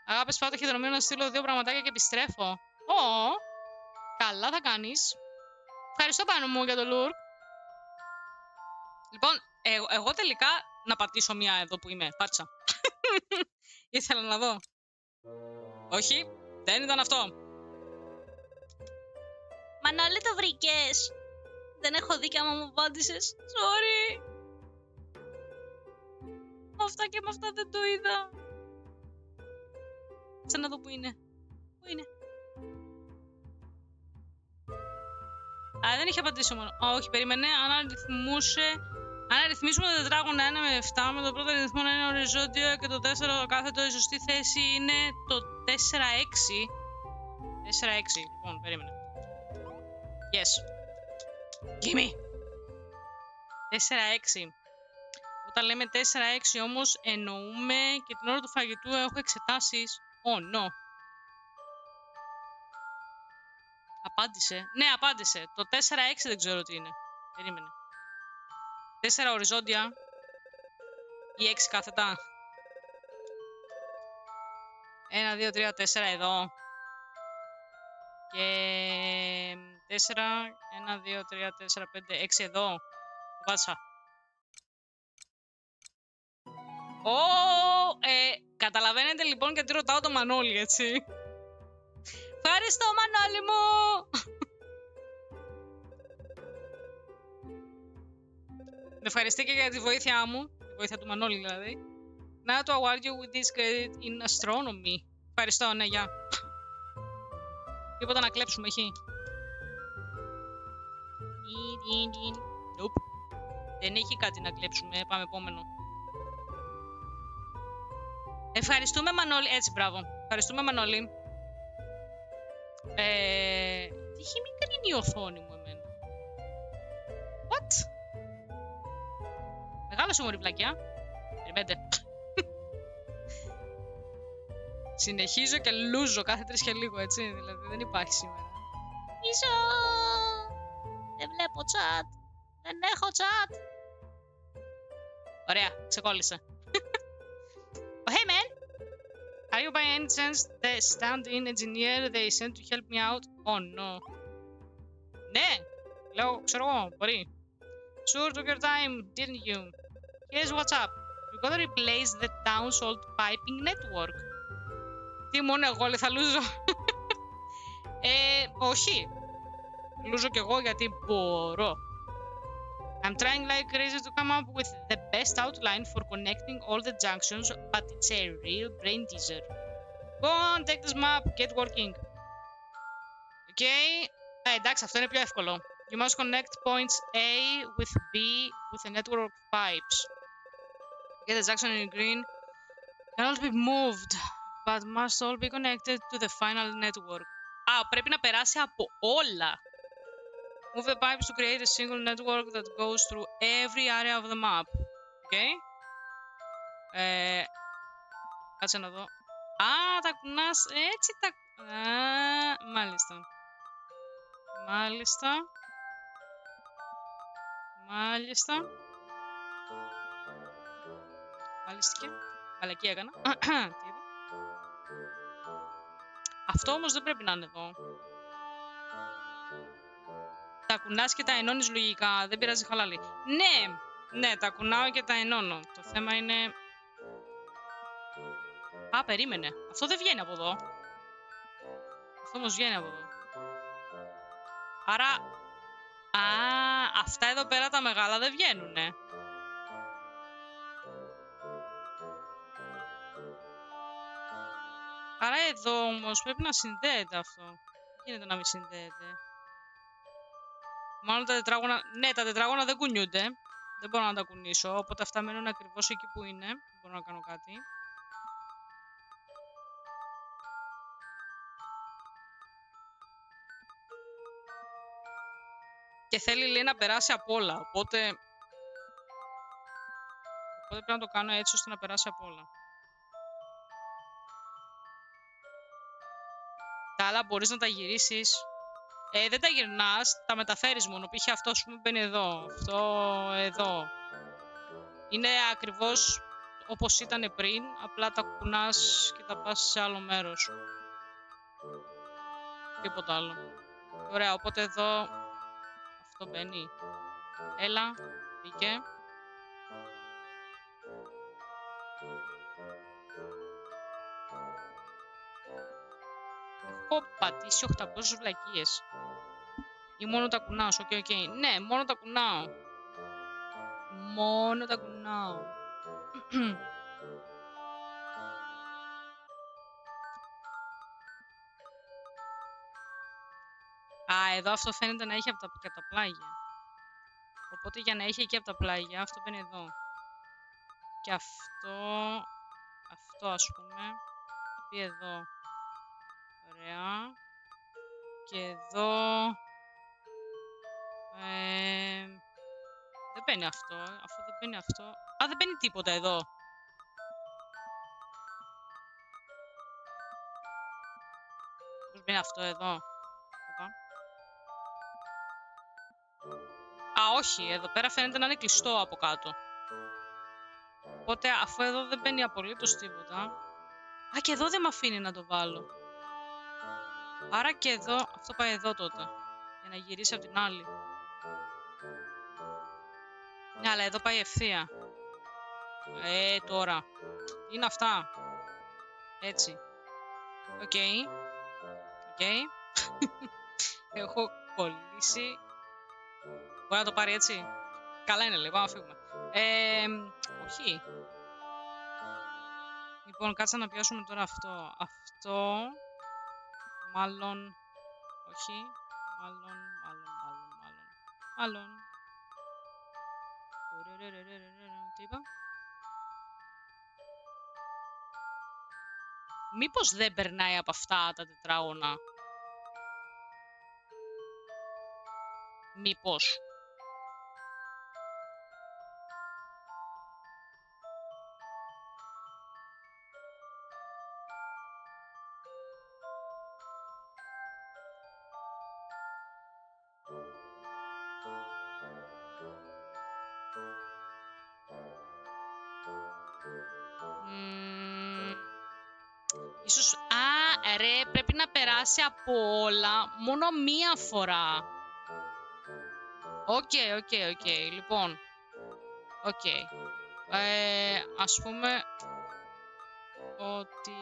Αγάπης, πάω το χειδρομείο να στείλω δύο πραγματάκια και επιστρέφω. Ω, καλά θα κάνεις. Ευχαριστώ πάνω μου για το λουρκ. Λοιπόν, εγώ, εγώ τελικά να πατήσω μία εδώ που είμαι. Πάτσα. [laughs] Ήθελα να δω. Όχι, δεν ήταν αυτό. Μανώλη το βρήκες. Δεν έχω δει και άμα μου απάντησες. Sorry. Με αυτά και με αυτά δεν το είδα. Σαν να δω που είναι. Πού είναι; Α, δεν είχε απαντήσει μόνο. Α, όχι, περίμενε. Αν αριθμούσε. Αν αριθμίσουμε το τετράγωνο 1 με 7, με το πρώτο αριθμό να είναι οριζόντιο και το δεύτερο το κάθετο, η σωστή θέση είναι το 4-6. 4-6, λοιπόν, περίμενε. Yes. Gimme. 4-6. Όταν λέμε 4-6 όμως εννοούμε και την ώρα του φαγητού έχω εξετάσεις. Oh, no. Απάντησε. Ναι, απάντησε. Το 4-6 δεν ξέρω τι είναι. Περίμενε. 4 οριζόντια ή 6 κάθετα. 1, 2, 3, 4 εδώ. Και 4, 1, 2, 3, 4, 5, 6 εδώ. Το πάτησα. Ω, ε, καταλαβαίνετε λοιπόν γιατί ρωτάω το Μανώλη, έτσι. Ευχαριστώ, Μανώλη μου! Με ευχαριστεί και για τη βοήθειά μου, τη βοήθεια του Μανώλη δηλαδή. Now to award you with this credit in astronomy. Ευχαριστώ, ναι, γεια. Τίποτα να κλέψουμε, έχει. Nope. Δεν έχει κάτι να κλέψουμε, πάμε επόμενο. Ευχαριστούμε Μανώλη. Έτσι, μπράβο. Ευχαριστούμε Μανώλη. Ε, τι έχει μικρή είναι η οθόνη μου εμένα; What? Μεγάλωσε μωρή βλακιά. Περιμένετε. [laughs] Συνεχίζω και λούζω κάθε τρεις και λίγο, έτσι. Δηλαδή δεν υπάρχει σήμερα. Πίσω! Δεν βλέπω chat. Δεν έχω chat. Ωραία, ξεκόλλησε. oh, hey man! Are you by any chance the stand-in engineer they sent to help me out? Oh no. Ναι, λέω, ξέρω εγώ, μπορεί. Sure took your time, didn't you? Here's what's up. You gotta replace the town's old piping network. Τι μόνο εγώ λέει θα λούζω. ε, όχι. Λούζω κι εγώ γιατί μπορώ. I'm trying like crazy to come up with the best outline for connecting all the junctions, but it's a real brain teaser. Go on, take this map, get working. Okay. Ε, εντάξει, αυτό είναι πιο εύκολο. You must connect points A with B with a network of pipes. Get the junction in green. Cannot be moved, but must all be connected to the final network. Α, πρέπει να περάσει από όλα. Move the pipes to create a single network that goes through every area of the map. Okay; Ε, κάτσε να δω. Α, τα κουνάς έτσι τα... Α, μάλιστα. Μάλιστα. Μάλιστα. Μάλιστα. Μαλακή έκανα. [clears throat] Τι είπα. Αυτό όμως δεν πρέπει να είναι εδώ. Τα κουνάς και τα ενώνεις λογικά. Δεν πειράζει χαλάλι. Ναι, ναι, τα κουνάω και τα ενώνω. Το θέμα είναι... Α, περίμενε. Αυτό δεν βγαίνει από εδώ. Αυτό όμως βγαίνει από εδώ. Άρα... Α, αυτά εδώ πέρα τα μεγάλα δεν βγαίνουνε. Άρα εδώ όμως πρέπει να συνδέεται αυτό. Δεν γίνεται να μην συνδέεται. Μάλλον τα τετράγωνα... Ναι, τα τετράγωνα δεν κουνιούνται. Δεν μπορώ να τα κουνήσω, οπότε αυτά μένουν ακριβώς εκεί που είναι. Δεν μπορώ να κάνω κάτι. Και θέλει λέει να περάσει απ' όλα, οπότε... Οπότε πρέπει να το κάνω έτσι ώστε να περάσει απ' όλα. Τα άλλα μπορείς να τα γυρίσεις. Ε, δεν τα γυρνάς, τα μεταφέρεις μόνο. Π.χ. αυτό ας πούμε μπαίνει εδώ, αυτό εδώ. Είναι ακριβώς όπως ήταν πριν, απλά τα κουνάς και τα πας σε άλλο μέρος. Τίποτα άλλο. Ωραία, οπότε εδώ αυτό μπαίνει. Έλα, μπήκε. Έχω πατήσει 800 βλακίες. Ή μόνο τα κουνάω, ok, ok. Ναι, μόνο τα κουνάω. Μόνο τα κουνάω. Α, εδώ αυτό φαίνεται να έχει από τα, και από τα πλάγια. Οπότε για να έχει και από τα πλάγια, αυτό μπαίνει εδώ. Και αυτό, αυτό ας πούμε, θα πει εδώ. Ωραία. Και εδώ... Ε, δεν μπαίνει αυτό, αφού δεν μπαίνει αυτό. Α, δεν μπαίνει τίποτα εδώ. Πώς μπαίνει αυτό εδώ; Οπα. Α, όχι, εδώ πέρα φαίνεται να είναι κλειστό από κάτω. Οπότε αφού εδώ δεν μπαίνει απολύτως τίποτα... Α, και εδώ δεν με αφήνει να το βάλω. Άρα και εδώ, αυτό πάει εδώ τότε. Για να γυρίσει από την άλλη. Ναι, αλλά εδώ πάει ευθεία. Ε, τώρα. Τι είναι αυτά. Έτσι. Ok. Ok. [laughs] Έχω κολλήσει. Μπορεί να το πάρει έτσι. Καλά είναι, λέει. Πάμε να φύγουμε. Ε, όχι. Λοιπόν, κάτσε να πιάσουμε τώρα αυτό. Αυτό. Μάλλον... Όχι. Μάλλον, μάλλον, μάλλον, μάλλον. Μάλλον. Ουρουρουρουρουρουρου. Τι είπα? Μήπως δεν περνάει από αυτά τα τετράγωνα. Μήπως. Περάσει από όλα μόνο μία φορά. Ok, ok, ok. Λοιπόν. Οκ. Ε, ας πούμε ότι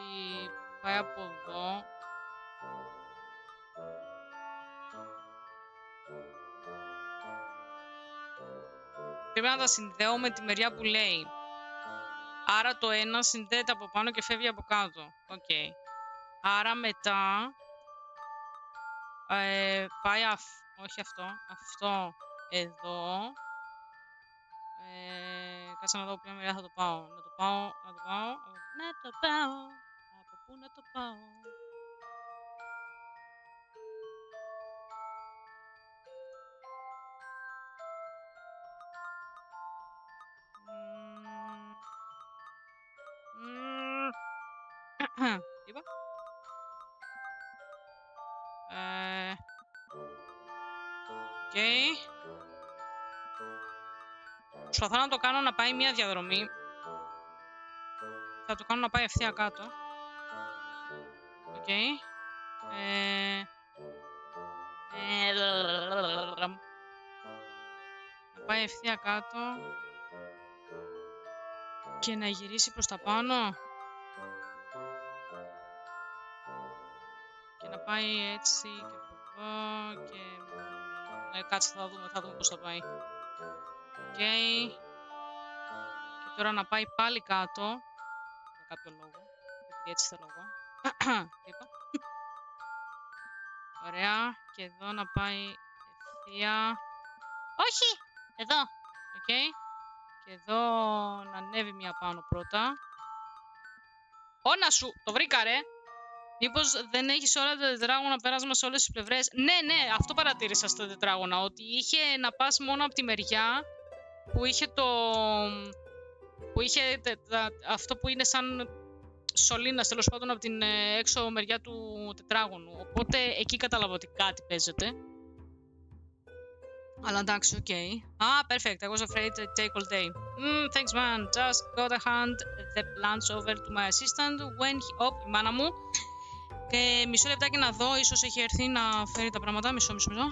πάει από εδώ. Πρέπει να τα συνδέω με τη μεριά που λέει. Άρα το ένα συνδέεται από πάνω και φεύγει από κάτω. Οκ. Άρα μετά ε, πάει αυ... όχι αυτό, αυτό εδώ. Ε, κάτσε να δω ποια μεριά θα το πάω. Να το πάω, να το πάω, να το πάω. Από πού να το πάω. Προσπαθώ να το κάνω να πάει μία διαδρομή. Θα το κάνω να πάει ευθεία κάτω. Οκ. Ε, ε, Να πάει ευθεία κάτω. Και να γυρίσει προς τα πάνω. Και να πάει έτσι και από εδώ και Ε, κάτσε, θα δούμε, θα δούμε πώς θα πάει. Οκ. Και τώρα να πάει πάλι κάτω. Για κάποιο λόγο. Επειδή έτσι θέλω εγώ. [clears throat] Τι είπα; Ωραία. Και εδώ να πάει ευθεία. Όχι! Εδώ. Οκ. Και εδώ να ανέβει μία πάνω πρώτα. Ω, να σου! Το βρήκα ρε! Μήπως δεν έχεις όλα τα τετράγωνα πέρασμα σε όλες τις πλευρές; Ναι, ναι, αυτό παρατήρησα στα τετράγωνα. Ότι είχε να πας μόνο από τη μεριά που είχε το... που είχε τε- τα- αυτό που είναι σαν σωλήνας τέλος πάντων από την ε, έξω μεριά του τετράγωνου. Οπότε εκεί κατάλαβα ότι κάτι παίζεται. Αλλά εντάξει, οκ. Ah, perfect. I was afraid it'd take all day. Mm, thanks, man. Just gotta hand the plants over to my assistant when he... Oh, η μάνα μου. Και μισό λεπτάκι να δω, ίσως έχει έρθει να φέρει τα πράγματα. Μισό, μισό, μισό.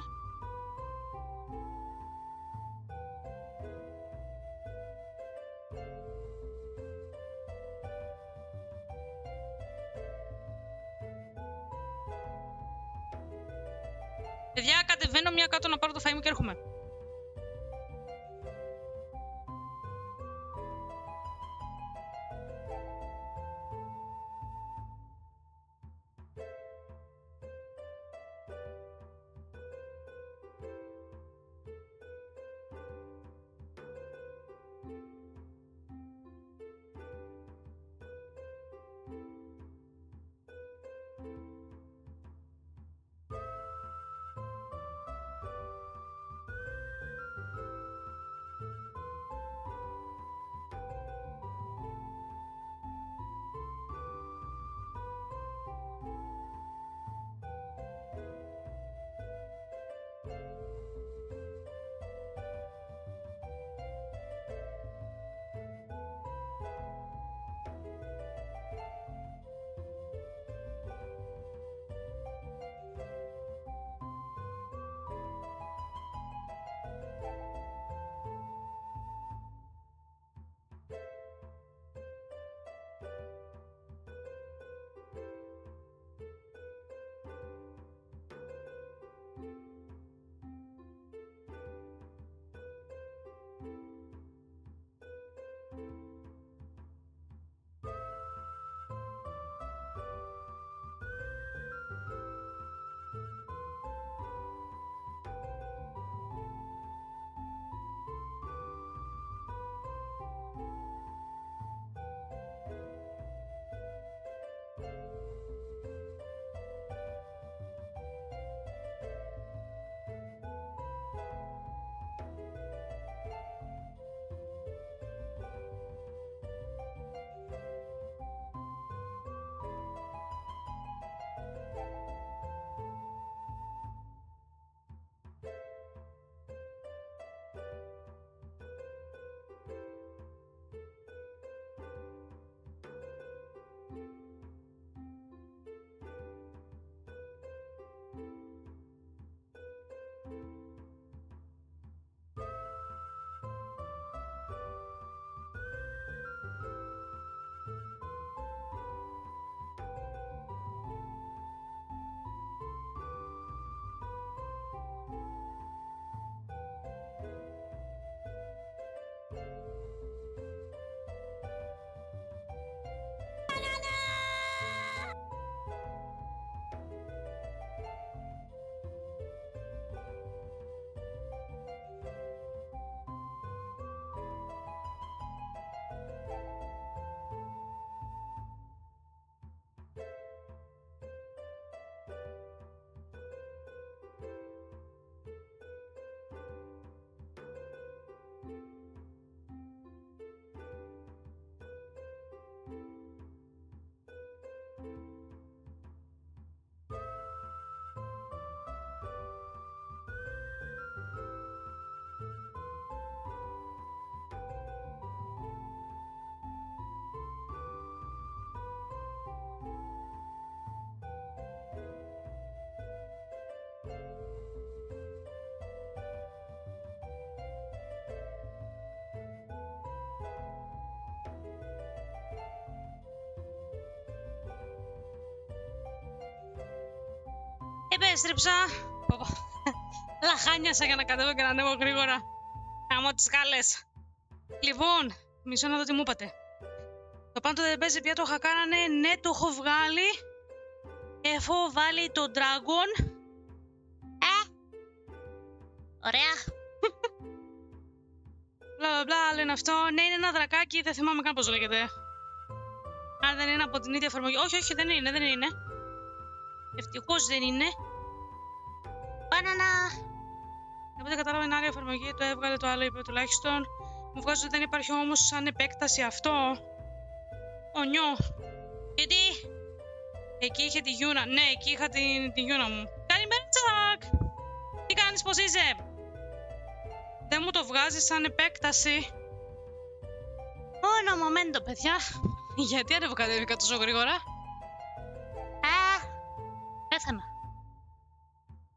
Επέστρεψα. Πω, πω. Λαχάνιασα για να κατέβω και να ανέβω γρήγορα. Κάмо τις σκάλες. Λοιπόν, μισό να δω τι μου είπατε. Το πάντο δεν παίζει πια το είχα κάνανε. Ναι, το έχω βγάλει. Έχω βάλει το Dragon. Ε, ωραία. Μπλα μπλα μπλα, άλλο είναι αυτό. Ναι, είναι ένα δρακάκι, δεν θυμάμαι καν πώς λέγεται. Αν δεν είναι από την ίδια εφαρμογή. Όχι, όχι, δεν είναι, δεν είναι. Ευτυχώς δεν είναι. Εφαρμογή, το έβγαλε το άλλο, είπε τουλάχιστον. Μου βγάζει ότι δεν υπάρχει όμως σαν επέκταση αυτό. Ο νιώ. Γιατί; Εκεί είχε τη Γιούνα. Ναι, εκεί είχα την, τη Γιούνα μου. Καλημέρα, Τσακ! Τι κάνεις, πώς είσαι; Δεν μου το βγάζεις σαν επέκταση. Μόνο momento, παιδιά. Γιατί ανεβοκατέβηκα τόσο γρήγορα; Α, πέθανα.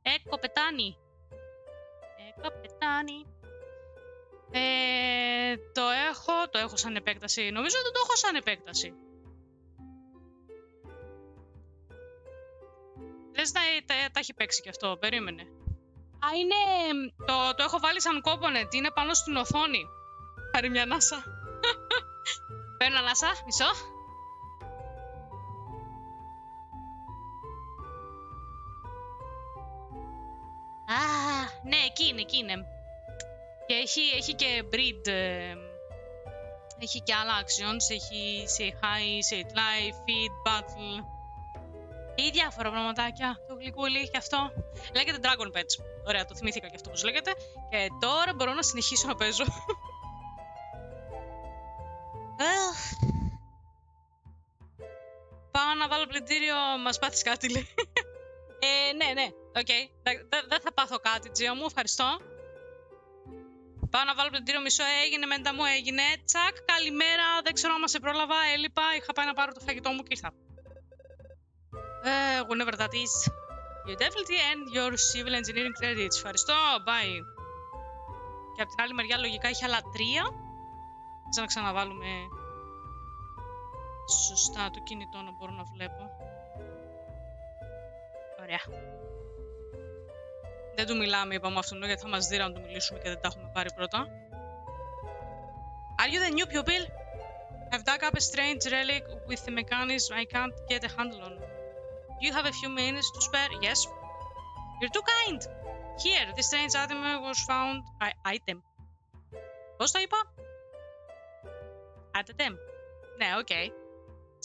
Ε, κοπετάνι. Ε, κοπετάνι. Ε, το έχω, το έχω σαν επέκταση. Νομίζω ότι το έχω σαν επέκταση. Λες να τα, τα έχει παίξει κι αυτό, περίμενε. Α, είναι... Το, το έχω βάλει σαν component, είναι πάνω στην οθόνη. Πάρει μια ανάσα. [laughs] Παίρνω ανάσα, μισό. Α, ναι, εκεί είναι, εκεί είναι. Και έχει, έχει και breed. ε, έχει και άλλα actions. Έχει say hi, say it live, feed, battle. Ή διάφορα πραγματάκια. Το γλυκούλι και αυτό. Λέγεται Dragon Pets. Ωραία, το θυμήθηκα και αυτό πώς λέγεται. Και τώρα μπορώ να συνεχίσω να παίζω. Αχ. Πάω να βάλω πλυντήριο, μας πάθεις κάτι λέει. Ε, ναι, ναι, οκ. Δεν δε- δεν θα πάθω κάτι, Τζίο μου, ευχαριστώ. Πάω να βάλω πλυντήριο, μισό έγινε, μετά μου έγινε. Τσακ, καλημέρα, δεν ξέρω αν σε πρόλαβα, έλειπα. Είχα πάει να πάρω το φαγητό μου και ήρθα. Ε, whenever that is. You definitely end your civil engineering credits. Ευχαριστώ, bye. Και από την άλλη μεριά λογικά έχει άλλα τρία. Θέλω να ξαναβάλουμε σωστά το κινητό να μπορώ να βλέπω. Ωραία. Δεν του μιλάμε, είπαμε αυτόν, γιατί θα μας δει να του μιλήσουμε και δεν τα έχουμε πάρει πρώτα. Are you the new pupil? I've dug up a strange relic with a mechanism I can't get a handle on. Do you have a few minutes to spare? Yes. You're too kind. Here, this strange item was found. I- item. Πώς το είπα? Item. Ναι, οκ. Okay.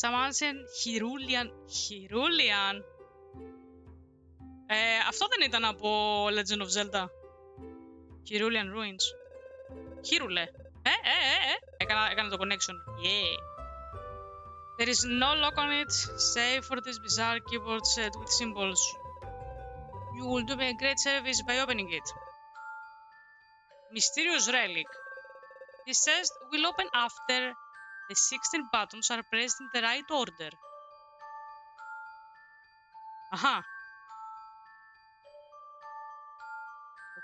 Some ancient Hyrulean... Hyrulean. Ε, αυτό δεν ήταν από Legend of Zelda. Hyrulean Ruins. Hyrule. Ε, ε, ε, ε. Έκανα, έκανα το connection. Yeah. There is no lock on it, save for this bizarre keyboard set with symbols. You will do me a great service by opening it. Mysterious relic. This chest will open after the 16 buttons are pressed in the right order. Αχα.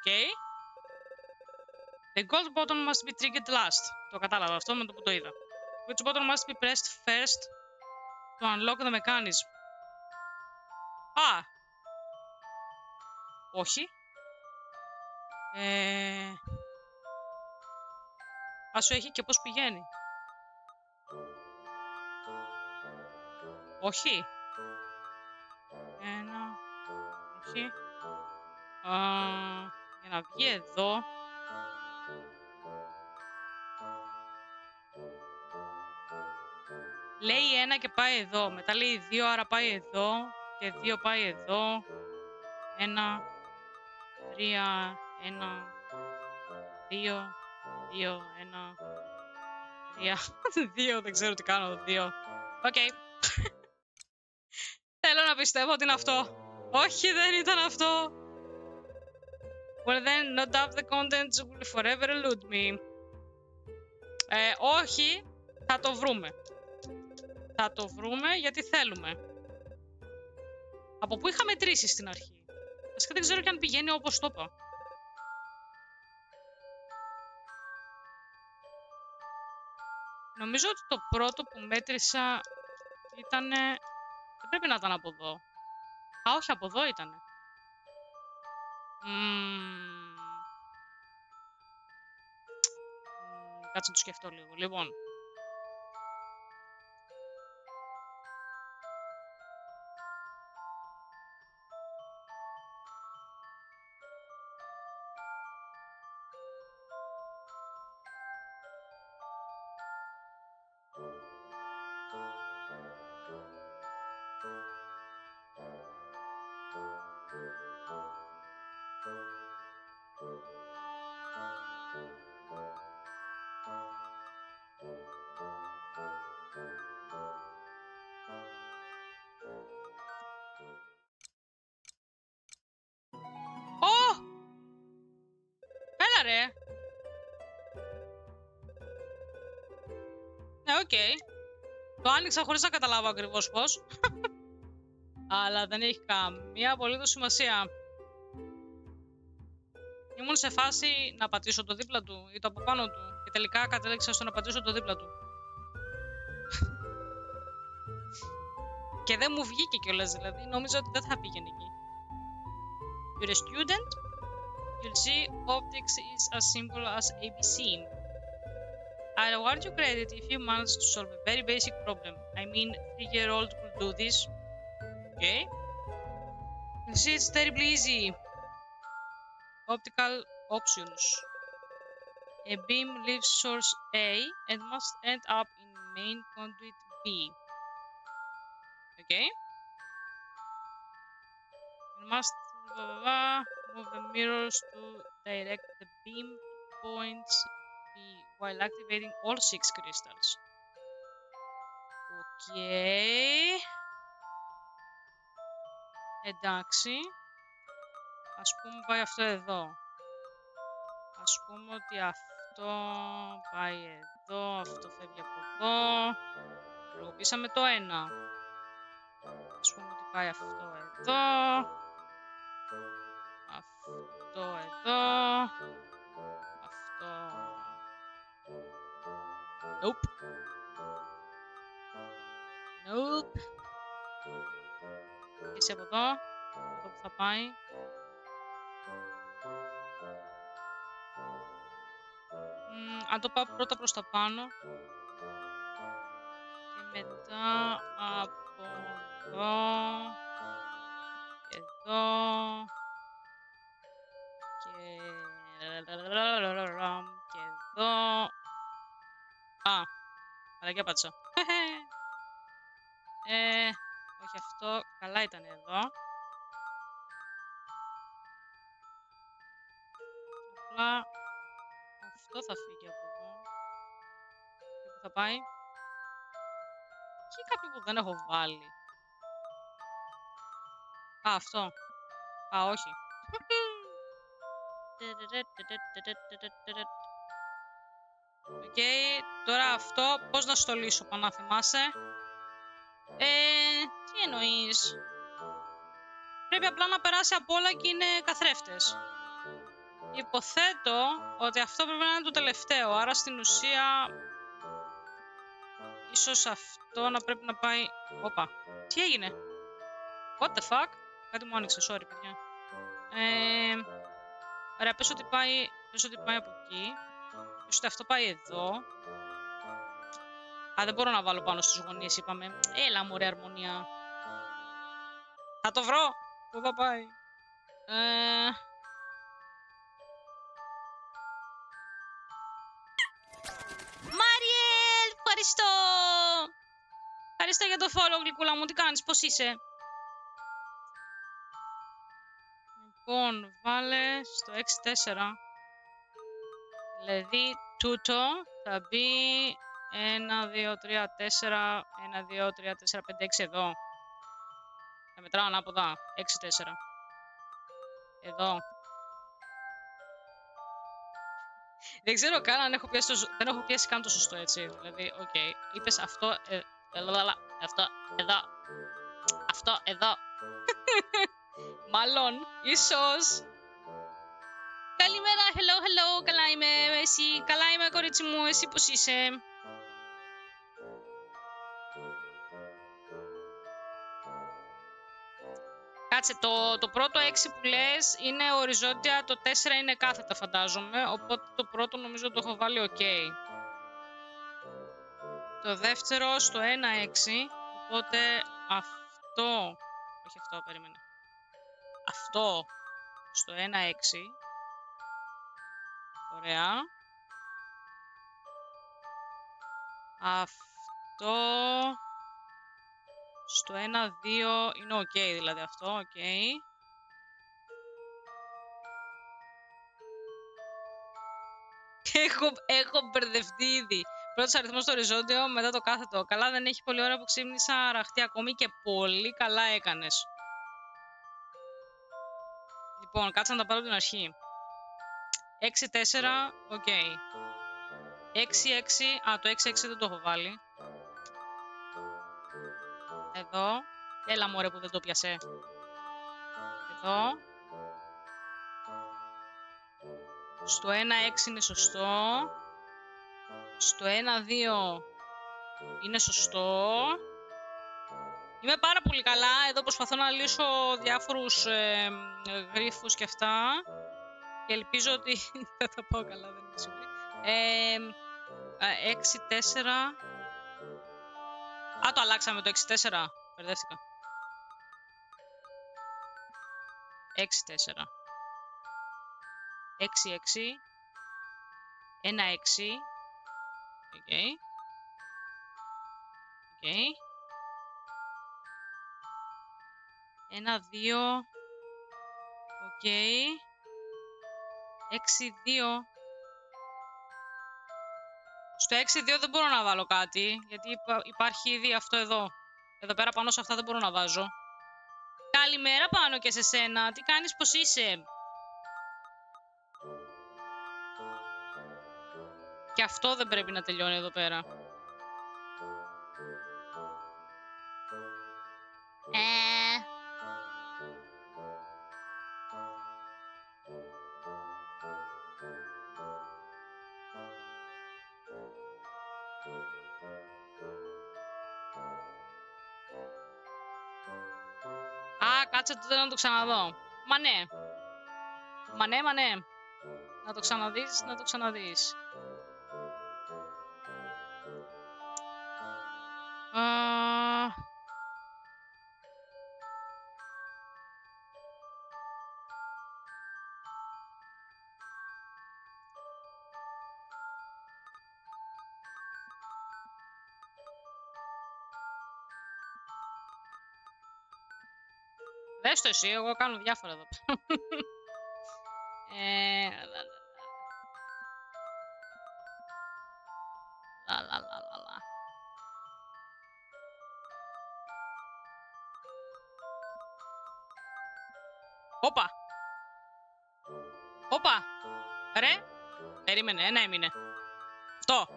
Okay. The gold button must be triggered last. Το κατάλαβα αυτό με το που το είδα. Which button must be pressed first to unlock the mechanism. Α! Όχι. Ε... Άσο έχει και πώς πηγαίνει. Όχι. Ένα. Όχι. Α, για να βγει εδώ. Λέει ένα και πάει εδώ. Μετά λέει δύο, άρα πάει εδώ. Και δύο πάει εδώ. Ένα. Τρία. Ένα. Δύο. Δύο. Ένα. Τρία. [laughs] δύο. Δεν ξέρω τι κάνω. Δύο. Οκ. [laughs] Θέλω να πιστεύω ότι είναι αυτό. Όχι, δεν ήταν αυτό. Well then, no doubt the contents will forever elude me. Ε, όχι, θα το βρούμε. Θα το βρούμε γιατί θέλουμε. Από πού είχα μετρήσει στην αρχή; Βασικά δεν ξέρω και αν πηγαίνει όπως το είπα. Νομίζω ότι το πρώτο που μέτρησα ήταν... Δεν πρέπει να ήταν από εδώ. Α, όχι, από εδώ ήτανε. Μμμ. Μμμ, Κάτσε να το σκεφτώ λίγο. Λοιπόν. Ω! Έλα ρε! Ναι, οκ. Το άνοιξα χωρίς να καταλάβω ακριβώς πώς. [laughs] Αλλά δεν έχει καμία απολύτως σημασία. Ήμουν σε φάση να πατήσω το δίπλα του ή το από πάνω του και τελικά κατέληξα στο να πατήσω το δίπλα του. και δεν μου βγήκε κιόλας δηλαδή, νόμιζα ότι δεν θα πήγαινε εκεί. You're a student? You'll see optics is as simple as ABC. I award you credit if you manage to solve a very basic problem. I mean, three-year-old could do this. Okay? You see, it's terribly easy. Optical options. A beam leaves source A and must end up in main conduit B. Okay? You must blah, blah, blah, move the mirrors to direct the beam points B while activating all six crystals. Okay. Εντάξει. Ας πούμε πάει αυτό εδώ. Ας πούμε ότι αυτό πάει εδώ, αυτό φεύγει από εδώ. Προγωπήσαμε το ένα. Ας πούμε ότι πάει αυτό εδώ. Αυτό εδώ. Αυτό... Nope. Nope. Και εσύ από εδώ. Εδώ που θα πάει. Μμ, αν το πάω πρώτα προς τα πάνω. Και μετά από εδώ. Και εδώ. Και... Και εδώ. Α, μαλακιά πάτσα. ε, όχι αυτό, καλά ήταν εδώ. Απλά αυτό θα φύγει από εδώ. Και πού θα πάει. Και κάποιο που δεν έχω βάλει. Α, αυτό. Α, όχι. Οκ, τώρα αυτό πώς να στο λύσω, πάνω να θυμάσαι. Ε, τι εννοείς; Πρέπει απλά να περάσει από όλα και είναι καθρέφτες. Υποθέτω ότι αυτό πρέπει να είναι το τελευταίο, άρα στην ουσία ίσως αυτό να πρέπει να πάει... Όπα, τι έγινε; What the fuck; Κάτι μου άνοιξε, sorry παιδιά. Ε, ωραία, πες ότι πάει, πες ότι πάει από εκεί. Πες ότι αυτό πάει εδώ. Α, δεν μπορώ να βάλω πάνω στις γωνίες, είπαμε. Έλα μου ρε αρμονία. Θα το βρω. Πού θα πάει. Ε... ευχαριστώ. Ευχαριστώ για το follow, γλυκούλα μου. Τι κάνεις, πώς είσαι; Λοιπόν, βάλε στο 6-4. Δηλαδή, τούτο θα μπει 1, 2, 3, 4, 1, 2, 3, 4, 5, 6 εδώ. Θα μετράω ανάποδα. 6, 4. Εδώ. Δεν ξέρω καν αν έχω πιάσει το, ζω- δεν έχω πιάσει καν το σωστό έτσι. Δηλαδή, οκ. Okay. Είπες αυτό, ε, ε, λαλαλα, αυτό, εδώ. Αυτό, εδώ. [laughs] Μάλλον, ίσως. Καλημέρα, hello, hello, καλά είμαι, εσύ, καλά είμαι κορίτσι μου, εσύ πώς είσαι; Κάτσε Κάτσε, το, το πρώτο 6 που λες είναι οριζόντια, το 4 είναι κάθετα φαντάζομαι, οπότε το πρώτο νομίζω το έχω βάλει ok. Το δεύτερο στο 1-6, οπότε αυτό, όχι αυτό, περίμενε. Αυτό στο 1-6, ωραία. Αυτό στο 1-2 είναι ok δηλαδή αυτό, ok. [laughs] Έχω, έχω μπερδευτεί ήδη. Πρώτος αριθμός στο οριζόντιο, μετά το κάθετο. Καλά, δεν έχει πολύ ώρα που ξύπνησα αραχτή ακόμη και πολύ καλά έκανες. Λοιπόν, κάτσε να τα πάρω από την αρχή. 6-4, οκ. 6-6, α, το 6-6 δεν το έχω βάλει. Εδώ. Έλα μωρέ που δεν το πιασέ. Εδώ. Στο 1-6 είναι σωστό. Στο 1-2 είναι σωστό. Είμαι πάρα πολύ καλά. Εδώ προσπαθώ να λύσω διάφορους ε, γρίφους και αυτά. Και ελπίζω ότι [laughs] θα τα πάω καλά, δεν είμαι σίγουρη. Ε, 6-4. Α, το αλλάξαμε το 6-4. Μπερδεύτηκα. 6-4. 6-6. 1-6. Οκ. Οκ. 1-2. Οκ. 6-2. Στο 6-2 δεν μπορώ να βάλω κάτι, γιατί υπά- υπάρχει ήδη αυτό εδώ. Εδώ πέρα πάνω σε αυτά δεν μπορώ να βάζω. Καλημέρα πάνω και σε σένα. Τι κάνεις, πώς είσαι; Και αυτό δεν πρέπει να τελειώνει εδώ πέρα. Κάτσε τότε να το ξαναδώ. Μα ναι. Μα ναι, μα ναι. Να το ξαναδείς, να το ξαναδείς. Δες το εσύ, εγώ κάνω διάφορα εδώ πέρα. ε, λα, λα, λα. Λα, λα, λα, λα, λα. Όπα! Όπα! Ρε! Περίμενε, ένα έμεινε. Αυτό.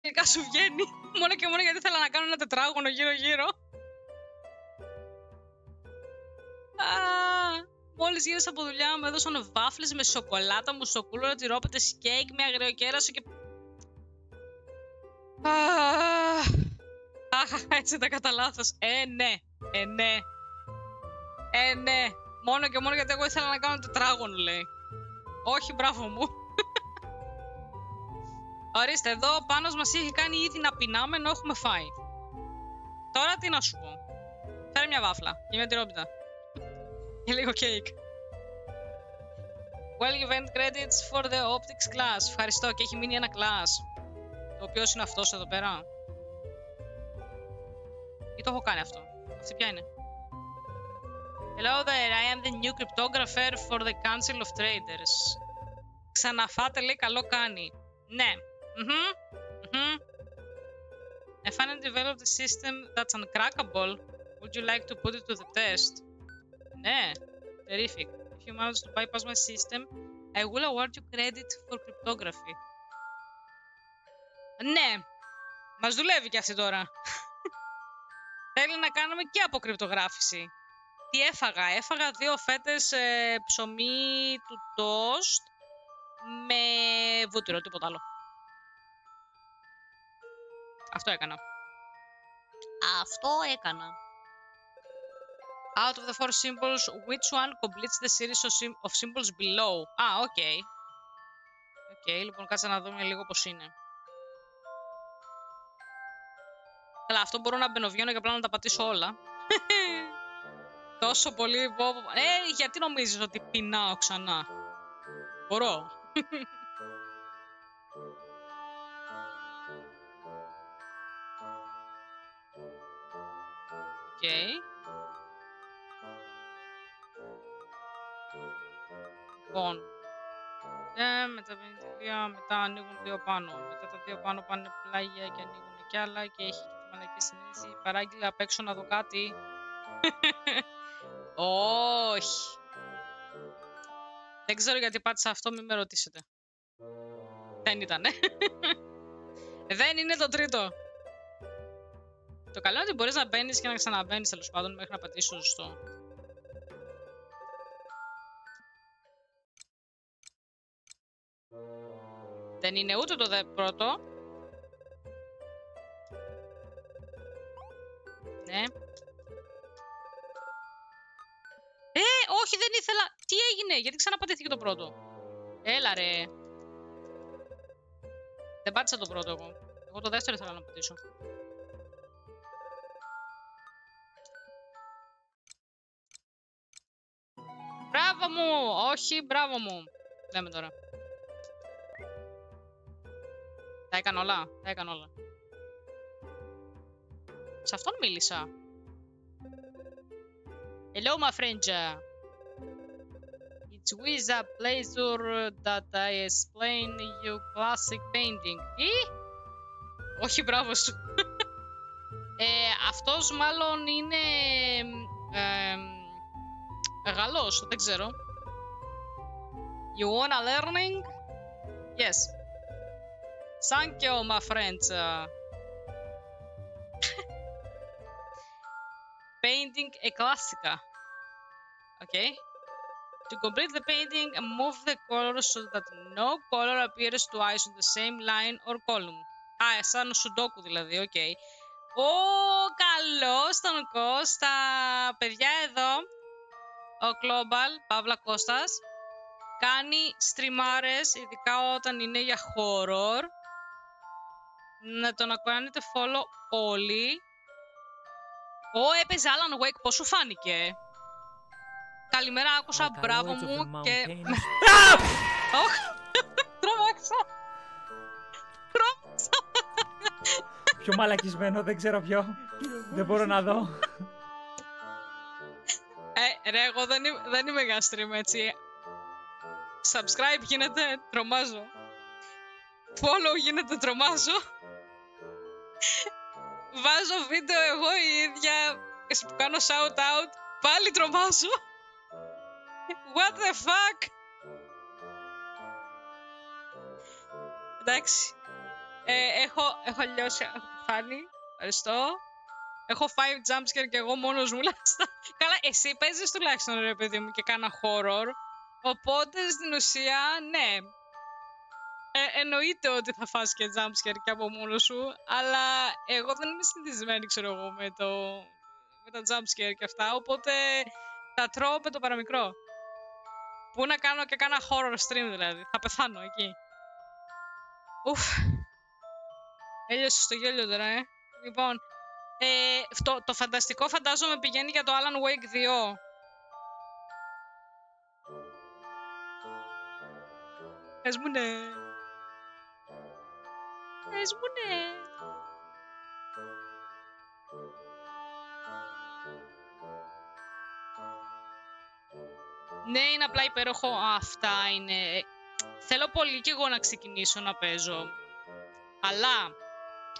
Τελικά σου βγαίνει. Μόνο και μόνο γιατί ήθελα να κάνω ένα τετράγωνο γύρω-γύρω. Γύρισα από δουλειά μου έδωσαν βάφλες με σοκολάτα, μου σοκούλωρα, τυρόπιτε κέικ με αγριοκέρασο και... Αχ, Αχ, έτσι τα κατά λάθος. Ε, ναι. Ε, ναι. Ε, ναι. Μόνο και μόνο γιατί εγώ ήθελα να κάνω τετράγωνο, λέει. Όχι, μπράβο μου. Ορίστε, εδώ ο Πάνος μας είχε κάνει ήδη να πεινάμε ενώ έχουμε φάει. Τώρα τι να σου πω. Φέρε μια βάφλα και μια τυρόπιτα. Και λίγο κέικ. Well, you earned credits for the optics class. Ευχαριστώ και έχει μείνει ένα class. Το οποίο είναι αυτός εδώ πέρα. Ή το έχω κάνει αυτό. Αυτή ποια είναι. Hello there, I am the new cryptographer for the Council of Traders. Ξαναφάτε λέει καλό κάνει. Ναι. Μμμ. Μμμ. I finally developed a system that's uncrackable. Would you like to put it to the test? Ναι. Terrific. If you manage to bypass my system, I will award you credit for cryptography. Ναι. Μας δουλεύει κι αυτή τώρα. [laughs] Θέλει να κάνουμε και αποκρυπτογράφηση. Τι έφαγα; Έφαγα δύο φέτες ε, ψωμί του τόστ με βούτυρο, τίποτα άλλο. Αυτό έκανα. Αυτό έκανα. Out of the four symbols, which one completes the series of, sym- of symbols below? Α, οκ. Οκ, λοιπόν, κάτσε να δούμε λίγο πώς είναι. Καλά, αυτό μπορώ να μπαινοβγαίνω και απλά να τα πατήσω όλα. [laughs] Τόσο πολύ βόβο. Ε, γιατί νομίζεις ότι πεινάω ξανά; Μπορώ. [laughs] Οκ. Λοιπόν. Ε, με τα 53 μετά ανοίγουν δύο πάνω. Μετά τα δύο πάνω πάνε πλάγια και ανοίγουν κι άλλα και έχει και τη μαλακή συνείδηση. Παράγγειλα απ' έξω να δω κάτι. [laughs] Όχι. Δεν ξέρω γιατί πάτησα αυτό, μην με ρωτήσετε. Δεν ήτανε. [laughs] Δεν είναι το τρίτο. Το καλό είναι ότι μπορείς να μπαίνεις και να ξαναμπαίνεις τέλος πάντων μέχρι να πατήσεις το σωστό. Δεν είναι ούτε το δε πρώτο. Ναι. Ε, όχι δεν ήθελα. Τι έγινε, γιατί ξαναπατήθηκε το πρώτο. Έλα ρε. Δεν πάτησα το πρώτο εγώ. Εγώ το δεύτερο ήθελα να πατήσω. Μπράβο μου! Όχι, μπράβο μου. Λέμε τώρα. Τα έκανα όλα. Τα έκανα όλα. Σε αυτόν μίλησα. Hello, my friend. It's with a pleasure that I explain you classic painting. Τι; Όχι, μπράβο σου. ε, αυτός μάλλον είναι... Ε, Γαλλός, δεν ξέρω. You wanna learning? Yes. Thank you, my friends. Painting a classica. Okay. To complete the painting, move the color so that no color appears twice on the same line or column. Α, σαν σουντόκου δηλαδή, οκ. Okay. Ω, καλώς τον Κώστα. Παιδιά εδώ, ο Global, Παύλα Κώστας, κάνει στριμάρες, ειδικά όταν είναι για horror. Να τον κάνετε follow όλοι. Ω, έπαιζε Alan Wake, πώς σου φάνηκε; Καλημέρα, άκουσα, μπράβο μου και... [laughs] Ωχ, τρόμαξα. Τρόμαξα. Πιο μαλακισμένο, δεν ξέρω ποιο. δεν μπορώ να δω. Ε, ρε, εγώ δεν είμαι, δεν είμαι για stream, έτσι. Subscribe γίνεται, τρομάζω. Follow γίνεται, τρομάζω. Βάζω βίντεο εγώ η ίδια, εσύ που κάνω shout out, πάλι τρομάζω. What the fuck? Εντάξει. Ε, έχω, έχω λιώσει, έχω πεθάνει. Ευχαριστώ. Έχω five jumpscare και εγώ μόνος μου λάστα. Καλά, εσύ παίζεις τουλάχιστον ρε παιδί μου και κάνα horror. Οπότε στην ουσία, ναι. Ε, εννοείται ότι θα φας και jumpscare και από μόνος σου. Αλλά εγώ δεν είμαι συνηθισμένη, ξέρω εγώ, με, το, με τα jumpscare και αυτά. Οπότε τα τρώω με το παραμικρό. Πού να κάνω και κάνα horror stream δηλαδή. Θα πεθάνω εκεί. Ουφ. Έλειωσε στο γέλιο τώρα, ε. Λοιπόν, ε, το, το φανταστικό φαντάζομαι πηγαίνει για το Alan Wake 2. Πες μου ναι. Πες μου ναι. Ναι, είναι απλά υπέροχο. Αυτά είναι. Θέλω πολύ κι εγώ να ξεκινήσω να παίζω. Αλλά,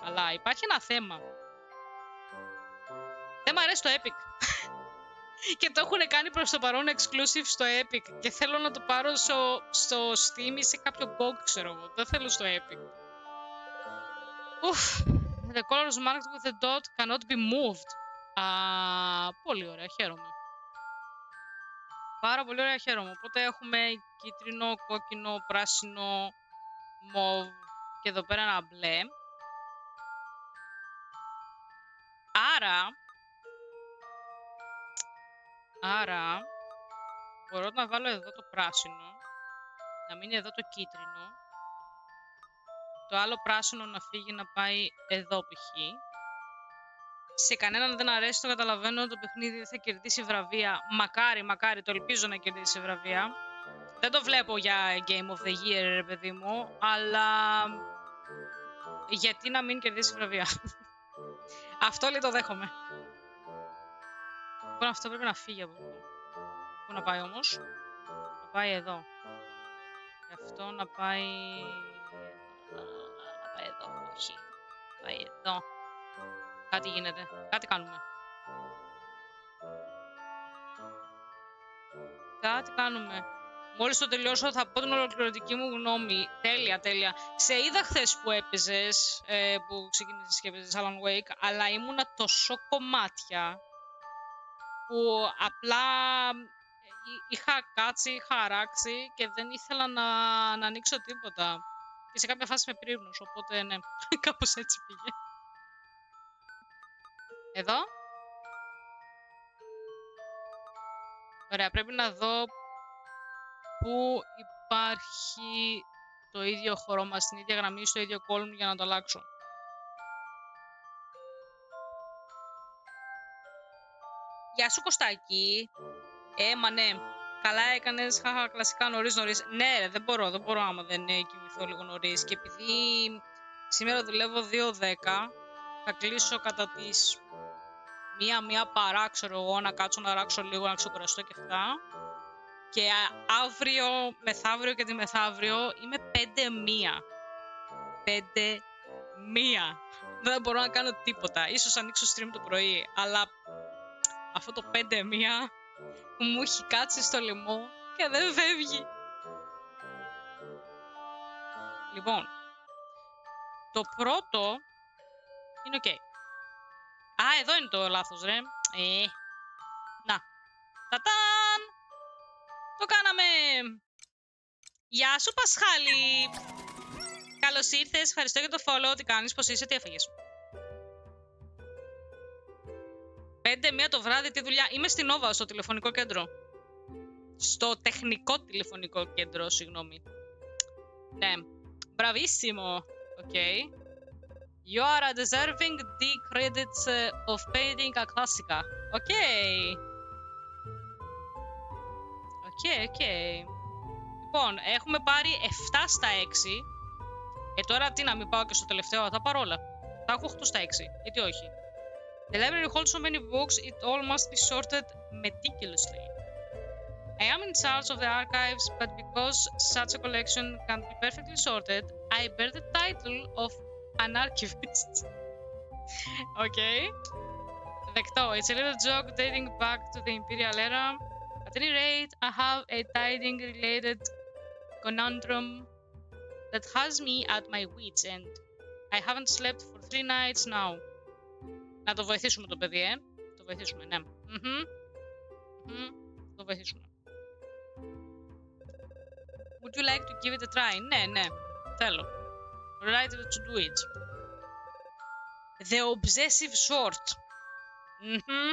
αλλά υπάρχει ένα θέμα. Δεν μ' αρέσει το Epic. [laughs] και το έχουν κάνει προς το παρόν exclusive στο Epic. Και θέλω να το πάρω στο, στο Steam ή σε κάποιο GOG, ξέρω εγώ. Δεν θέλω στο Epic. Ουφ. The colors marked with the dot cannot be moved. Α, πολύ ωραία, χαίρομαι. Πάρα πολύ ωραία, χαίρομαι. Οπότε έχουμε κίτρινο, κόκκινο, πράσινο, μοβ και εδώ πέρα ένα μπλε. Άρα, Άρα, μπορώ να βάλω εδώ το πράσινο, να μείνει εδώ το κίτρινο, το άλλο πράσινο να φύγει να πάει εδώ π.χ. Σε κανέναν δεν αρέσει, το καταλαβαίνω, το παιχνίδι δεν θα κερδίσει βραβεία. Μακάρι, μακάρι, το ελπίζω να κερδίσει βραβεία. Δεν το βλέπω για Game of the Year, ρε παιδί μου, αλλά γιατί να μην κερδίσει βραβεία. [laughs] αυτό λέει το δέχομαι. Λοιπόν, αυτό πρέπει να φύγει από εδώ. Πού να πάει όμως; Να πάει εδώ. Και αυτό να πάει... Να πάει εδώ, όχι. Να πάει εδώ. Κάτι γίνεται. Κάτι κάνουμε. Κάτι κάνουμε. Μόλις το τελειώσω θα πω την ολοκληρωτική μου γνώμη. Τέλεια, τέλεια. Σε είδα χθες που έπαιζες, ε, που ξεκίνησες και έπαιζες Alan Wake, αλλά ήμουνα τόσο κομμάτια που απλά εί- είχα κάτσει, είχα αράξει και δεν ήθελα να, να ανοίξω τίποτα. Και σε κάποια φάση με πρίγνωσε, οπότε ναι, [laughs] κάπως έτσι πήγε. Εδώ. Ωραία, πρέπει να δω πού υπάρχει το ίδιο χρώμα, στην ίδια γραμμή, στο ίδιο column για να το αλλάξω. Γεια σου Κωστάκη. Ε, μα ναι. Καλά έκανες, χαχα, κλασικά νωρίς νωρίς. Ναι, ρε, δεν μπορώ, δεν μπορώ άμα δεν ε, κοιμηθώ λίγο νωρίς. Και επειδή σήμερα δουλεύω 2-10, θα κλείσω κατά τις μία-μία παρά, ξέρω εγώ, να κάτσω να ράξω λίγο, να ξεκουραστώ και αυτά. Και α- αύριο, μεθαύριο και τη μεθαύριο είμαι 5-1. 5-1. Δεν μπορώ να κάνω τίποτα. Ίσως ανοίξω stream το πρωί, αλλά αυτό το 5-1 που μου έχει κάτσει στο λαιμό και δεν φεύγει. Λοιπόν, το πρώτο είναι οκ. Α, εδώ είναι το λάθος, ρε. Ε, να. Τατάν! Το κάναμε! Γεια σου, Πασχάλη! Καλώς ήρθες, ευχαριστώ για το follow, τι κάνεις, πώς είσαι, τι έφαγες. Πέντε μία το βράδυ, τι δουλειά. Είμαι στην Nova, στο τηλεφωνικό κέντρο. Στο τεχνικό τηλεφωνικό κέντρο, συγγνώμη. Ναι. Bravissimo. Okay. You are deserving the credits uh, of painting a classica. Okay. Okay, okay. Λοιπόν, έχουμε πάρει 7 στα 6. Ε, τώρα τι να μην πάω και στο τελευταίο, θα πάρω όλα. Θα έχω 8 στα 6. Γιατί όχι; The library holds so many books, it all must be sorted meticulously. I am in charge of the archives, but because such a collection can't be perfectly sorted, I bear the title of an archivist. [laughs] okay. Δεκτό. It's a little joke dating back to the imperial era. At any rate, I have a tiding related conundrum that has me at my wits' end. I haven't slept for three nights now. Να το βοηθήσουμε το παιδί, ε. Το βοηθήσουμε, ναι. Μμμ. Μμμ. Το βοηθήσουμε. Would you like to give it a try? Ναι, ναι. Θέλω. Right to do it. The Obsessive Sword. Μμμ.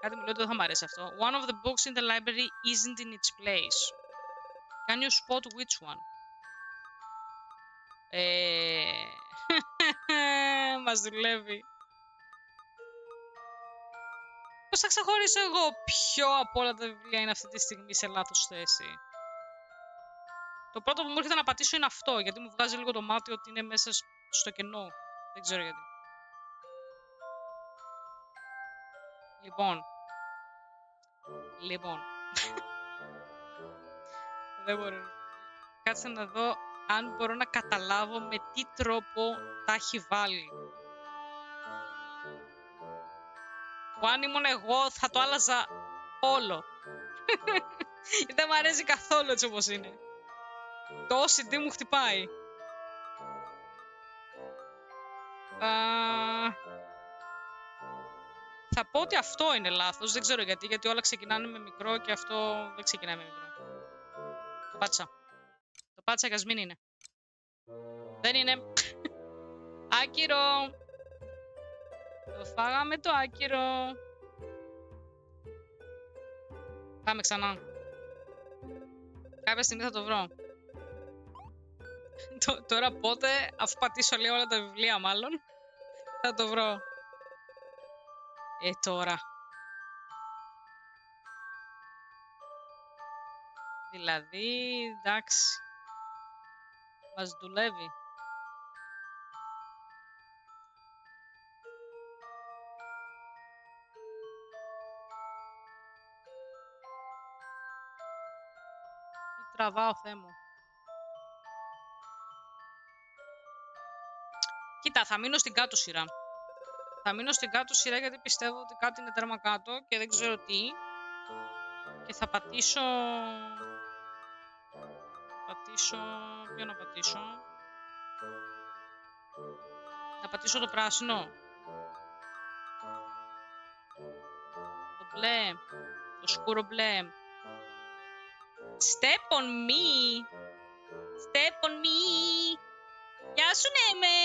Κάτι μου λέει ότι δεν θα μ' αρέσει αυτό. One of the books in the library isn't in its place. Can you spot which one? Ε... [laughs] Μας δουλεύει. Πώς θα ξεχωρίσω εγώ ποιο από όλα τα βιβλία είναι αυτή τη στιγμή σε λάθος θέση; Το πρώτο που μου έρχεται να πατήσω είναι αυτό, γιατί μου βγάζει λίγο το μάτι ότι είναι μέσα σ- στο κενό. Δεν ξέρω γιατί. Λοιπόν. Λοιπόν. [laughs] Δεν μπορώ. Κάτσε να δω αν μπορώ να καταλάβω με τι τρόπο τα έχει βάλει. Που αν ήμουν εγώ θα το άλλαζα όλο. [laughs] Δεν μου αρέσει καθόλου έτσι όπως είναι. Το OCD μου χτυπάει. Α, θα πω ότι αυτό είναι λάθος, δεν ξέρω γιατί, γιατί όλα ξεκινάνε με μικρό και αυτό δεν ξεκινάει με μικρό. Το πάτσα. Το πάτσα και ας μην είναι. Δεν είναι. [laughs] Άκυρο. Το φάγαμε το άκυρο. Πάμε ξανά. Κάποια στιγμή θα το βρω. [laughs] Τω- Τώρα πότε, αφού πατήσω λίγο όλα τα βιβλία μάλλον, [laughs] θα το βρω. Ε, τώρα. Δηλαδή, εντάξει. Μας δουλεύει. Τραβάω, Θεέ μου. Κοίτα, θα μείνω στην κάτω σειρά. Θα μείνω στην κάτω σειρά γιατί πιστεύω ότι κάτι είναι τέρμα κάτω και δεν ξέρω τι. Και θα πατήσω... Πατήσω... Ποιο να πατήσω... Να πατήσω το πράσινο. Το μπλε. Το σκούρο μπλε. Step on me. Step on me. Γεια σου, ναι με.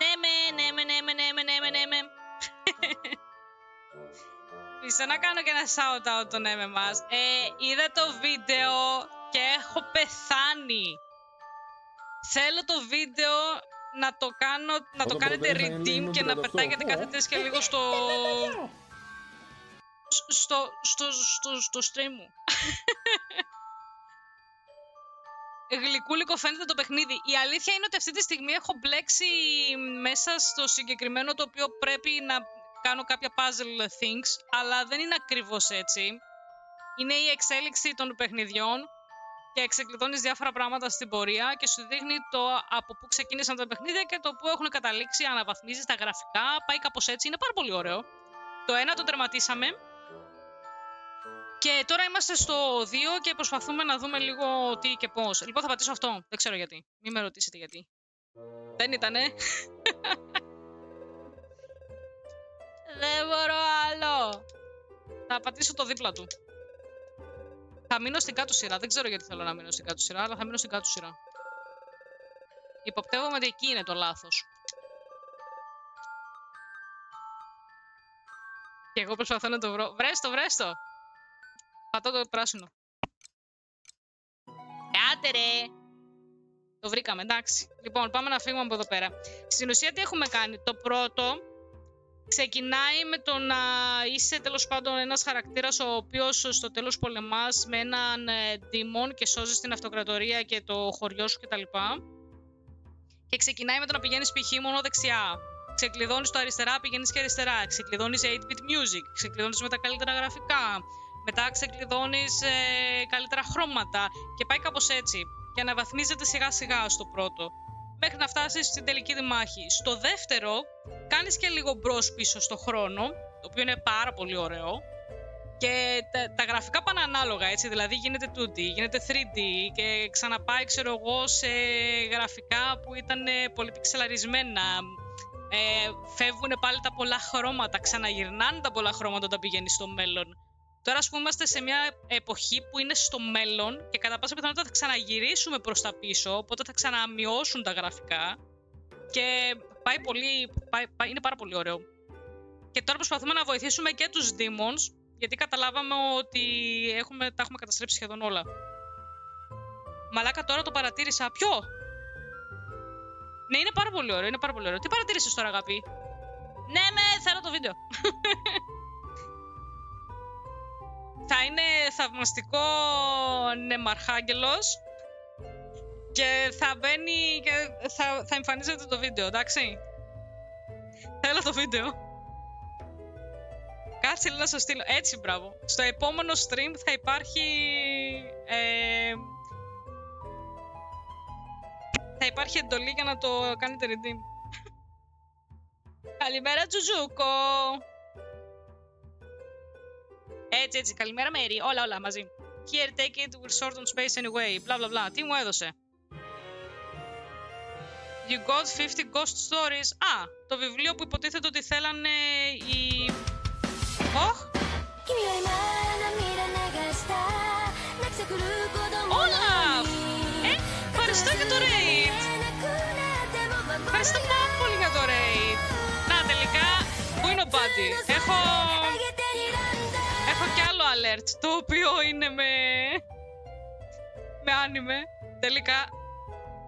Ναι με, ναι με, ναι με, ναι με, ναι με, ναι με. [laughs] Μισό να κάνω και ένα shout out τον ναι με μας. Ε, είδα το βίντεο και έχω πεθάνει. Θέλω το βίντεο να το κάνω, να το Όταν κάνετε προτείνεις να είναι redeem και να 38. πετάγετε κάθε τρεις και λίγο στο... στο, στο, στο, στο stream μου. Γλυκούλικο φαίνεται το παιχνίδι. Η αλήθεια είναι ότι αυτή τη στιγμή έχω μπλέξει μέσα στο συγκεκριμένο το οποίο πρέπει να κάνω κάποια puzzle things, αλλά δεν είναι ακριβώς έτσι. Είναι η εξέλιξη των παιχνιδιών και εξεκλειδώνεις διάφορα πράγματα στην πορεία και σου δείχνει το από πού ξεκίνησαν τα παιχνίδια και το πού έχουν καταλήξει, αναβαθμίζεις τα γραφικά, πάει κάπως έτσι, είναι πάρα πολύ ωραίο. Το ένα το τερματίσαμε και τώρα είμαστε στο 2 και προσπαθούμε να δούμε λίγο τι και πώς. Λοιπόν θα πατήσω αυτό, δεν ξέρω γιατί, μην με ρωτήσετε γιατί. Δεν ήτανε. δεν μπορώ άλλο. Θα πατήσω το δίπλα του. Θα μείνω στην κάτω σειρά. Δεν ξέρω γιατί θέλω να μείνω στην κάτω σειρά, αλλά θα μείνω στην κάτω σειρά. Υποπτεύομαι ότι εκεί είναι το λάθος. Και εγώ προσπαθώ να το βρω. Βρες το, βρες το! Πατώ το πράσινο. Άντε ρε! Το βρήκαμε, εντάξει. Λοιπόν, πάμε να φύγουμε από εδώ πέρα. Στην ουσία τι έχουμε κάνει; Το πρώτο ξεκινάει με το να είσαι τέλος πάντων ένας χαρακτήρας ο οποίος στο τέλος πολεμάς με έναν ε, demon και σώζεις την αυτοκρατορία και το χωριό σου κτλ. Και ξεκινάει με το να πηγαίνεις π.χ. μόνο δεξιά. Ξεκλειδώνεις το αριστερά, πηγαίνεις και αριστερά. Ξεκλειδώνεις 8-bit music. Ξεκλειδώνεις με τα καλύτερα γραφικά. Μετά ξεκλειδώνεις ε, καλύτερα χρώματα. Και πάει κάπως έτσι. Και αναβαθμίζεται σιγά σιγά στο πρώτο. Μέχρι να φτάσεις στην τελική δημάχη. Στο δεύτερο, κάνεις και λίγο μπρος πίσω στο χρόνο, το οποίο είναι πάρα πολύ ωραίο. Και τα, τα γραφικά πάνε ανάλογα, έτσι, δηλαδή γίνεται 2D, γίνεται 3D και ξαναπάει, ξέρω εγώ, σε γραφικά που ήταν ε, πολύ πιξελαρισμένα. Ε, φεύγουν πάλι τα πολλά χρώματα, ξαναγυρνάνε τα πολλά χρώματα όταν πηγαίνεις στο μέλλον. Τώρα, ας πούμε, είμαστε σε μια εποχή που είναι στο μέλλον και κατά πάσα πιθανότητα θα ξαναγυρίσουμε προς τα πίσω, οπότε θα ξαναμειώσουν τα γραφικά. Και πάει πολύ, πάει, πάει- είναι πάρα πολύ ωραίο. Και τώρα προσπαθούμε να βοηθήσουμε και τους demons, γιατί καταλάβαμε ότι έχουμε, τα έχουμε καταστρέψει σχεδόν όλα. Μαλάκα τώρα το παρατήρησα. Ποιο; Ναι, είναι πάρα πολύ ωραίο, είναι πάρα πολύ ωραίο. Τι παρατήρησες τώρα, αγάπη; Ναι, με, θέλω το βίντεο. [laughs] θα είναι θαυμαστικό νεμαρχάγγελος και θα μπαίνει και θα, θα εμφανίζεται το βίντεο, εντάξει. Θέλω το βίντεο. Κάτσε λίγο να σου στείλω. Έτσι, μπράβο. Στο επόμενο stream θα υπάρχει... ε, θα υπάρχει εντολή για να το κάνετε redeem. [laughs] Καλημέρα, Τζουζούκο! Έτσι, έτσι. Καλημέρα, Μέρι. Όλα, όλα μαζί. Here, take it, we'll sort on space anyway. Μπλα, μπλα, μπλα. Τι μου έδωσε; You got 50 ghost stories. Α, το βιβλίο που υποτίθεται ότι θέλανε οι... Οχ! Όλαφ! Ε, ευχαριστώ για το raid! Ευχαριστώ πάρα πολύ για το raid! Να, τελικά, πού είναι ο Buddy? Έχω... Έχω κι άλλο Alert, το οποίο είναι με... με άνιμε. Τελικά.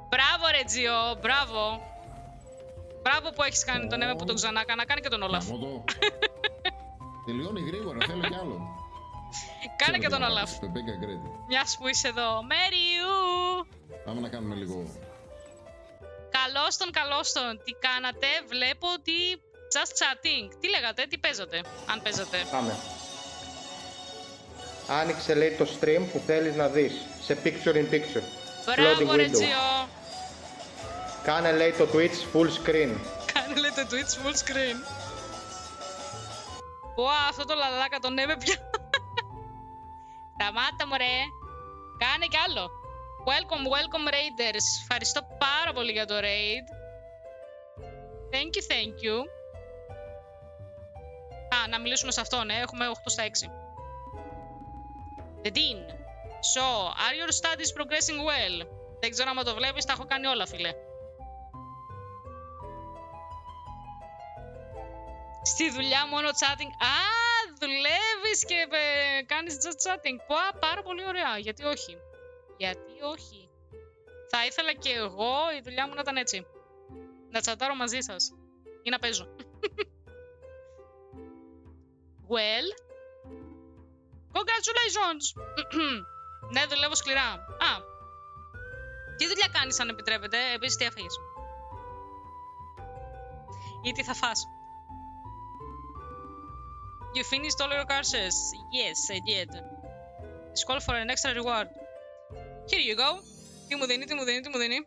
Μπράβο ρε Τζιο, μπράβο. Μπράβο που έχεις κάνει τον Έμε που τον ξανά έκανα, κάνει και τον Όλαφ. Γαμώ το. Τελειώνει γρήγορα, θέλω κι άλλο. Κάνε και τον Όλαφ. Πεπέκα Γκρέτη. Μιας που είσαι εδώ. Μέριου! Πάμε να κάνουμε λίγο. Καλώς τον, καλώς τον. Τι κάνατε, βλέπω ότι just chatting. Τι λέγατε, τι παίζατε, αν παίζατε; Πάμε. Άνοιξε λέει το stream που θέλεις να δεις. Σε picture in picture. Μπράβο Floating ρε window. Τζιο. Κάνε λέει το Twitch full screen. Κάνε λέει το Twitch full screen. Ουα, αυτό το λαλάκα τον έβε πια. Σταμάτα μωρέ. Κάνε κι άλλο. Welcome, welcome Raiders. Ευχαριστώ πάρα πολύ για το raid. Thank you, thank you. Α, να μιλήσουμε σε αυτόν, ε. Έχουμε 8 στα 6. The Dean. So, are your studies progressing well? Δεν ξέρω άμα το βλέπεις, τα έχω κάνει όλα, φίλε. Στη δουλειά μόνο chatting. Α, δουλεύεις και ε, κάνεις just chatting. Πα, πάρα πολύ ωραία. Γιατί όχι; Γιατί όχι; Θα ήθελα και εγώ η δουλειά μου να ήταν έτσι. Να τσατάρω μαζί σας. Ή να παίζω. [laughs] well. Congratulations. [clears throat] ναι, δουλεύω σκληρά. Α. Τι δουλειά κάνεις αν επιτρέπετε; Επίσης τι έφαγες; Ή τι θα φας; You finished all your courses? Yes, I did. It's call for an extra reward. Here you go. Τι μου δίνει, τι μου δίνει, τι μου δίνει;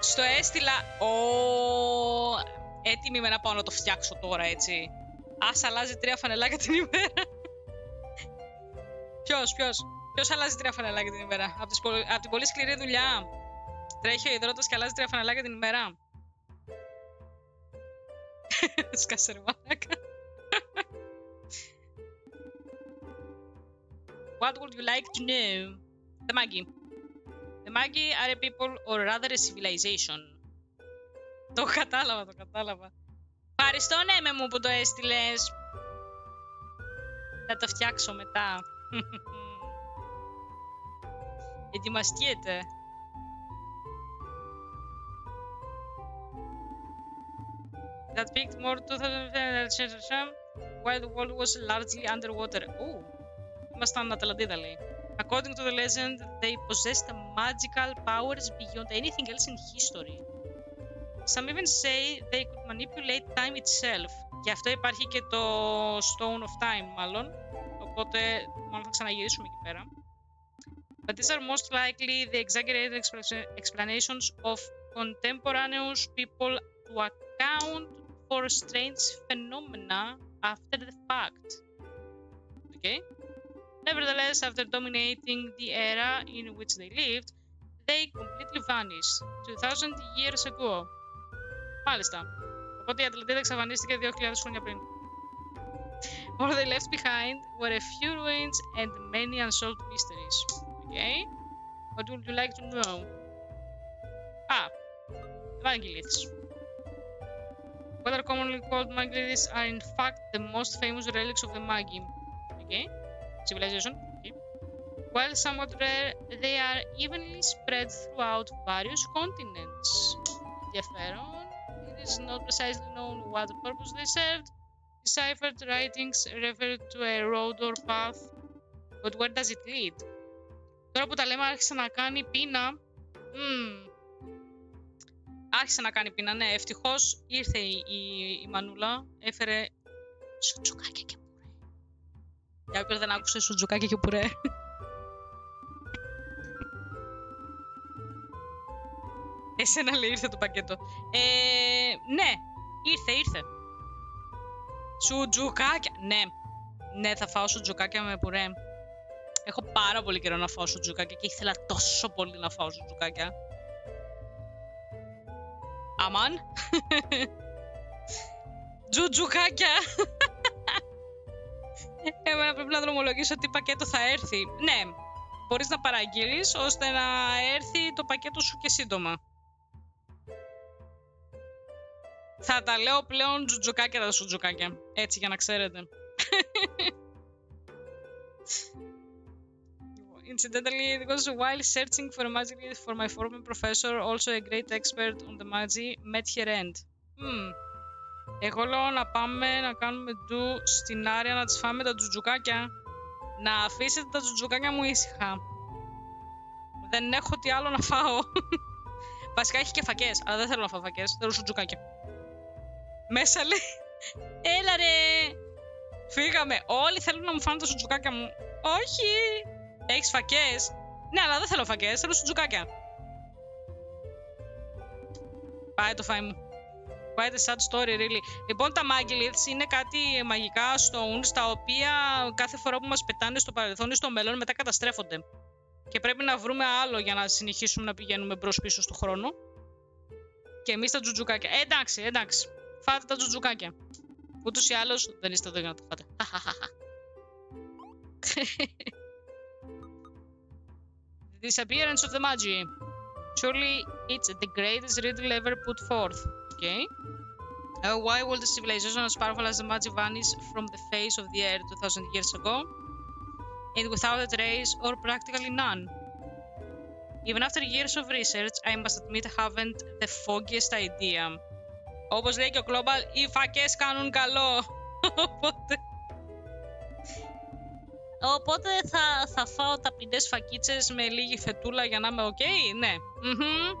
Στο έστειλα... Ω, έτοιμη με να πάω να το φτιάξω τώρα, έτσι. Ας αλλάζει τρία φανελάκια την ημέρα. Ποιος, ποιος; Ποιος αλλάζει τρία φανελάκια την ημέρα; Από, τις πολ- από την πολύ σκληρή δουλειά. Τρέχει ο υδρότας και αλλάζει τρία φανελάκια την ημέρα. [laughs] Σκάσε ρε μαλάκα. What would you like to know? The Magi. The Magi are a people or rather a civilization. Το κατάλαβα, το κατάλαβα. Ευχαριστώ, ναι, με μου που το έστειλες. Θα το φτιάξω μετά. Ετοιμαστείτε. That peaked more 2000 while the world was largely underwater. Oh, ήμασταν Ατλαντίδα λέει. According to the legend, they possessed magical powers beyond anything else in history. Some even say they could manipulate time itself. Γι' αυτό υπάρχει και το Stone of Time, μάλλον. Οπότε, μάλλον θα ξαναγυρίσουμε εκεί πέρα. But these are most likely the exaggerated expla- explanations of contemporaneous people to account for strange phenomena after the fact. Okay? Nevertheless, after dominating the era in which they lived, they completely vanished 2000 years ago. Μάλιστα. Οπότε η Ατλαντίδα εξαφανίστηκε 2.000 χρόνια πριν. All they left behind were a few ruins and many unsolved mysteries. Okay? What would you like to know? Ah, Evangelists. What are commonly called Magleiths are in fact the most famous relics of the Magi. Okay? Civilization. Okay. While somewhat rare, they are evenly spread throughout various continents. Ενδιαφέρον. It is not precisely known what purpose they served. Deciphered writings refer to a road or path, but where does it lead? Τώρα που τα λέμε άρχισε να κάνει πείνα. Μμμ. Άρχισε να κάνει πείνα, ναι. Ευτυχώς ήρθε η, η, η Μανούλα, έφερε σουτζουκάκια και πουρέ. Για όποιον δεν άκουσε σουτζουκάκια και πουρέ. [laughs] Εσένα λέει ήρθε το πακέτο. Ε, ναι, ήρθε, ήρθε. Σουτζουκάκια. Ναι, ναι, θα φάω σουτζουκάκια με πουρέ. Έχω πάρα πολύ καιρό να φάω σουτζουκάκια και ήθελα τόσο πολύ να φάω σουτζουκάκια. Αμάν. [laughs] Τζουτζουκάκια. [laughs] Εμένα πρέπει να δρομολογήσω τι πακέτο θα έρθει. Ναι, μπορείς να παραγγείλεις ώστε να έρθει το πακέτο σου και σύντομα. Θα τα λέω πλέον τζουτζουκάκια τα σουτζουκάκια. Έτσι για να ξέρετε. Incidentally, it was while searching for a magic lead for my former professor, also a great expert on the magi, met her end. Hmm. Εγώ λέω να πάμε να κάνουμε ντου στην Άρια να τις φάμε τα τζουτζουκάκια. Να αφήσετε τα τζουτζουκάκια μου ήσυχα. Δεν έχω τι άλλο να φάω. [laughs] Βασικά έχει και φακές, αλλά δεν θέλω να φάω φακές, θέλω σουτζουκάκια. Μέσα λέει, έλα ρε, φύγαμε. Όλοι θέλουν να μου φάνε τα σουτζουκάκια μου. Όχι, έχεις φακές; Ναι, αλλά δεν θέλω φακές, θέλω σουτζουκάκια. Πάει το φάι μου. Quite a sad story, really. Λοιπόν, τα Magiliths είναι κάτι μαγικά stones, τα οποία κάθε φορά που μας πετάνε στο παρελθόν ή στο μέλλον μετά καταστρέφονται. Και πρέπει να βρούμε άλλο για να συνεχίσουμε να πηγαίνουμε μπρος πίσω στο χρόνο. Και εμείς τα τζουτζουκάκια. Ε, εντάξει, εντάξει. Φάτε τα τζουτζουκάκια. Ούτως ή άλλως δεν είστε εδώ για να το φάτε. the disappearance of the Magi. Surely it's the greatest riddle ever put forth. Okay. Uh, why would a civilization as powerful as the Magi vanish from the face of the earth 2000 years ago and without a trace or practically none? Even after years of research, I must admit I haven't the foggiest idea. Όπως λέει και ο Global, οι φακές κάνουν καλό. Οπότε... Οπότε θα, θα φάω ταπεινές φακίτσες με λίγη φετούλα για να είμαι οκ, ναι. Μμμ.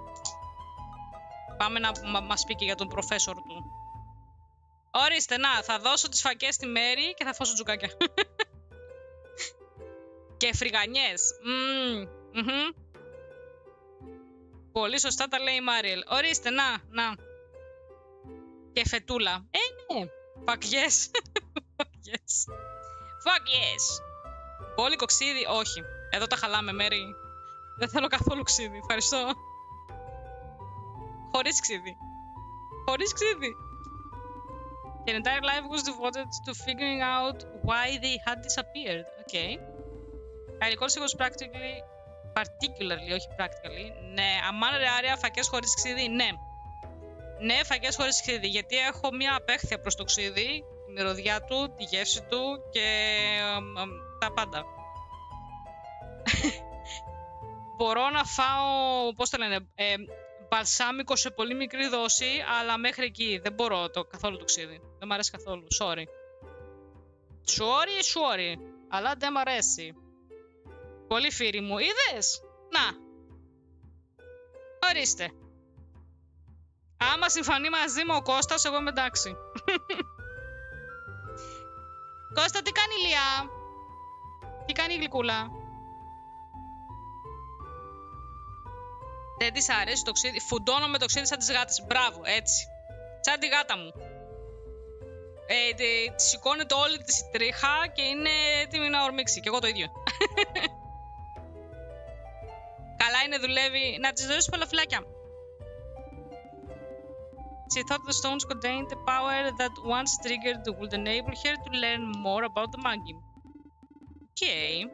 Πάμε να μα, μας πει και για τον professor του. Ορίστε, να, θα δώσω τις φακές στη Μέρη και θα φάω τζουκάκια. [laughs] και φρυγανιές. Μμμ, μμμ. Πολύ σωστά τα λέει η Μάριελ. Ορίστε, να, να. Και φετούλα. Ε, ναι. [laughs] Fuck yes. Πολύ κοξίδι, όχι. Εδώ τα χαλάμε, Μέρι. Δεν θέλω καθόλου ξίδι. Ευχαριστώ. Χωρίς ξίδι. Χωρίς ξίδι. The entire life was devoted to figuring out why they had disappeared. Okay. Καλικό σίγουρο practically. Particularly, όχι practically. Ναι, αμάνε ρε άρια, φακές χωρίς ξίδι. Ναι, ναι, φακές χωρίς ξύδι, γιατί έχω μια απέχθεια προς το ξύδι, τη μυρωδιά του, τη γεύση του και εμ, εμ, τα πάντα. [laughs] Μπορώ να φάω, πώς το λένε, ε, μπαλσάμικο σε πολύ μικρή δόση, αλλά μέχρι εκεί δεν μπορώ το, καθόλου το ξύδι. Δεν μ' αρέσει καθόλου, sorry. Sorry, sorry, αλλά δεν μ' αρέσει. Πολύ φίλοι μου, είδες; Να. Ορίστε. Άμα συμφωνεί μαζί μου ο Κώστας, εγώ είμαι εντάξει. [laughs] Κώστα, τι κάνει η Λιά; Τι κάνει η γλυκούλα; Δεν της αρέσει το ξύδι. Φουντώνω με το ξύδι σαν τις γάτες. Μπράβο, έτσι. Σαν τη γάτα μου. Ε, τε- της σηκώνεται όλη της η τρίχα και είναι έτοιμη να ορμήξει. Και εγώ το ίδιο. [laughs] Καλά είναι, δουλεύει. Να της δώσεις πολλά φυλάκια. She thought the stones contained the power that once triggered would enable her to learn more about the Magi. Okay.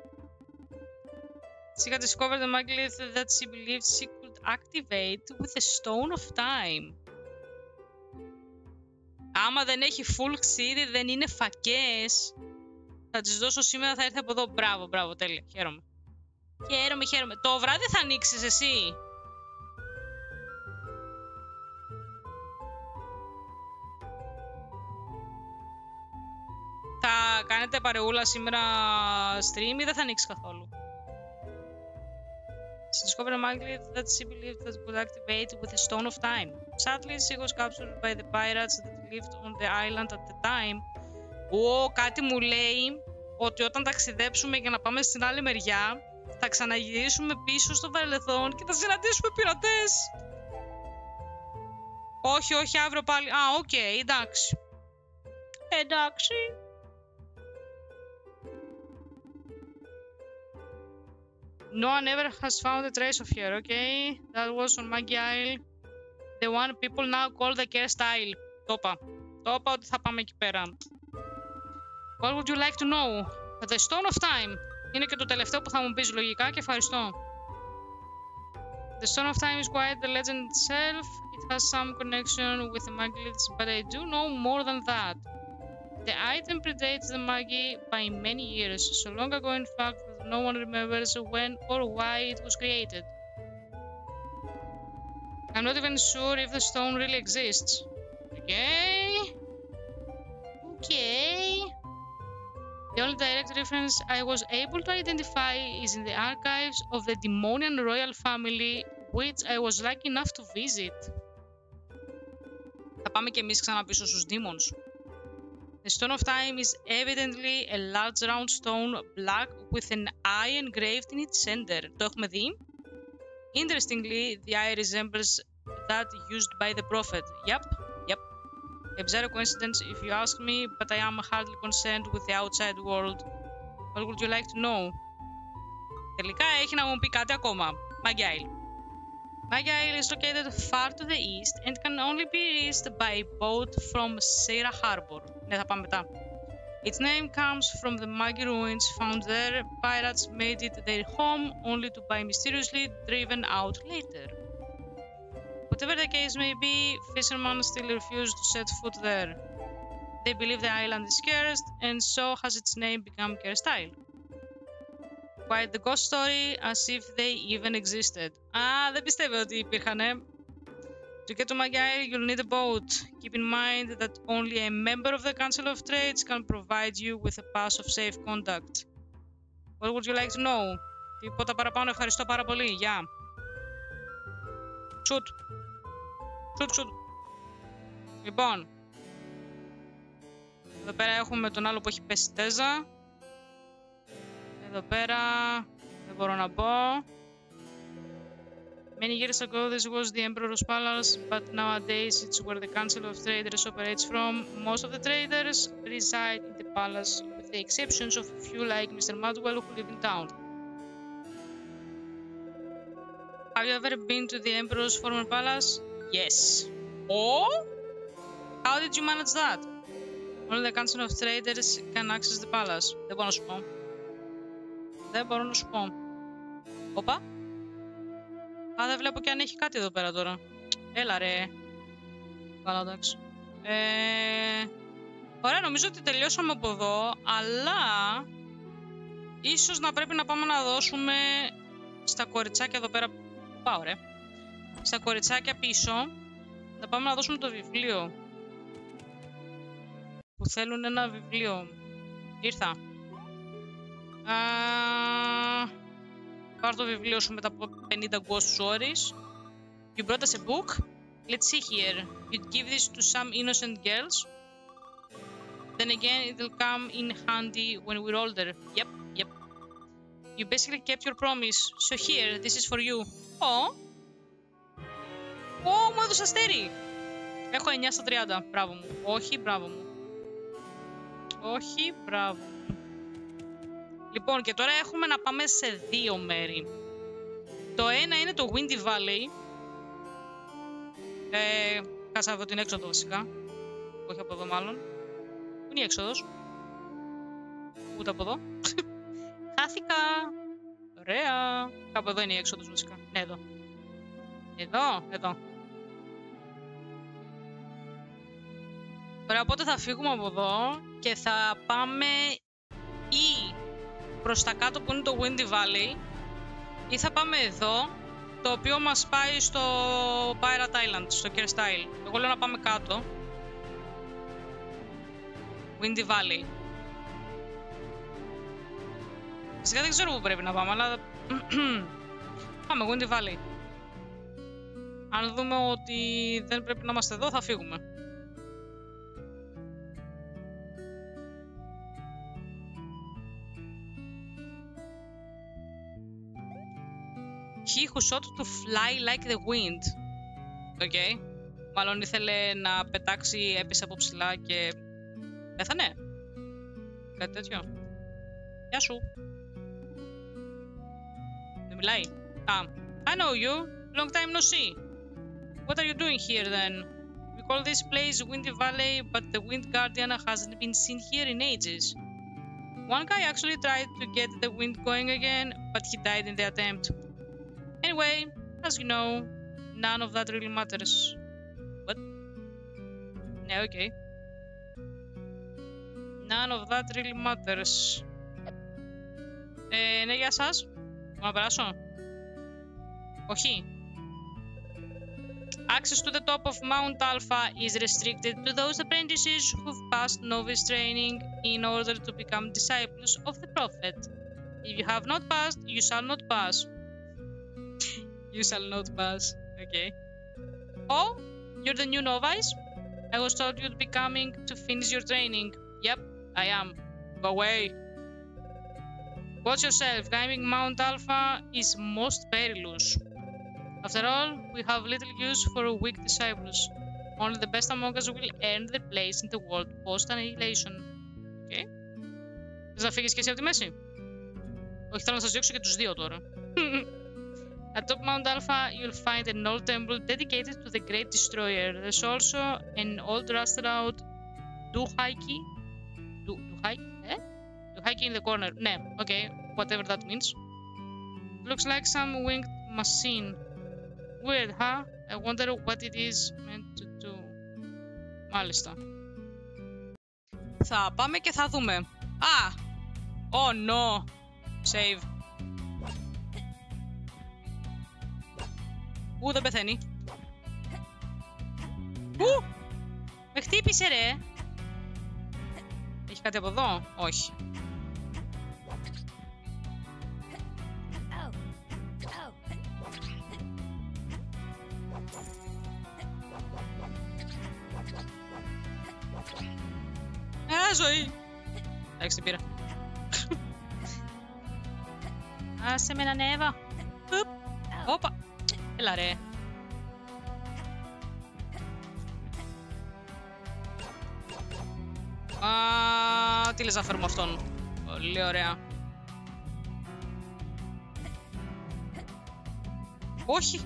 She had discovered the Magilith that she believed she could activate with the Stone of Time. Άμα δεν έχει full ξύδι, δεν είναι φακές. Θα τις δώσω σήμερα, θα έρθει από εδώ. Μπράβο, μπράβο, τέλεια. Χαίρομαι. Χαίρομαι, χαίρομαι. Το βράδυ θα ανοίξεις εσύ. Θα κάνετε παρεούλα σήμερα stream ή δεν θα ανοίξει καθόλου; She discovered a magnet that she believed that could activate with the Stone of Time. Sadly, she was captured by the pirates that lived on the island at the time. Ω, κάτι μου λέει ότι όταν ταξιδέψουμε για να πάμε στην άλλη μεριά, θα ξαναγυρίσουμε πίσω στο παρελθόν και θα συναντήσουμε πειρατές. Όχι, όχι, αύριο πάλι. Α, οκ, εντάξει. Εντάξει. No one ever has found a trace of her, okay? That was on Maggie Isle. The one people now call the Cursed Isle. Το είπα. Το είπα ότι θα πάμε εκεί πέρα. What would you like to know? The Stone of Time. Είναι και το τελευταίο που θα μου πεις λογικά και ευχαριστώ. The Stone of Time is quite the legend itself. It has some connection with the Magiliths, but I do know more than that. The item predates the Magi by many years, so long ago in fact that no one remembers when or why it was created. I'm not even sure if the stone really exists. Okay. Okay. The only direct reference I was able to identify is in the archives of the Demonian royal family, which I was lucky enough to visit. Θα πάμε και εμείς ξανά πίσω στους demons. The Stone of Time is evidently a large round stone black with an eye engraved in its center. Το έχουμε δει. Interestingly, the eye resembles that used by the prophet. Yep, yep. A bizarre coincidence if you ask me, but I am hardly concerned with the outside world. What would you like to know? Τελικά έχει να μου πει κάτι ακόμα. Μαγκιάιλ. Magail is located far to the east and can only be reached by boat from Seira Harbor. Ναι, θα πάμε μετά. Its name comes from the Magi ruins found there. Pirates made it their home only to be mysteriously driven out later. Whatever the case may be, fishermen still refuse to set foot there. They believe the island is cursed, and so has its name become Cursed Isle. Quite the ghost story, as if they even existed. Α, δεν πιστεύω ότι υπήρχανε. To get to Magail, you'll need a boat. Keep in mind that only a member of the Council of Trades can provide you with a pass of safe conduct. What would you like to know? Τίποτα παραπάνω, ευχαριστώ πάρα πολύ. Γεια. Shoot. Shoot, shoot. Λοιπόν. Εδώ πέρα έχουμε τον άλλο που έχει πέσει τέζα. Εδώ πέρα δεν μπορώ να μπω. Many years ago, this was the Emperor's Palace, but nowadays it's where the Council of Traders operates from. Most of the traders reside in the palace, with the exceptions of a few like Mr. Madwell who live in town. Have you ever been to the Emperor's former palace? Yes. Oh? How did you manage that? Only the Council of Traders can access the palace. Δεν μπορώ να σου πω. Δεν μπορώ να σου πω. Οπα. Α, δεν βλέπω και αν έχει κάτι εδώ πέρα τώρα. Έλα ρε. Καλά, εντάξει. Ε, ωραία, νομίζω ότι τελειώσαμε από εδώ, αλλά ίσως να πρέπει να πάμε να δώσουμε στα κοριτσάκια εδώ πέρα. Πάω ρε. Στα κοριτσάκια πίσω, να πάμε να δώσουμε το βιβλίο. Που θέλουν ένα βιβλίο. Ήρθα. Α, πάρ το βιβλίο σου μετά από 50 ghost stories. You brought us a book. Let's see here. You'd give this to some innocent girls. Then again, it'll come in handy when we're older. Yep, yep. You basically kept your promise. So here, this is for you. Oh. Ω, μου έδωσε αστέρι. Έχω 9 στα 30. Μπράβο μου. Όχι, μπράβο μου. Όχι, μπράβο μου. Λοιπόν, και τώρα έχουμε να πάμε σε δύο μέρη. Το ένα είναι το Windy Valley. Ε, κάτσα από την έξοδο βασικά. Όχι από εδώ μάλλον. Πού είναι η έξοδος; Ούτε από εδώ. [laughs] Χάθηκα. Ωραία. Κάπου εδώ είναι η έξοδος βασικά. Ναι, εδώ. Εδώ, εδώ. Ωραία, οπότε θα φύγουμε από εδώ και θα πάμε ή προς τα κάτω που είναι το Windy Valley ή θα πάμε εδώ το οποίο μας πάει στο Pirate Island, στο Cursed Isle. Εγώ λέω να πάμε κάτω. Windy Valley. Φυσικά δεν ξέρω πού πρέπει να πάμε, αλλά [clears throat] πάμε Windy Valley. Αν δούμε ότι δεν πρέπει να είμαστε εδώ, θα φύγουμε. He who sought to fly like the wind. Οκ. Okay. Μάλλον ήθελε να πετάξει, έπεσε από ψηλά και πέθανε. Κάτι τέτοιο. Γεια σου. Δεν μιλάει. Α, I know you. Long time no see. What are you doing here then? We call this place Windy Valley, but the Wind Guardian hasn't been seen here in ages. One guy actually tried to get the wind going again, but he died in the attempt. Anyway, as you know, none of that really matters. What? Yeah, okay. None of that really matters. Ε, ναι, γεια σας. Μπορώ να περάσω. Όχι. Access to the top of Mount Alpha is restricted to those apprentices who've passed novice training in order to become disciples of the Prophet. If you have not passed, you shall not pass. You shall not pass. Okay. Oh, you're the new novice? I was told you'd be coming to finish your training. Yep, I am. Go away. Watch yourself. Climbing Mount Alpha is most perilous. After all, we have little use for weak disciples. Only the best among us will earn their place in the world post annihilation. Okay. Θες να φύγεις και εσύ από τη μέση? Όχι, θέλω να σας διώξω και τους δύο τώρα. [laughs] At top Mount Alpha, you'll find an old temple dedicated to the Great Destroyer. There's also an old rusted out Duhaiki. Du, Duhaiki? Eh? Duhaiki in the corner. Ναι, okay, whatever that means. Looks like some winged machine. Weird, huh? I wonder what it is meant to do. Μάλιστα. Θα πάμε και θα δούμε. Α! Oh no! Save. Ού, δεν πεθαίνει. Ού! Με χτύπησε ρε! Έχει κάτι από εδώ; Όχι. Α, ζωή! Εντάξει, την πήρα. [laughs] Άσε με να ανέβα. Ουπ. Όπα. Έλα ρε. Α, τι λες να φέρουμε αυτόν. Πολύ ωραία. Όχι.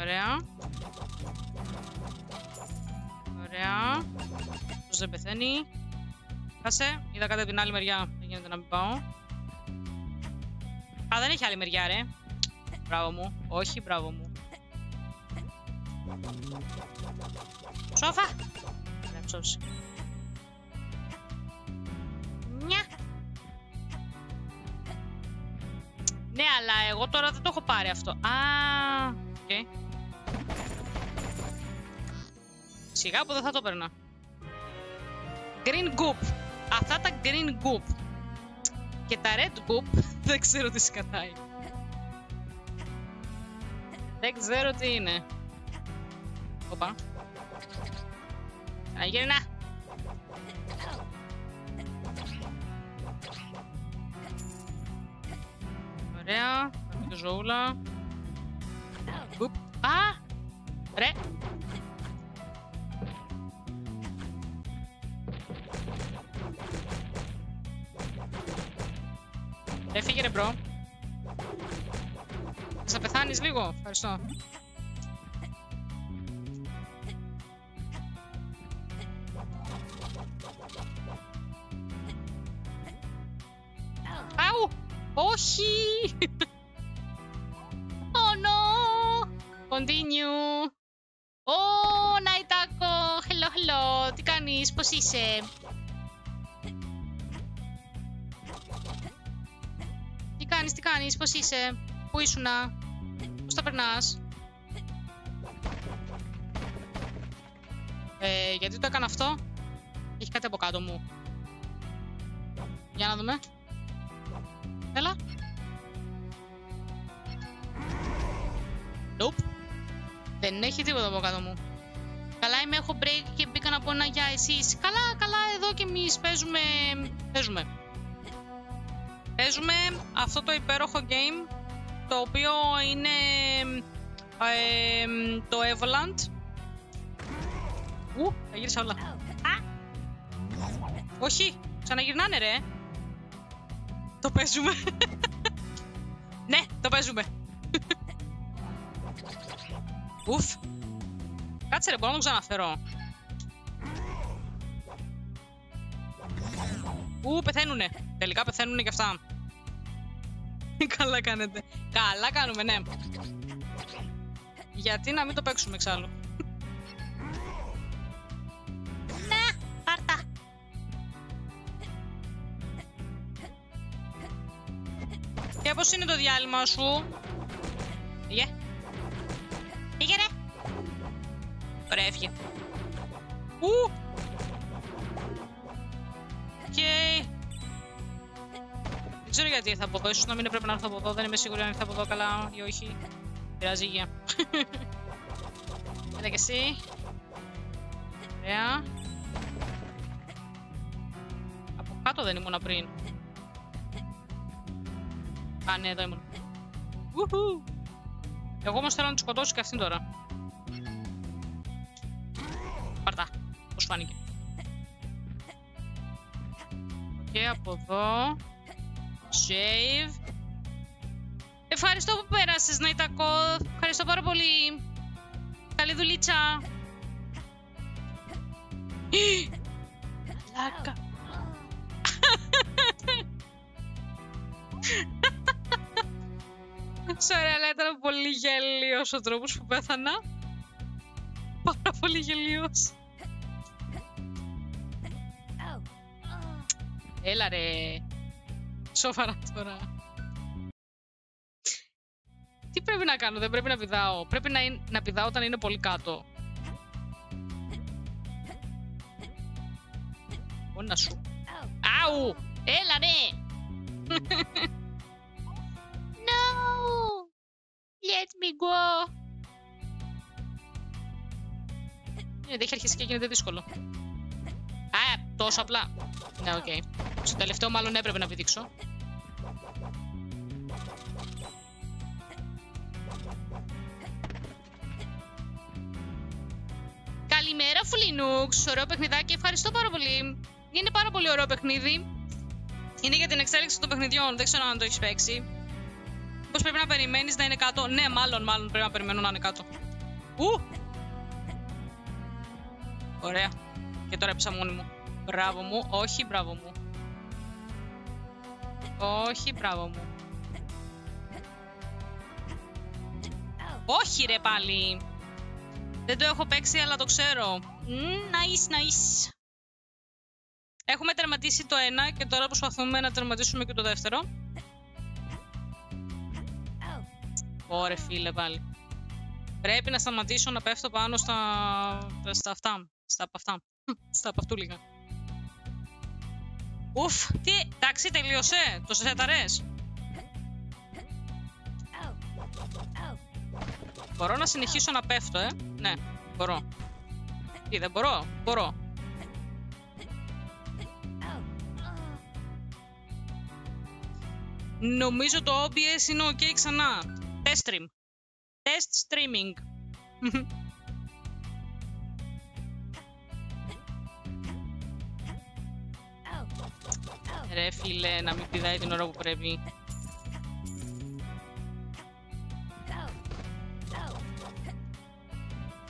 Ωραία. Ωραία. Αυτός δεν πεθαίνει. Κάσε. Είδα κάτι από την άλλη μεριά. Δεν γίνεται να μην πάω. Α, δεν έχει άλλη μεριά, ρε. Μπράβο μου. Όχι, μπράβο μου. Σόφα. Ωραία, ψώψη. Νια. Ναι, αλλά εγώ τώρα δεν το έχω πάρει αυτό. Α, οκ. Σιγά που δεν θα το παίρνα. Green Goop. Αυτά τα Green Goop. Και τα Red Goop [laughs] δεν ξέρω τι σκατά είναι. Δεν ξέρω τι είναι. Οπα. Αγίρνα. Ωραία. Πάμε το ζωούλα. Μπουπ. Α! Ρε. Έφυγε ρε bro. Θες να πεθάνεις λίγο. Ευχαριστώ. Αου! Όχι! [laughs] Oh no! Continue! Ω, Ναϊτάκο! Hello, hello! Τι κάνεις, πώς είσαι; Τι κάνεις, τι κάνεις, πώς είσαι, πού ήσουνα, πώς τα περνάς; Ε, γιατί το έκανα αυτό, έχει κάτι από κάτω μου. Για να δούμε. Έλα. Nope. Δεν έχει τίποτα από κάτω μου. Καλά είμαι, έχω break και μπήκα να πω ένα για εσείς. Καλά, καλά, εδώ και εμείς παίζουμε... Παίζουμε. Παίζουμε αυτό το υπέροχο game, το οποίο είναι ε, το Evolant. Ου, τα γύρισα όλα. Α! Όχι, ξαναγυρνάνε ρε. Το παίζουμε. [laughs] ναι, το παίζουμε. [laughs] Ουφ. Κάτσε ρε, μπορώ να το ξαναφέρω. Ου, πεθαίνουνε. Τελικά πεθαίνουνε και αυτά. [laughs] Καλά κάνετε. Καλά κάνουμε, ναι. Γιατί να μην το παίξουμε εξάλλου; Να, πάρτα. πώς είναι το διάλειμμα σου; Πήγε. Πήγε ρε. Ωραία, έφυγε. Ου. Ξέρω γιατί ήρθα από εδώ. Ίσως να μην έπρεπε να έρθω από εδώ. Δεν είμαι σίγουρη αν ήρθα από εδώ καλά ή όχι. Πειράζει υγεία. Έλα και εσύ. Ωραία. Από κάτω δεν ήμουνα πριν. Α, ναι, εδώ ήμουν. Ουχου. Εγώ όμως θέλω να τη σκοτώσω και αυτήν τώρα. Πάρτα. Πώς φάνηκε. Και από εδώ. Save. Ευχαριστώ που πέρασες, Ναϊτακό. Ευχαριστώ πάρα πολύ. Καλή δουλίτσα. Λάκα. Sorry, αλλά ήταν πολύ γελίος ο τρόπος που πέθανα. Πάρα πολύ γελίος. Έλα ρε. Σοβαρά τώρα. Τι πρέπει να κάνω, δεν πρέπει να πηδάω. Πρέπει να, είναι- να πηδάω όταν είναι πολύ κάτω. Όνα σου. Άου! Έλα ναι! [laughs] No! Let me go! Ναι, δεν έχει αρχίσει και γίνεται δύσκολο. Α, τόσο απλά. Ναι, οκ. Στο τελευταίο μάλλον έπρεπε να πηδήξω. Καλημέρα, Φουλινούξ. Ωραίο παιχνιδάκι. Ευχαριστώ πάρα πολύ. Είναι πάρα πολύ ωραίο παιχνίδι. Είναι για την εξέλιξη των παιχνιδιών. Δεν ξέρω αν το έχεις παίξει. Πώ πρέπει να περιμένεις να είναι κάτω. Ναι, μάλλον, μάλλον πρέπει να περιμένω να είναι κάτω. Ου! Ωραία. Και τώρα έπεσα μόνη μου. Μπράβο μου. Όχι, μπράβο μου. Όχι, μπράβο μου. Όχι ρε πάλι. Δεν το έχω παίξει αλλά το ξέρω. Μμμ, Nice, nice. Έχουμε τερματίσει το ένα και τώρα προσπαθούμε να τερματίσουμε και το δεύτερο. Ωρε φίλε πάλι. Πρέπει να σταματήσω να πέφτω πάνω στα, στα αυτά. Στα από αυτά. στα από αυτού λίγα. Ουφ, τι, εντάξει τελείωσε, το σεταρές. Μπορώ να συνεχίσω να πέφτω, ε; Ναι, μπορώ. Τι, δεν μπορώ, μπορώ. Νομίζω το OBS είναι ok ξανά. Test stream. Test streaming. [laughs] Ρε φίλε, να μην πηδάει την ώρα που πρέπει.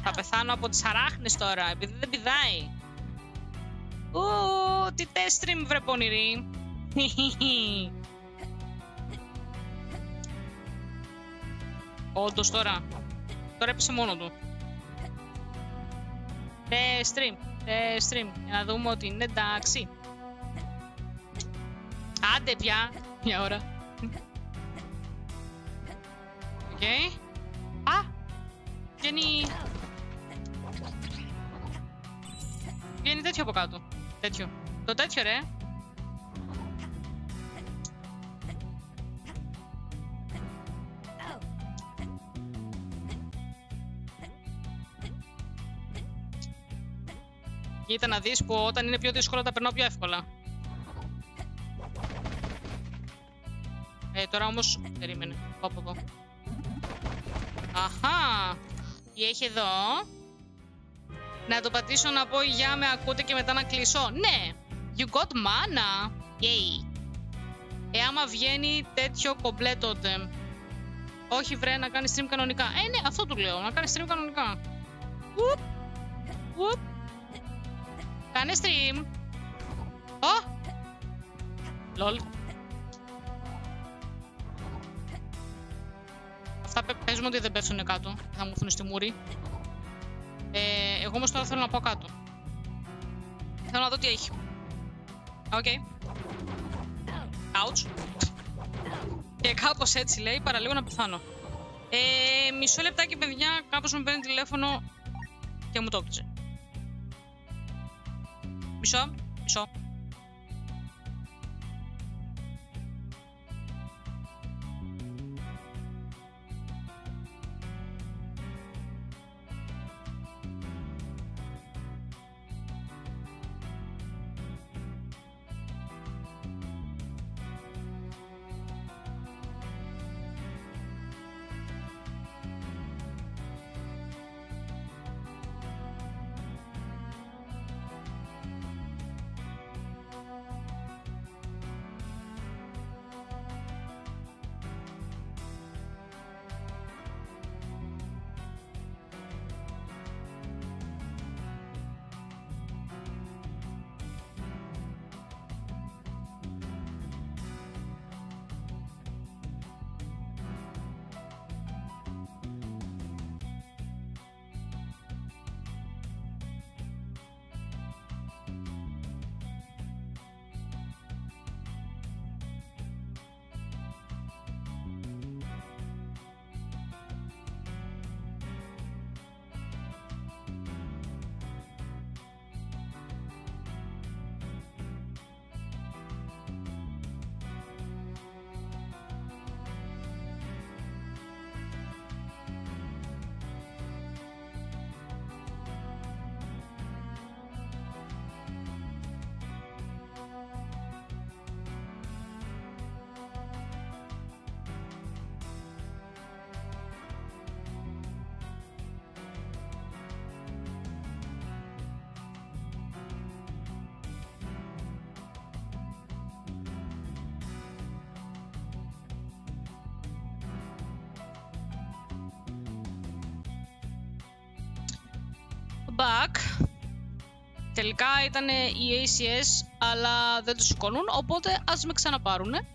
Θα πεθάνω από τις αράχνες τώρα, επειδή δεν πηδάει. Ου, τι test stream βρε πονηρή. Όντως τώρα. Τώρα έπεσε μόνο του. Test stream, test stream. Για να δούμε ότι είναι εντάξει. Άντε πια. Μια ώρα. Οκ. Α! Βγαίνει... Βγαίνει τέτοιο από κάτω. Τέτοιο. Το τέτοιο ρε. Κοίτα να δεις που όταν είναι πιο δύσκολο τα περνάω πιο εύκολα. Ε, τώρα όμως... Περίμενε. Πάω από εδώ. Αχά! Τι έχει εδώ; Να το πατήσω να πω γεια με ακούτε και μετά να κλείσω. Ναι! You got mana! Yay! Ε, άμα βγαίνει τέτοιο κομπλέ τότε. Όχι βρε, να κάνεις stream κανονικά. Ε, ναι, αυτό του λέω. Να κάνεις stream κανονικά. Ουπ! Ουπ! Κάνε stream. Ω! Λολ. Αυτά πε- παίζουμε ότι δεν πέφτουν κάτω. Θα μου έρθουν στη μούρη. Ε, εγώ όμως τώρα θέλω να πάω κάτω. Θέλω να δω τι έχει. OK. Ouch. Και κάπως έτσι λέει, παραλίγο να πεθάνω. Ε, μισό λεπτάκι, παιδιά, κάποιος μου παίρνει τηλέφωνο και μου το έκλεισε. Μισό, μισό. Back. Τελικά ήταν οι ACS, αλλά δεν τους σηκώνουν, οπότε ας με ξαναπάρουνε.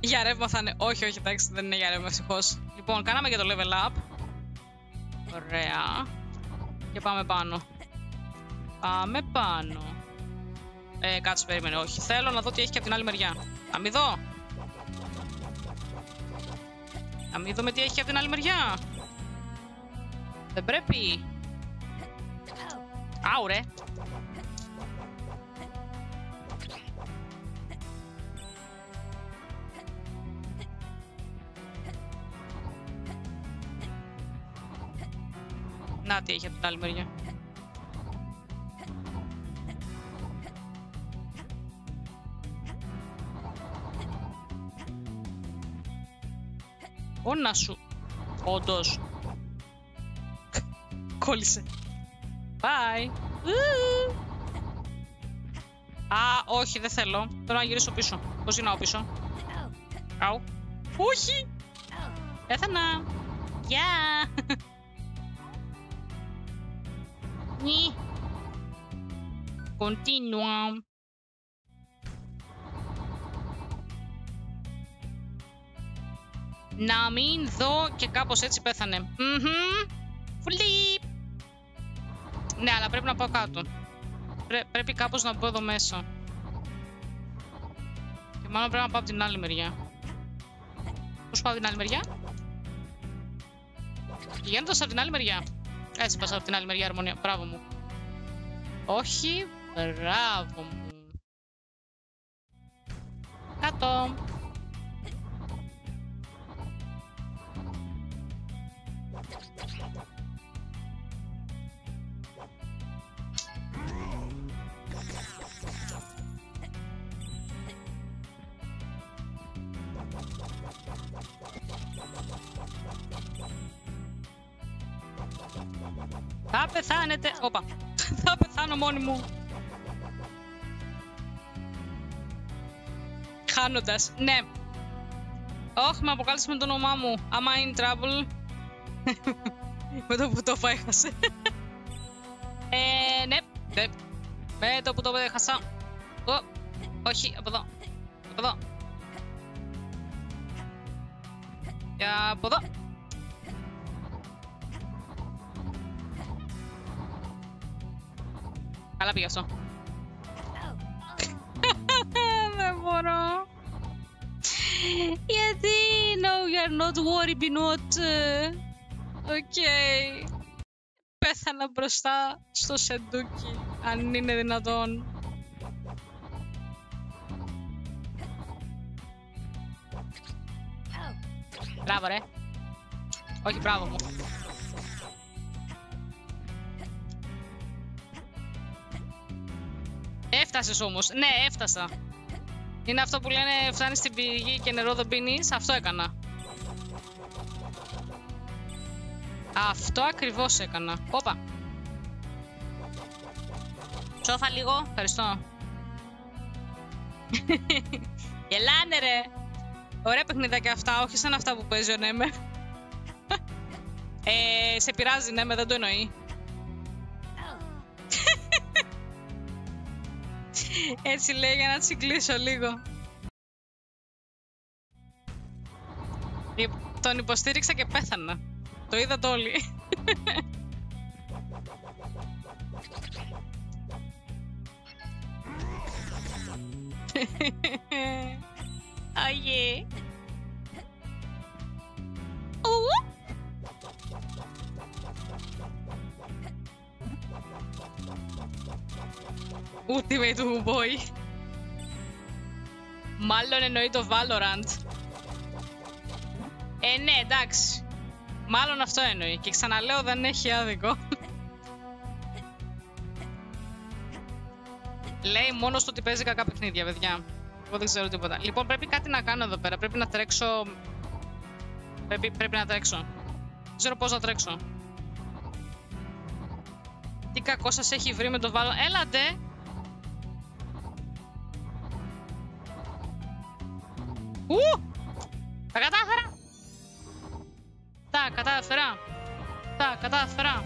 Για ρεύμα θα είναι. Όχι, όχι, εντάξει, δεν είναι για ρεύμα, ευτυχώς. Λοιπόν, κάναμε και το level up. Ωραία. Και πάμε πάνω. Πάμε πάνω. Ε, κάτσε, περίμενε, όχι. Θέλω να δω τι έχει και από την άλλη μεριά. Να μην δω. Μην δούμε τι έχει και από την άλλη μεριά. Δεν πρέπει. Άου, ρε. Να τι έχει από την άλλη μεριά. Όνα σου. Όντως. Κόλλησε. Bye. Ου. Α, όχι, δεν θέλω. Θέλω να γυρίσω πίσω. Πώς γυρνάω πίσω; Αου. Όχι. Πέθανα. Γεια. Νι. Να μην δω και κάπως έτσι πέθανε. Μμμ. Φλιπ. Ναι, αλλά πρέπει να πάω κάτω. Πρέ- πρέπει κάπως να μπω εδώ μέσα. Και μάλλον πρέπει να πάω από την άλλη μεριά. Πώς πάω από την άλλη μεριά; Πηγαίνοντας από την άλλη μεριά. Έτσι πας από την άλλη μεριά, αρμονία. Μπράβο μου. Όχι, μπράβο μου. Κάτω. Μόνη μου. Χάνοντας. Ναι. Όχι, με αποκάλυψε με το όνομά μου. Άμα in trouble. [laughs] με το που το είπα, έχασε. ε, ναι. ναι. Με το που το είπα, έχασα. Ω, όχι, από εδώ. Από εδώ. Και από εδώ. Καλά πήγα αυτό. [laughs] Δεν μπορώ. Γιατί, no, you're not worried, be not. Οκ. Πέθανα μπροστά στο σεντούκι, αν είναι δυνατόν. Μπράβο, ρε. Όχι, μπράβο μου. Έφτασες όμως. Ναι, έφτασα. Είναι αυτό που λένε φτάνεις στην πηγή και νερό δεν πίνεις. Αυτό έκανα. Αυτό ακριβώς έκανα. Όπα. Σόφα λίγο. Ευχαριστώ. [laughs] Γελάνε ρε. Ωραία παιχνιδάκια αυτά, όχι σαν αυτά που παίζει ο Νέμε. [laughs] ε, σε πειράζει Νέμε, δεν το εννοεί. Έτσι λέει για να τσιγκλίσω λίγο. Λοιπόν, Τον υποστήριξα και πέθανα. Το είδατε όλοι. Αγίε. Ου. Ultimate του boy. Μάλλον εννοεί το Valorant. Ε, ναι, εντάξει. Μάλλον αυτό εννοεί. Και ξαναλέω δεν έχει άδικο. Λέει μόνος του ότι παίζει κακά παιχνίδια, παιδιά. Εγώ δεν ξέρω τίποτα. Λοιπόν, πρέπει κάτι να κάνω εδώ πέρα. Πρέπει να τρέξω. Πρέπει, πρέπει να τρέξω. Δεν ξέρω πώς να τρέξω. Τι κακό σας έχει βρει με το βάλω. Έλατε! Ου! Τα κατάφερα! Τα κατάφερα! Τα κατάφερα!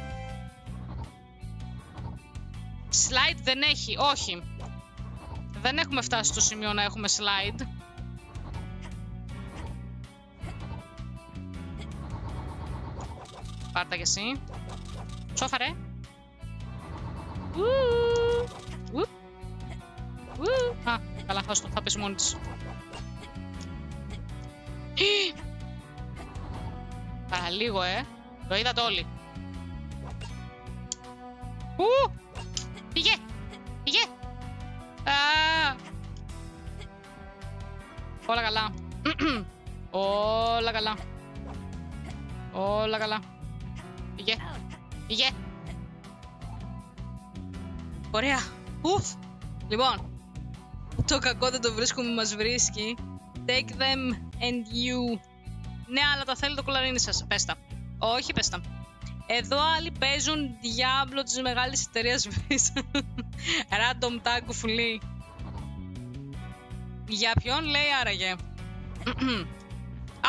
Slide δεν έχει, όχι. Δεν έχουμε φτάσει στο σημείο να έχουμε slide. Πάρτα κι εσύ. Σόφα ρε. Ου, ου, ου. Α, καλά, θα, στο, θα πέσει μόνη της. Παραλίγο, ε. Το είδατε όλοι. Ου! Πήγε! Πήγε! Α! Όλα καλά. Όλα καλά. Όλα καλά. Πήγε. Πήγε. Ωραία. Ουφ. Λοιπόν. Το κακό δεν το βρίσκουμε, μας βρίσκει. Take them and you. Ναι, αλλά τα θέλει το κολαρίνι σας. Πες τα. Όχι, πες τα. Εδώ άλλοι παίζουν Diablo της μεγάλης εταιρείας Visa. [laughs] Random tag κουφουλή. Για ποιον λέει άραγε; [clears throat]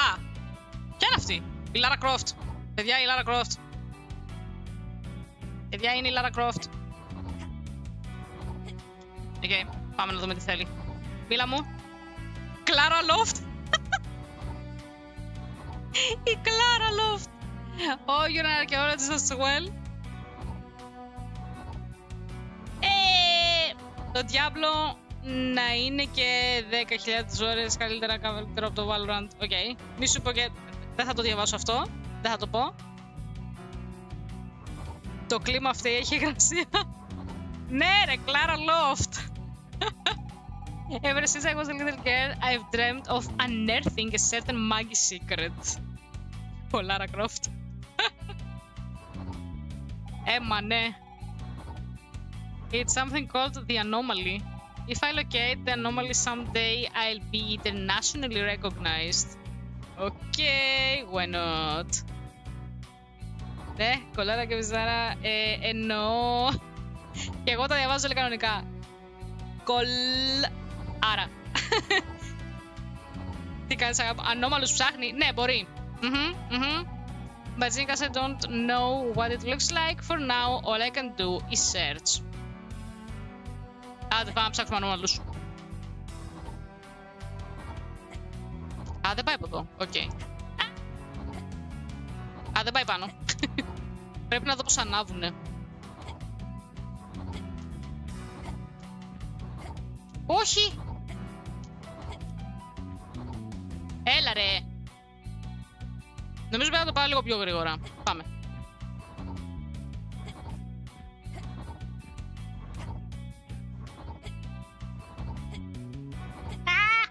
Α, ποια είναι αυτή; Η Lara Croft. Παιδιά, η Lara Croft. Παιδιά, είναι η Lara Croft. OK, πάμε να δούμε τι θέλει. Μίλα μου. Clara [laughs] Loft. η Clara Loft. Oh, you're an archaeologist as well. Ε, το Diablo να είναι και 10.000 ώρες καλύτερα καλύτερο από το Valorant. OK. Okay. Μη σου πω και... Δεν θα το διαβάσω αυτό. Δεν θα το πω. Το κλίμα αυτή έχει [laughs] υγρασία. ναι ρε, Clara Loft. [laughs] Ever since I was a little girl, I've dreamt of unearthing a certain magic secret. Ο Lara Croft. [laughs] Έμα, ναι. It's something called the anomaly. If I locate the anomaly someday, I'll be internationally recognized. Okay, why not? Ναι, κολλάρα και βυζάρα, ε, εννοώ... και εγώ τα διαβάζω λέει κανονικά. Κολ... Άρα. Τι κάνεις αγάπη, ανώμαλους ψάχνει. Ναι, μπορεί. Μμμ, μμμ. But seeing as I don't know what it looks like for now, all I can do is search. Άντε, πάμε να ψάξουμε ανώμαλους. Α, δεν πάει από εδώ. Οκ. Α, δεν πάει πάνω. [laughs] Πρέπει να δω πώς ανάβουνε. Όχι! Έλα ρε. Νομίζω πρέπει να το πάω λίγο πιο γρήγορα. Πάμε. Α!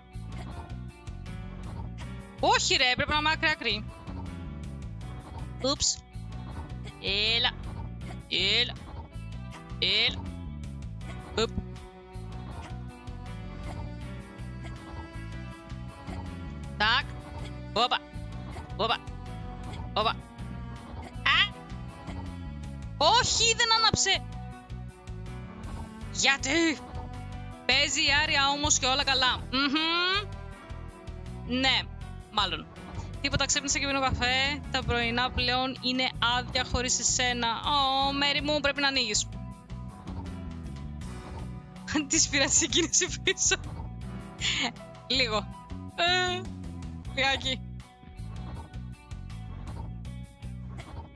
Όχι ρε, πρέπει να είμαι άκρη άκρη. Ούψ. Έλα. Έλα. Έλα. Ουπ. Τάκ. Όπα. Όπα. Όπα. Α! Όχι, δεν άναψε. Γιατί; Παίζει η Άρια όμως και όλα καλά. Μμμ. Ναι, μάλλον. Τίποτα ξύπνησε και πίνω καφέ. Τα πρωινά πλέον είναι άδεια χωρίς εσένα. Ω, μέρη μου, πρέπει να ανοίγεις. [laughs] Τη πήρα τη κίνηση πίσω. Λίγο. Ε, λιγάκι.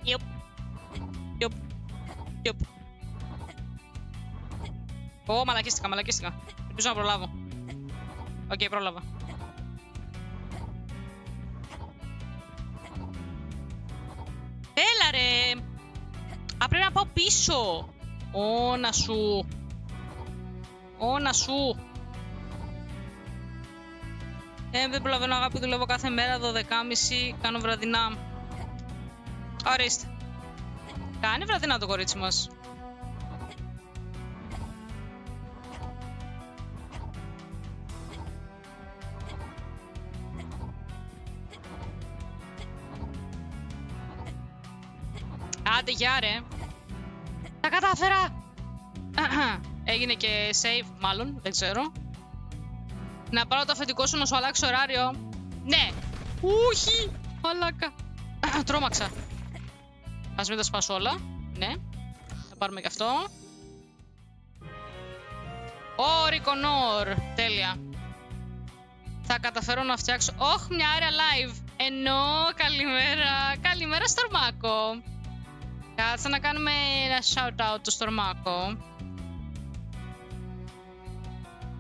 Ιωπ. Ιωπ. Ιωπ. Ω, μαλακίστηκα, μαλακίστηκα. Ελπίζω να προλάβω. Οκ, πρόλαβα. Έλα ρε! Α, πρέπει να πάω πίσω. Όνα σου. Όνα σου. Ε, δεν προλαβαίνω αγάπη, δουλεύω κάθε μέρα 12.30, κάνω βραδινά. Ορίστε. Κάνει βραδινά το κορίτσι μας. Άντε, γεια ρε. Τα κατάφερα. Έγινε και save, μάλλον, δεν ξέρω. Να πάρω το αφεντικό σου να σου αλλάξει ωράριο. Ναι. Όχι. Μαλάκα. Τρόμαξα. Ας μην τα σπάσω όλα. Ναι. Θα πάρουμε και αυτό. Ω, Ρικονόρ. Τέλεια. Θα καταφέρω να φτιάξω... Όχ, μια άρια live. Ενώ, καλημέρα. Καλημέρα, Στορμάκο. Κάτσε να κάνουμε ένα shout-out του Στορμάκο.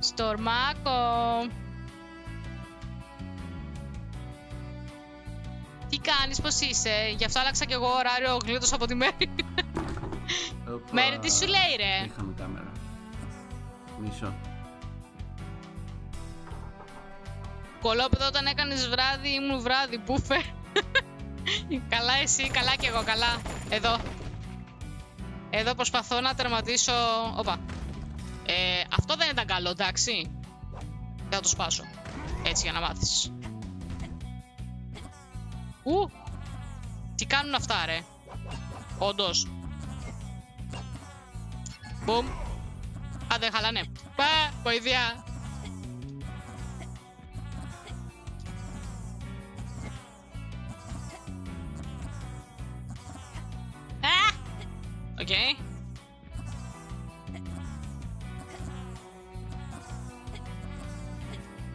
Στορμάκο. Τι κάνεις, πώς είσαι; Γι' αυτό άλλαξα κι εγώ ωράριο γλίτος από τη Μέρη. Μέρη, τι σου λέει ρε; Είχαμε κάμερα. Μισό. Κολόπεδο όταν έκανες βράδυ ήμουν βράδυ, μπούφε. [laughs] καλά εσύ, καλά κι εγώ, καλά. Εδώ. Εδώ προσπαθώ να τερματίσω... Όπα. Ε, αυτό δεν ήταν καλό, εντάξει. Δεν θα το σπάσω. Έτσι για να μάθεις. Ου! Τι κάνουν αυτά, ρε; Όντως. Μπουμ. Α, δεν χαλάνε. Πα, βοήθεια. Α! Οκ.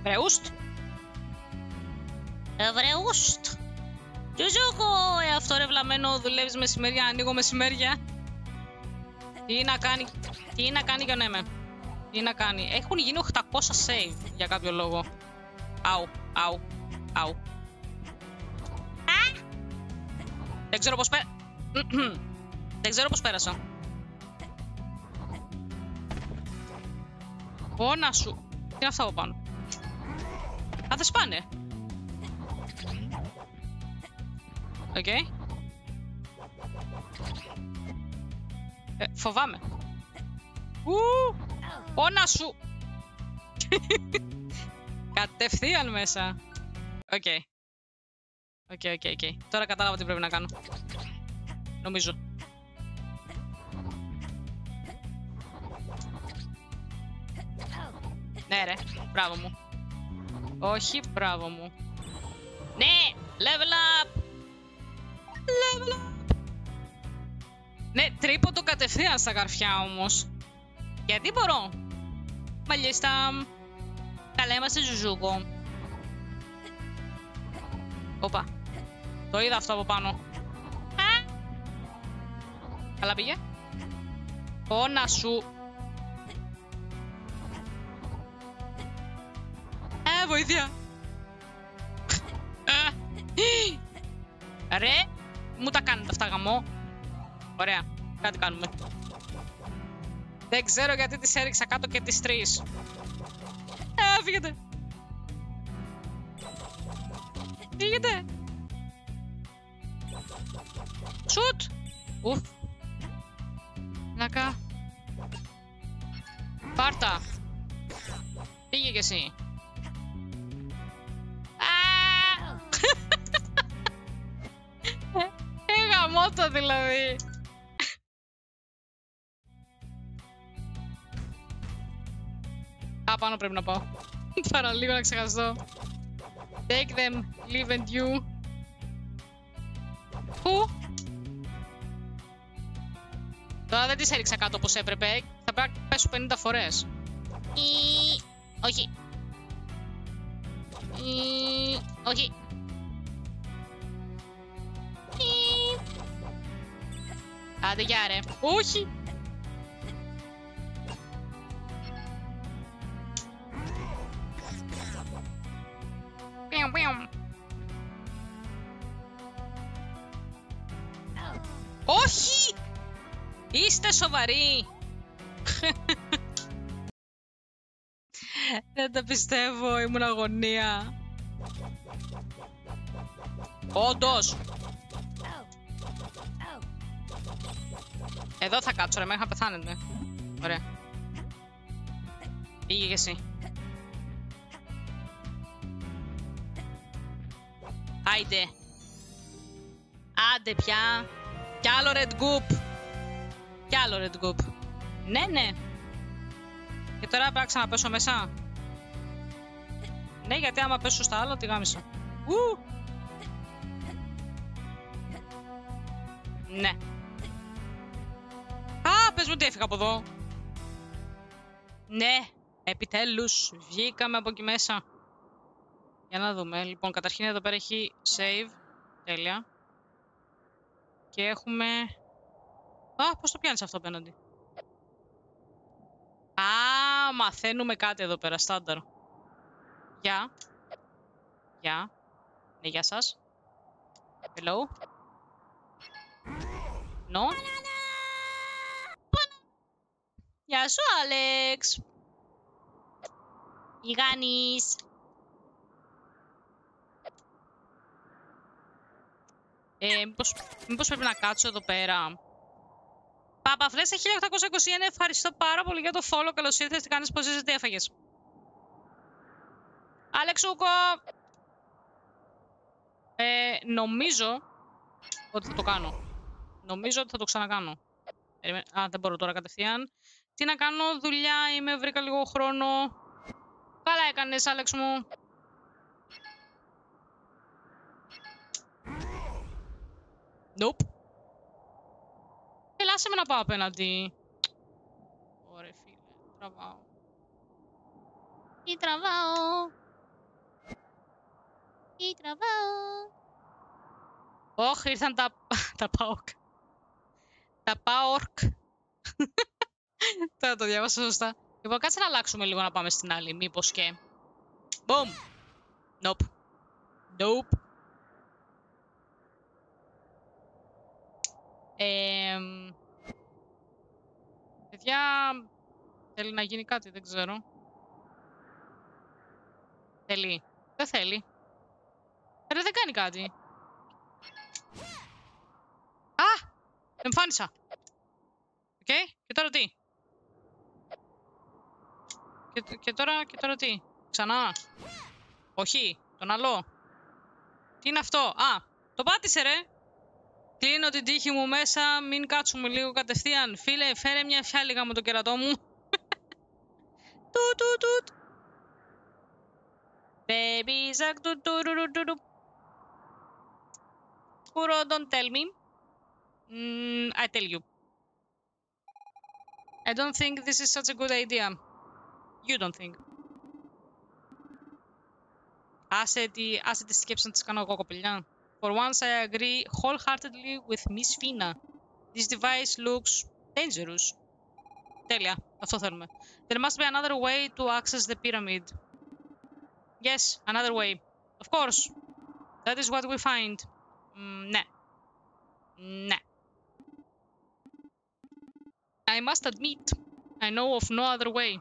Βρεούστ. Ε, Βρεούστ. Τζουζούκο, ε, αυτό ρε βλαμμένο, δουλεύεις μεσημέρια, ανοίγω μεσημέρια. Τι να κάνει, τι να κάνει για να είμαι. Τι να κάνει. Έχουν γίνει 800 save για κάποιο λόγο. Αου, αου, αου. Α! Δεν ξέρω πώς πέρα... Δεν ξέρω πώς πέρασα. Όνα σου. Τι είναι αυτά από πάνω; Α, δεν σπάνε. Οκ. Ε, φοβάμαι. Ω, να σου! [laughs] Κατευθείαν μέσα. OK. OK, OK, OK. Τώρα κατάλαβα τι πρέπει να κάνω. Νομίζω. Ναι ρε, μπράβο μου. Όχι, μπράβο μου. Ναι, level up! Level up! Ναι, τρίποντο κατευθείαν στα καρφιά όμως. Γιατί μπορώ; Μαλίστα. Καλά είμαστε ζουζούκο. Όπα. Το είδα αυτό από πάνω. Α! Καλά πήγε. Όνα σου. Βοήθεια. Ρε, μου τα κάνετε αυτά γαμό. Ωραία, κάτι κάνουμε. Δεν ξέρω γιατί τις έριξα κάτω και τις τρεις. Ε, φύγετε. Φύγετε. Σουτ. Ουφ. Λάκα. Πάρτα. Πήγε κι εσύ. Γαμώτο δηλαδή. Α, πάνω πρέπει να πάω. [laughs] Παραλίγο να ξεχαστώ. Take them, leave and you. Πού; Τώρα δεν τις έριξα κάτω όπως έπρεπε. Θα πρέπει να πέσω 50 φορές. Ή... Όχι. Ή... Όχι. Άντε γεια ρε. Όχι. Πιου, πιου. Όχι! Είστε σοβαροί! Δεν τα πιστεύω, ήμουν αγωνία. Όντως! Εδώ θα κάτσω ρε, μέχρι να πεθάνετε. Ωραία. Πήγε και εσύ. Άιντε. Άντε πια. Κι άλλο Red Goop. Κι άλλο Red Goop. Ναι, ναι. Και τώρα πρέπει να ξαναπέσω μέσα. Ναι, γιατί άμα πέσω στα άλλα, τη γάμισα. Ου! Ναι. Α, πες μου ότι έφυγα από εδώ. Ναι, επιτέλους, βγήκαμε από εκεί μέσα. Για να δούμε. Λοιπόν, καταρχήν εδώ πέρα έχει save. Τέλεια. Και έχουμε... Α, πώς το πιάνεις αυτό απέναντι; Α, μαθαίνουμε κάτι εδώ πέρα, στάνταρ. Γεια. Γεια. Ναι, γεια σας. Hello. No. Γεια σου, Άλεξ. Ιγάνης. Ε, μήπως, μήπως πρέπει να κάτσω εδώ πέρα. Παπαφλέσσα 1821, ευχαριστώ πάρα πολύ για το follow. Καλώς ήρθες, τι κάνεις, πώς είσαι, τι έφαγες; Αλεξούκο! Ε, νομίζω ότι θα το κάνω. Νομίζω ότι θα το ξανακάνω. Περίμενε- Α, δεν μπορώ τώρα κατευθείαν. Τι να κάνω, δουλειά, είμαι, βρήκα λίγο χρόνο. Καλά έκανες, Άλεξ μου. Nope. Έλα, άσε με να πάω απέναντι. Ωραία, φίλε. Τραβάω. Τι τραβάω; Τι τραβάω; Ωχ, ήρθαν τα, [laughs] τα ΠΑΟΚ. Τα ΠΑΟΡΚ. [laughs] Τώρα το διάβασα σωστά. Λοιπόν, κάτσε να αλλάξουμε λίγο να πάμε στην άλλη. Μήπως και... Boom. Nope. Nope. Εμ, παιδιά, θέλει να γίνει κάτι, δεν ξέρω. Θέλει. Δεν θέλει. Ρε, δεν κάνει κάτι. Α! Εμφάνισα. Οκ. Και τώρα τι; Και, και, τώρα, και τώρα τι; Ξανά; Όχι. Τον άλλο; Τι είναι αυτό; Α, το πάτησε ρε. Κλείνω την τύχη μου μέσα, μην κάτσουμε λίγο κατευθείαν. Φίλε, φέρε μια φιάλιγα με το κερατό μου. Τουτ, τουτ, τουτ. Baby Zack, τουτ, τουτ, τουτ, τουτ. Kuro, don't tell me. Mm, I tell you. I don't think this is such a good idea. You don't think. Άσε, τη, άσε τη σκέψη να τις κάνω εγώ, κοπελιά. For once, I agree wholeheartedly with Miss Fina. This device looks dangerous. Τέλεια. Αυτό θέλουμε. There must be another way to access the pyramid. Yes, another way. Of course. That is what we find. Mm, ναι. Ναι. I must admit, I know of no other way.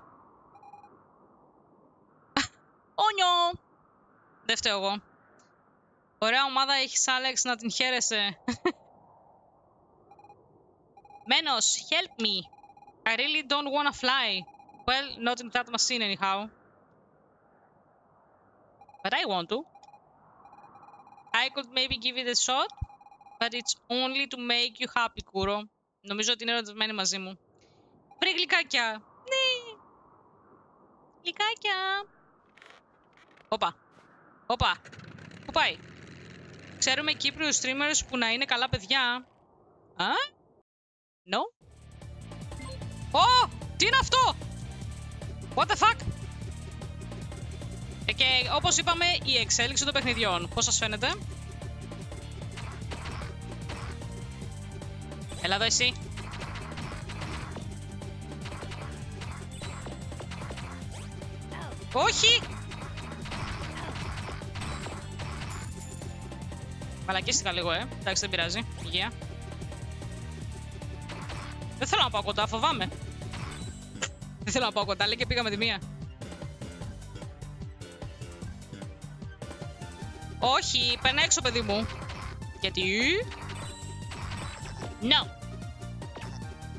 Όνιο! Δεν φταίω εγώ. Ωραία ομάδα έχεις, Άλεξ, να την χαίρεσαι. Μένος, help me. I really don't wanna fly. Well, not in that machine anyhow. But I want to. I could maybe give it a shot, but it's only to make you happy, Kuro. Νομίζω ότι είναι ερωτευμένη μαζί μου. Βρε γλυκάκια. Ναι. Γλυκάκια. Όπα. Όπα. Πού πάει; Ξέρουμε Κύπριους streamers που να είναι καλά παιδιά. Α; No? Ω! Τι είναι αυτό! What the fuck! Ε, και όπως είπαμε, η εξέλιξη των παιχνιδιών. Πώς σας φαίνεται; Έλα εδώ εσύ. Όχι! Μαλακίστηκα λίγο, ε. Εντάξει, δεν πειράζει. Υγεία. Δεν θέλω να πάω κοντά, φοβάμαι. Δεν θέλω να πάω κοντά, λέει και πήγαμε τη μία. Όχι, παίρνει έξω, παιδί μου. Γιατί... No.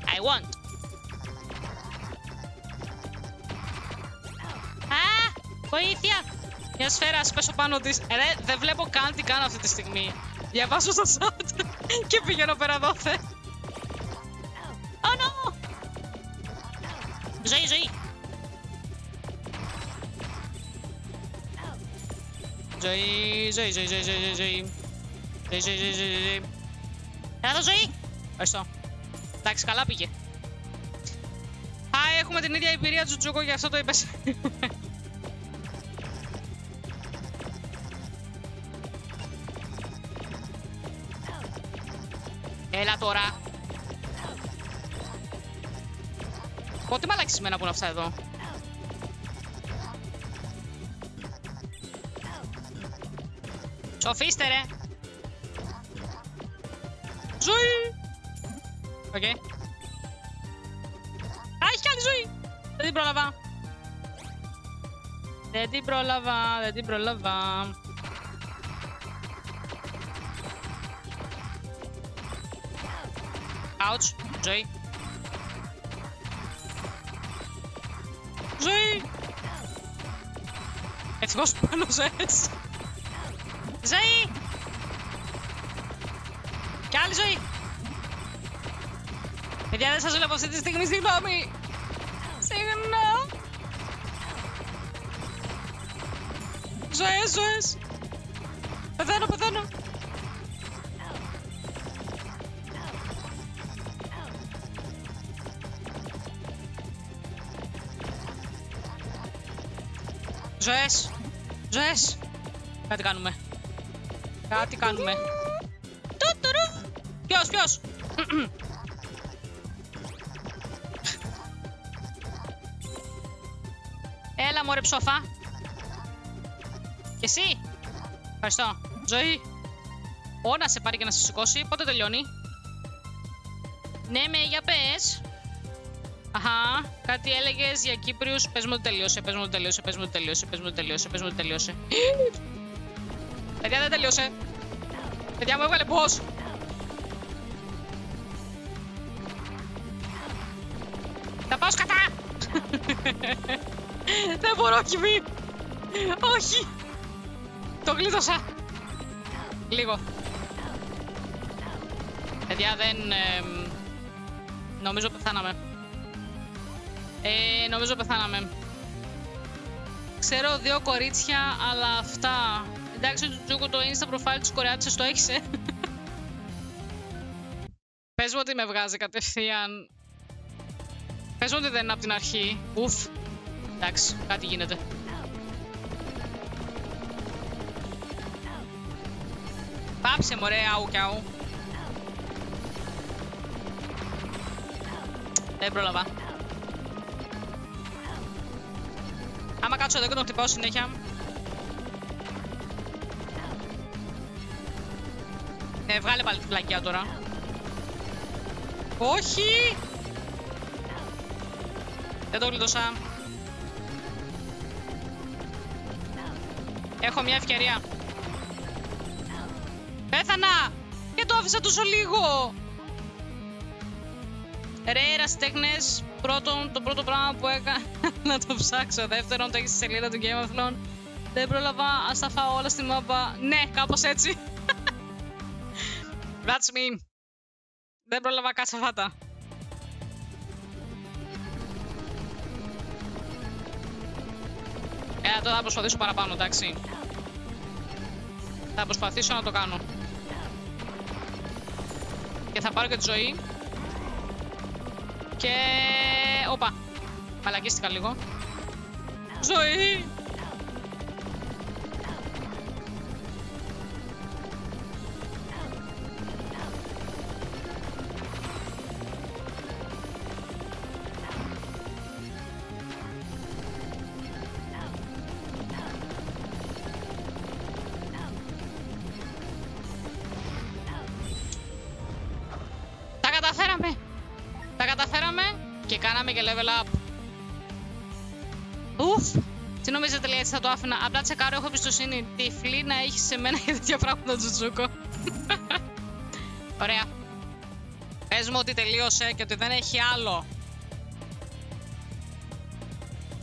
I want. Α, βοήθεια. Μια σφαίρα, ας πέσω πάνω της. Ε, Ρε, δεν βλέπω καν τι κάνω αυτή τη στιγμή. Διαβάζω στο chat και πηγαίνω πέρα δόθε. Oh no! Ζωή, ζωή. Ζωή, ζωή, ζωή, ζωή, ζωή, ζωή, ζωή. Ζωή, ζωή, ζωή, ζωή, ζωή. Έλα εδώ, ζωή. Ευχαριστώ. Εντάξει, καλά πήγε. Hi, έχουμε την ίδια εμπειρία, Τζουτζούκο, γι' αυτό το είπες. Μαλακισμένα που είναι αυτά εδώ. Σοφίστε ρε. Ζωή. Οκ. Α, έχει κι άλλη ζωή. Δεν την πρόλαβα. Δεν την πρόλαβα, δεν την πρόλαβα. Ouch. Ζωή. Ζωή. Ευτυχώς που πάνω ζες. Ζωή. Κι άλλη ζωή. Παιδιά, δεν σας βλέπω αυτή τη στιγμή, συγγνώμη. Συγγνώμη. Ζωές, ζωές. Κάτι κάνουμε. Κάτι κάνουμε. Τουτουρου. Ποιος, ποιος; Έλα μωρέ ψόφα. Και εσύ. Ευχαριστώ. Ζωή. Ω, να σε πάρει και να σε σηκώσει. Πότε τελειώνει; Ναι, με, για πες. Αχα, κάτι έλεγες για Κύπριους. Πες μου ότι τελείωσε, πες μου ότι τελείωσε, πες μου ότι τελείωσε, πες μου ότι τελείωσε, πες μου ότι τελείωσε. Παιδιά δεν τελείωσε. Παιδιά μου έβγαλε boss. Θα πάω σκατά. [laughs] δεν μπορώ, Κιμή. Όχι. Το γλίτωσα. Λίγο. Παιδιά δεν... εμ, νομίζω πεθάναμε. Ε, νομίζω πεθάναμε. Ξέρω δύο κορίτσια, αλλά αυτά. Εντάξει, του Τζούκου το insta profile της Κορεάτσας το έχεις, ε. Πες μου ότι με βγάζει κατευθείαν. Πες μου ότι δεν είναι από την αρχή. Ουφ. Εντάξει, κάτι γίνεται. Πάψε μωρέ, αου κι αου. Δεν πρόλαβα. Άμα κάτσω εδώ και τον χτυπάω συνέχεια. Ναι, βγάλε πάλι την πλακιά τώρα. Όχι! Δεν το γλιτώσα. Έχω μια ευκαιρία. Πέθανα! Και το άφησα τόσο λίγο! Ρε, ερασιτέχνες, πρώτον, το πρώτο πράγμα που έκανα [laughs] να το ψάξω. Δεύτερον, το έχεις στη σελίδα του Game of Thrones. Δεν πρόλαβα, ας τα φάω όλα στη μάπα. Ναι, κάπως έτσι. That's me. Δεν πρόλαβα κάτσα φάτα. Ε, τώρα θα προσπαθήσω παραπάνω, εντάξει. Θα προσπαθήσω να το κάνω. Και θα πάρω και τη ζωή. Και... Όπα. Μαλακίστηκα λίγο. Ζωή! Και κάναμε και level up. Ουφ! Τι νομίζετε λέει έτσι θα το άφηνα. Απλά τσεκάρω, έχω εμπιστοσύνη. Τυφλή να έχεις σε μένα για τέτοια πράγματα, Τζουτζούκο. [laughs] Ωραία. Πες μου ότι τελείωσε και ότι δεν έχει άλλο.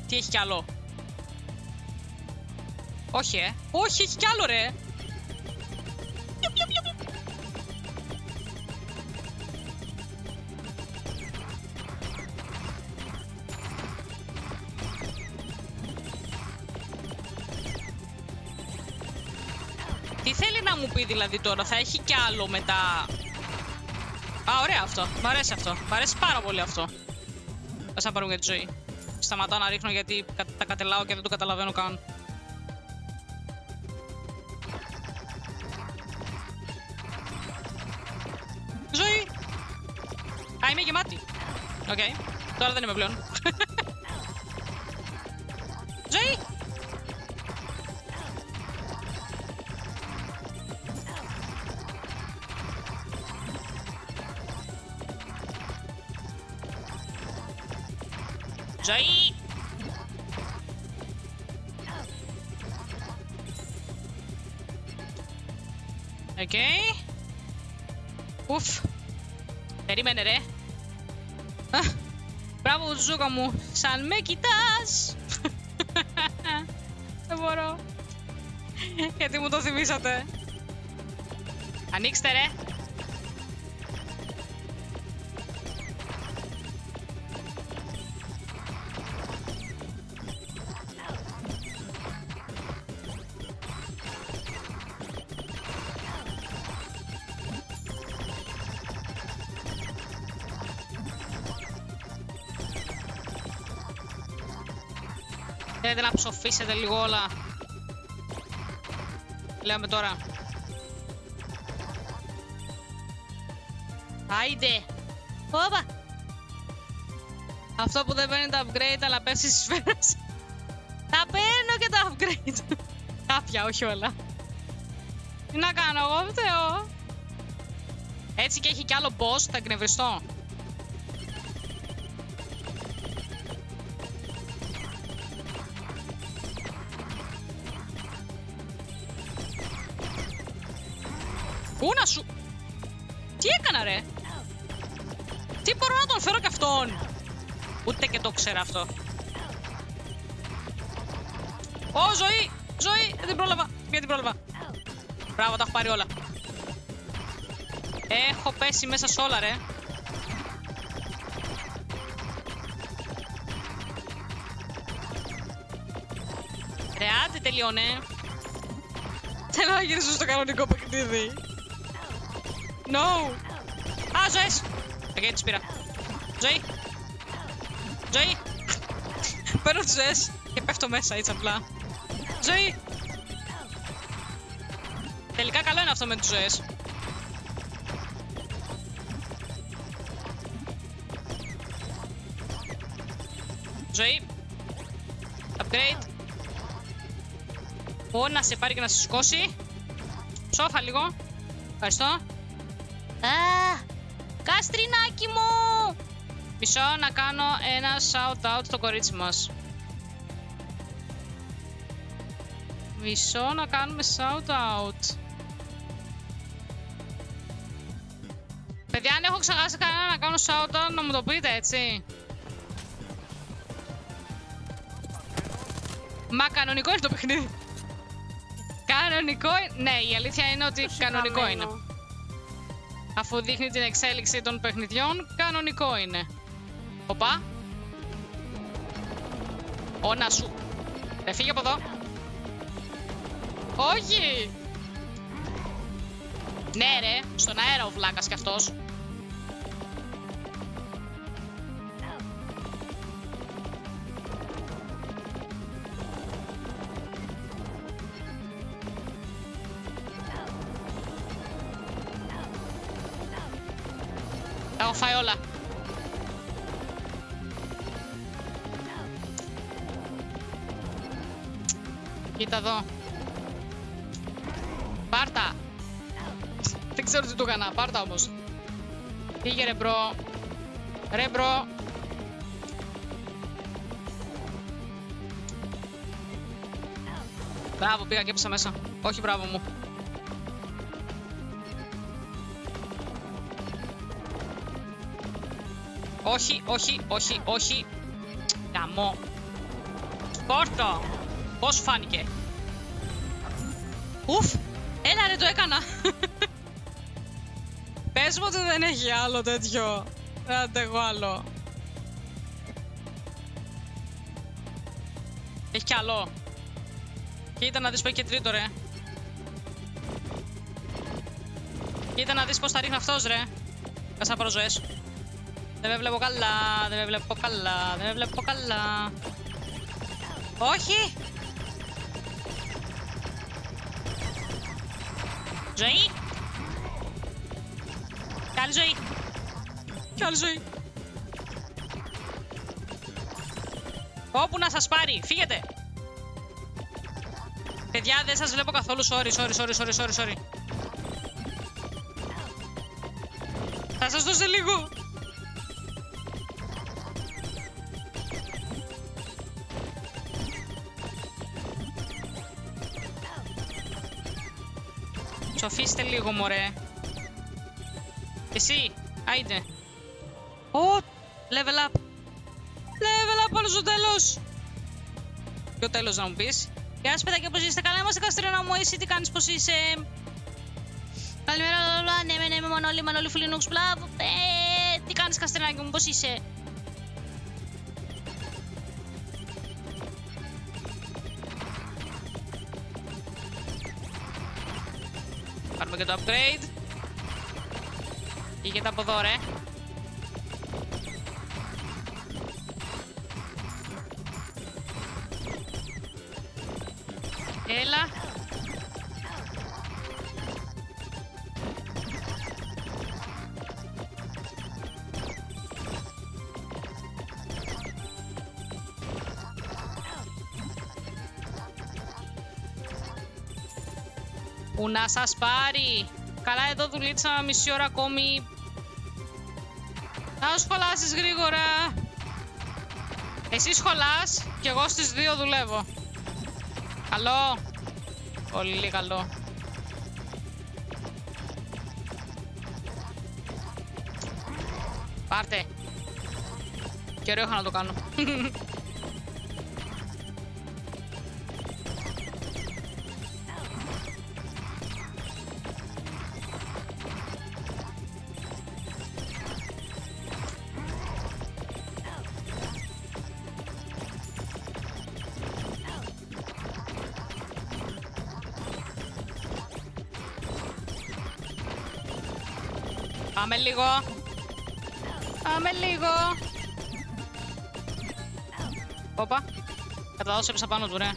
Τι έχει κι άλλο; Όχι, ε. Όχι, έχει κι άλλο, ρε. Δηλαδή τώρα, θα έχει κι άλλο μετά. Α, ωραία αυτό. Μ' αρέσει αυτό. Μ' αρέσει πάρα πολύ αυτό. Ας να πάρουμε για τη ζωή. Σταματάω να ρίχνω γιατί κα- τα κατελάω και δεν το καταλαβαίνω καν. Ζωή! Α, είμαι γεμάτη. Οκ. Τώρα δεν είμαι πλέον. Περίμενε ρε. Α, Μπράβο Ζούκα μου. Σαν με κοιτάς. Δεν μπορώ. Γιατί μου το θυμήσατε. Ανοίξτε ρε. Θέλετε να ψοφήσετε λίγο όλα. Λέμε τώρα. Άιντε! Όπα! Αυτό που δεν παίρνει τα upgrade αλλά πέφτει στις σφαίρες. Τα παίρνω και τα upgrade. Κάποια, όχι όλα. Τι να κάνω, εγώ φταίω. Έτσι και έχει κι άλλο boss, θα εκνευριστώ. Ούτε και το ξέρω αυτό. Ω, ζωή! Ζωή! Δεν την πρόλαβα. Μία την πρόλαβα. Μπράβο, τα έχω πάρει όλα. Έχω πέσει μέσα σε όλα, ρε. Ρε, άντε τελειώνε. Θέλω να γυρίσω στο κανονικό παιχνίδι. No! Α, ζωές! Οκ, τις πήρα. Ζωή! Ζωή! Παίρνω τις ζωές και πέφτω μέσα έτσι απλά. Ζωή! Τελικά καλό είναι αυτό με τις ζωές. Ζωή! Upgrade! Ω, να σε πάρει και να σε σηκώσει. Σόφα λίγο. Ευχαριστώ. καστρινάκι μου! Μισό να κάνω ένα shout-out στο κορίτσι μας. Μισό να κάνουμε shout-out. Παιδιά, αν έχω ξεχάσει κανένα να κάνω shout-out, να μου το πείτε, έτσι. Μα κανονικό είναι το παιχνίδι. Κανονικό είναι. Ναι, η αλήθεια είναι ότι κανονικό είναι. Αφού δείχνει την εξέλιξη των παιχνιδιών, κανονικό είναι. Οπα. Ω, να σου. Ε, φύγε από εδώ. Όχι! Ναι ρε, στον αέρα ο βλάκας κι αυτός. Τα έχω φάει όλα. Κοίτα εδώ. Πάρτα. Δεν ξέρω τι του έκανα. Πάρτα όμως. Πήγε ρε bro. Ρε bro. Μπράβο, πήγα και έπεσα μέσα. Όχι, μπράβο μου. Όχι, όχι, όχι, όχι. Γαμό. Πόρτο. Πώς φάνηκε; Ουφ. Έλα ρε, το έκανα. [laughs] Πες μου ότι δεν έχει άλλο τέτοιο. Δεν αντέχω άλλο. Έχει κι άλλο. Κοίτα να δεις που έχει και τρίτο ρε. Κοίτα να δεις πως θα ρίχνει αυτός ρε. Μέσα από ζωές. Δεν με βλέπω καλά, δεν με βλέπω καλά, δεν με βλέπω καλά. Όχι! Ζωή! Κι άλλη ζωή! Κι άλλη ζωή! Όπου να σας πάρει, φύγετε! Παιδιά, δεν σας βλέπω καθόλου, sorry, sorry, sorry, sorry, sorry, sorry. Θα σας δώσω λίγο. Σοφίστε λίγο, μωρέ. Εσύ, άιντε. Ω, level up. Level up, όλος στο τέλος. Ποιο τέλος να μου πεις. Γεια σας παιδάκια, πώς είστε καλά, είμαστε Καστρίνα μου, εσύ τι κάνεις, πώς είσαι; Καλημέρα, λαλαλα, ναι, ναι, ναι, Μανώλη, Μανώλη, Φιλινούξ, μπλα, ε, τι κάνεις Καστρινάκι μου, πώς είσαι; Και το upgrade. Πήγαινε από εδώ, ρε. Να σας πάρει. Καλά εδώ δουλίτσα μισή ώρα ακόμη. Να σχολάσεις γρήγορα. Εσύ σχολάς και εγώ στις δύο δουλεύω. Καλό. Πολύ καλό. Πάρτε. Και ωραίο είχα να το κάνω. [laughs] λίγο. Πάμε λίγο. Όπα. Καταδώσω έπεσα πάνω του, ρε.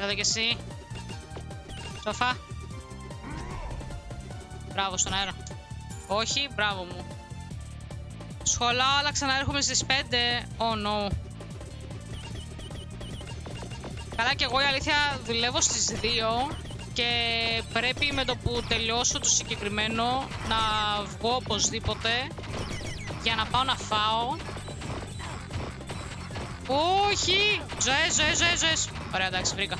Εδώ κι εσύ. Σοφά. Μπράβο στον αέρα. Όχι, μπράβο μου. Σχολάω, αλλά ξανά έρχομαι στις 5. Oh no. Καλά και εγώ η αλήθεια δουλεύω στις 2 και πρέπει με το που τελειώσω το συγκεκριμένο να βγω οπωσδήποτε για να πάω να φάω. Όχι! Ζωές, ζωές, ζωές, ζωές. Ωραία, εντάξει, βρήκα.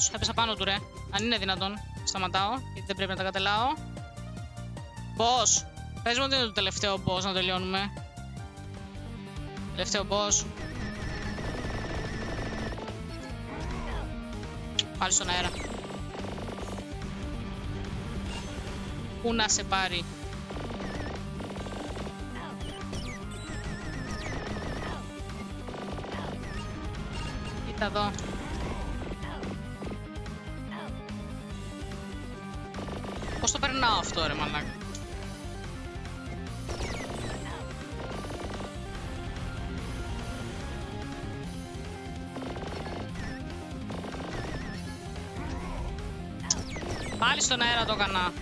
Ouch, έπεσα πάνω του ρε. Αν είναι δυνατόν. Σταματάω, γιατί δεν πρέπει να τα κατελάω. Boss. Πες μου ότι είναι το τελευταίο boss να τελειώνουμε. Τελευταίο boss. Πάλι στον αέρα. Πού να σε πάρει; Κοίτα εδώ. Στον αέρα το έκανα.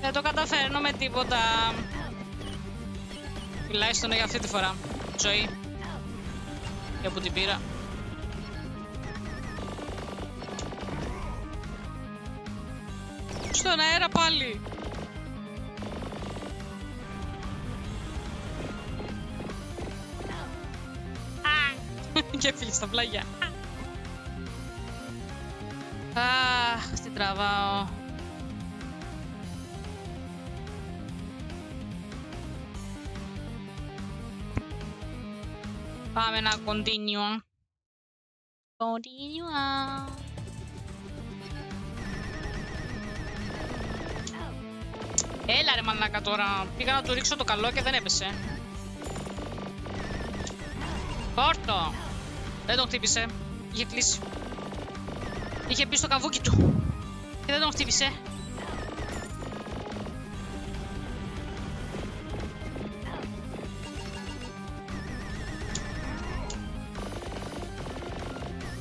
Δεν το καταφέρνω με τίποτα. Τουλάχιστον για αυτή τη φορά. Ζωή. Και που την πήρα. Και έφυγε στα πλάγια. Αχ, τι τραβάω. Πάμε να continue. Continue. Έλα ρε μαλάκα τώρα. Πήγα να του ρίξω το καλό και δεν έπεσε. Πόρτο. Δεν τον χτύπησε. Είχε κλείσει. Είχε μπει στο καβούκι του. Και δεν τον χτύπησε.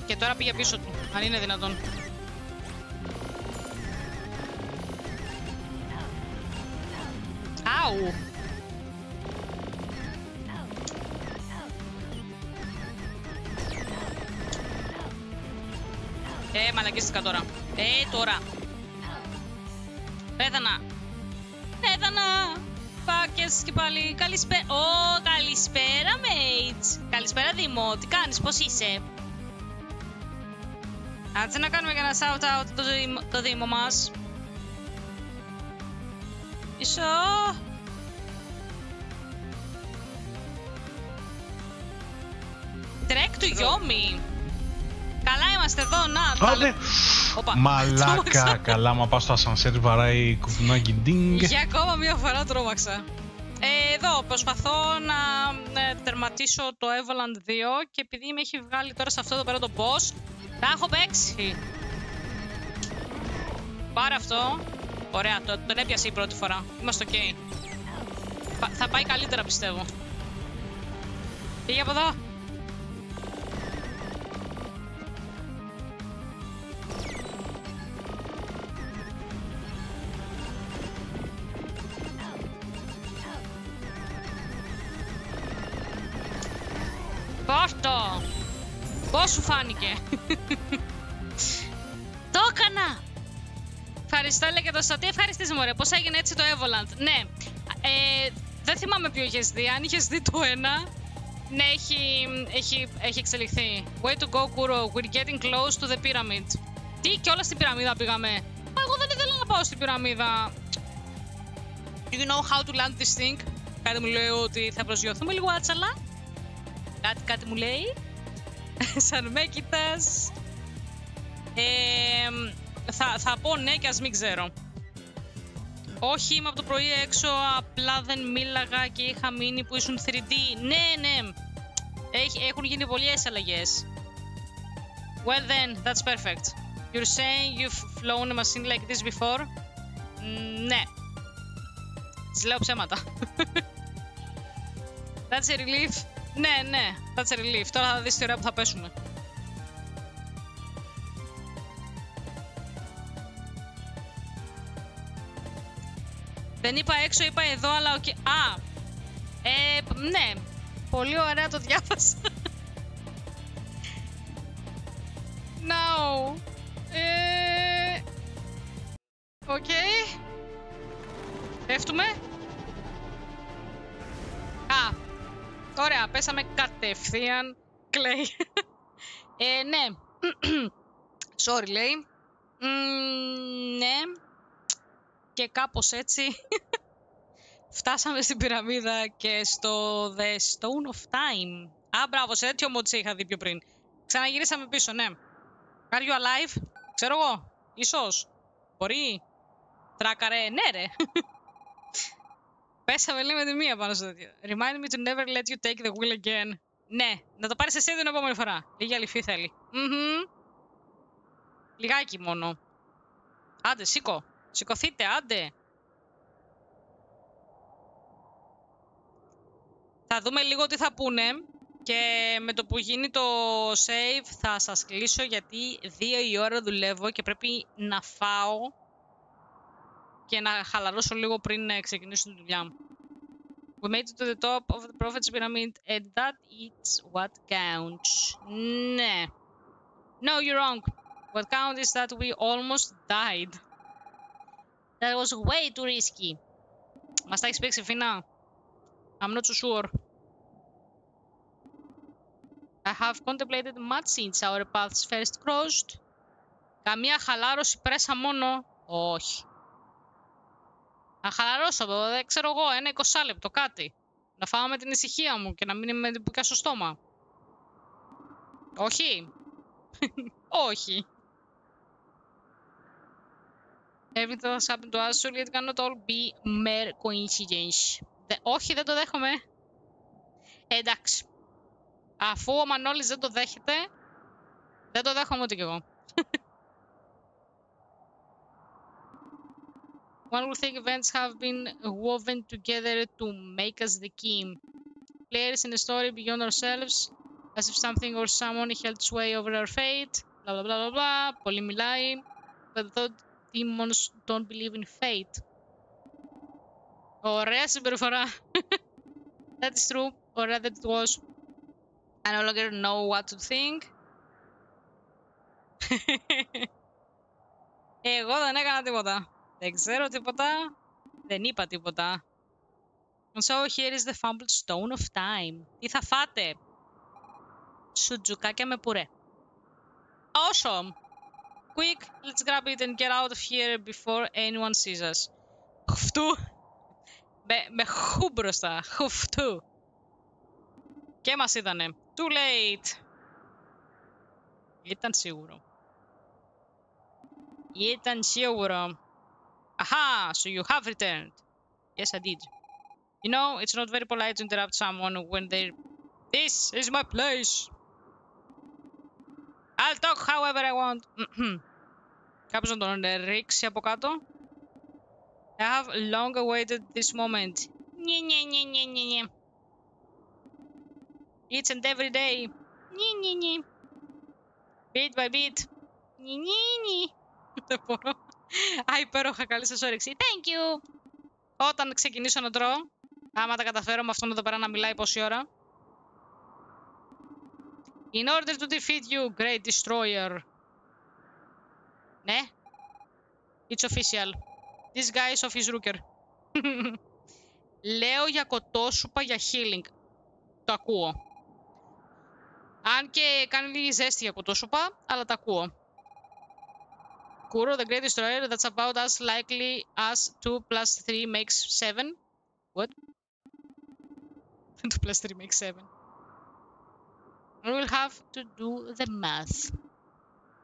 Και τώρα πήγε πίσω του, αν είναι δυνατόν. Ε, μαλακίστηκα τώρα. Ε, τώρα. Πέθανα. Πέθανα. Πάκες και πάλι. Καλησπέρα. Ω, καλησπέρα, mates. Καλησπέρα, Δήμο. Τι κάνεις, πώς είσαι; Άτσε να κάνουμε και ένα shout out το, Δήμο- το Δήμο μας. Ισο. Τρέκ του Γιώμη. Καλά είμαστε εδώ, να. τα Άντε. Λέ- Οπα. Μαλάκα, Τρόμαξα. καλά, μα πάω στο ασανσέρ βαράει κουφουνάκι ντίνγκ. Για ακόμα μία φορά τρόμαξα. Ε, εδώ προσπαθώ να ε, τερματίσω το Evoland 2 και επειδή με έχει βγάλει τώρα σε αυτό εδώ πέρα το boss, τα έχω παίξει. Πάρε αυτό. Ωραία, το, τον έπιασε η πρώτη φορά. Είμαστε ok. Πα- θα πάει καλύτερα πιστεύω. Πήγε από εδώ. Ευχαριστώ, έλεγε το Σωτή. Ευχαριστής, μωρέ. Πώς έγινε έτσι το Evoland. Ναι. Ε, δεν θυμάμαι ποιο είχες δει. Αν είχες δει το ένα, ναι, έχει, έχει, έχει εξελιχθεί. Way to go, Kuro. We're getting close to the pyramid. Τι, και όλα στην πυραμίδα πήγαμε. Μα εγώ δεν ήθελα να πάω στην πυραμίδα. Do you know how to land this thing? Κάτι μου λέει ότι θα προσγειωθούμε λίγο άτσαλα. Κάτι, κάτι μου λέει. [laughs] Σαν με κοιτάς. Ε, θα, θα πω ναι και ας μην ξέρω. Όχι, είμαι από το πρωί έξω, απλά δεν μίλαγα και είχα μείνει που ήσουν 3D. Ναι, ναι. Έχει, έχουν γίνει πολλές αλλαγές. Well then, that's perfect. You're saying you've flown a machine like this before? Mm, ναι. Της λέω ψέματα. [laughs] That's a relief. Ναι, ναι, that's a relief. Τώρα θα δεις τι ωραία που θα πέσουμε. Δεν είπα έξω, είπα εδώ, αλλά οκ. Α, ε, ναι. Πολύ ωραία το διάβασα. [laughs] No. Ε, οκ. Πέφτουμε. Α, ωραία, πέσαμε κατευθείαν. Κλαίει. [laughs] Ε, ναι. [clears throat] Sorry, λέει. Μμμ, ναι. Και κάπως έτσι [laughs] φτάσαμε στην πυραμίδα και στο The Stone of Time. Α, μπράβο, σε τέτοιο μότσι είχα δει πιο πριν. Ξαναγυρίσαμε πίσω, ναι. Are you alive? Ξέρω εγώ. Ίσως. Μπορεί. Τράκαρε. Ναι, ρε. [laughs] Πέσαμε λίγο με τη μία πάνω στο τέτοιο. Remind me to never let you take the wheel again. Ναι, να το πάρεις εσύ την επόμενη φορά. Λίγη αληθή θέλει. Μμμ. Λιγάκι μόνο. Άντε, σήκω. Σηκωθείτε, άντε. Θα δούμε λίγο τι θα πούνε και με το που γίνει το save θα σας κλείσω γιατί δύο η ώρα δουλεύω και πρέπει να φάω και να χαλαρώσω λίγο πριν να ξεκινήσω τη δουλειά μου. We made it to the top of the Prophet's Pyramid and that is what counts. Ναι. No, you're wrong. What counts is that we almost died. That was way too risky. Μας τα έχεις παίξει, Φίνα; I'm not so sure. I have contemplated much since our paths first crossed. Καμία χαλάρωση, πρέσα μόνο. Όχι. Να χαλαρώσω, δεν ξέρω εγώ, ένα 20 λεπτό, κάτι. Να φάω με την ησυχία μου και να μην είμαι με την στο στόμα. Όχι. [laughs] Όχι. Everything has happened to us, surely it cannot all be mere coincidence. Δε- όχι, δεν το δέχομαι. Ε, εντάξει. Αφού ο Μανώλης δεν το δέχεται, δεν το δέχομαι ούτε κι εγώ. One would think events have been woven together to make us the king. Players in a story beyond ourselves, as if something or someone held sway over our fate. Blah blah blah blah blah. Πολύ μιλάει. But thought demons don't believe in fate. Ωραία συμπεριφορά. that is true. Or rather it was. I no longer know what to think. Εγώ δεν έκανα τίποτα. Δεν ξέρω τίποτα. Δεν είπα τίποτα. So here is the fumbled stone of time. Τι θα φάτε? Σουτζουκάκια με πουρέ. Awesome! Quick, let's grab it and get out of here before anyone sees us. Χουφτού. Με, με χου μπροστά. Χουφτού. Και μας είδανε. Too late. Ήταν σίγουρο. Ήταν σίγουρο. Aha, so you have returned. Yes, I did. You know, it's not very polite to interrupt someone when they're... This is my place. I'll talk however I want. Κάποιος να τον ρίξει από κάτω. I have long awaited this moment. Νι, νι, νι, νι, νι, νι. Each and every day. Νι, νι, νι. Bit by bit. Νι, νι, νι. Δεν μπορώ. Α, υπέροχα, καλή σας όρεξη. Thank you. Όταν ξεκινήσω να τρώω, άμα τα καταφέρω με αυτόν εδώ πέρα να μιλάει πόση ώρα. In order to defeat you, Great Destroyer. Ναι. It's official. This guy is of his rooker. Λέω για κοτόσουπα για healing. Το ακούω. Αν και κάνει λίγη ζέστη για κοτόσουπα, αλλά τα ακούω. Kuro, the Great Destroyer, that's about as likely as 2 plus 3 makes 7. What? 2 plus 3 makes 7. We will have to do the math.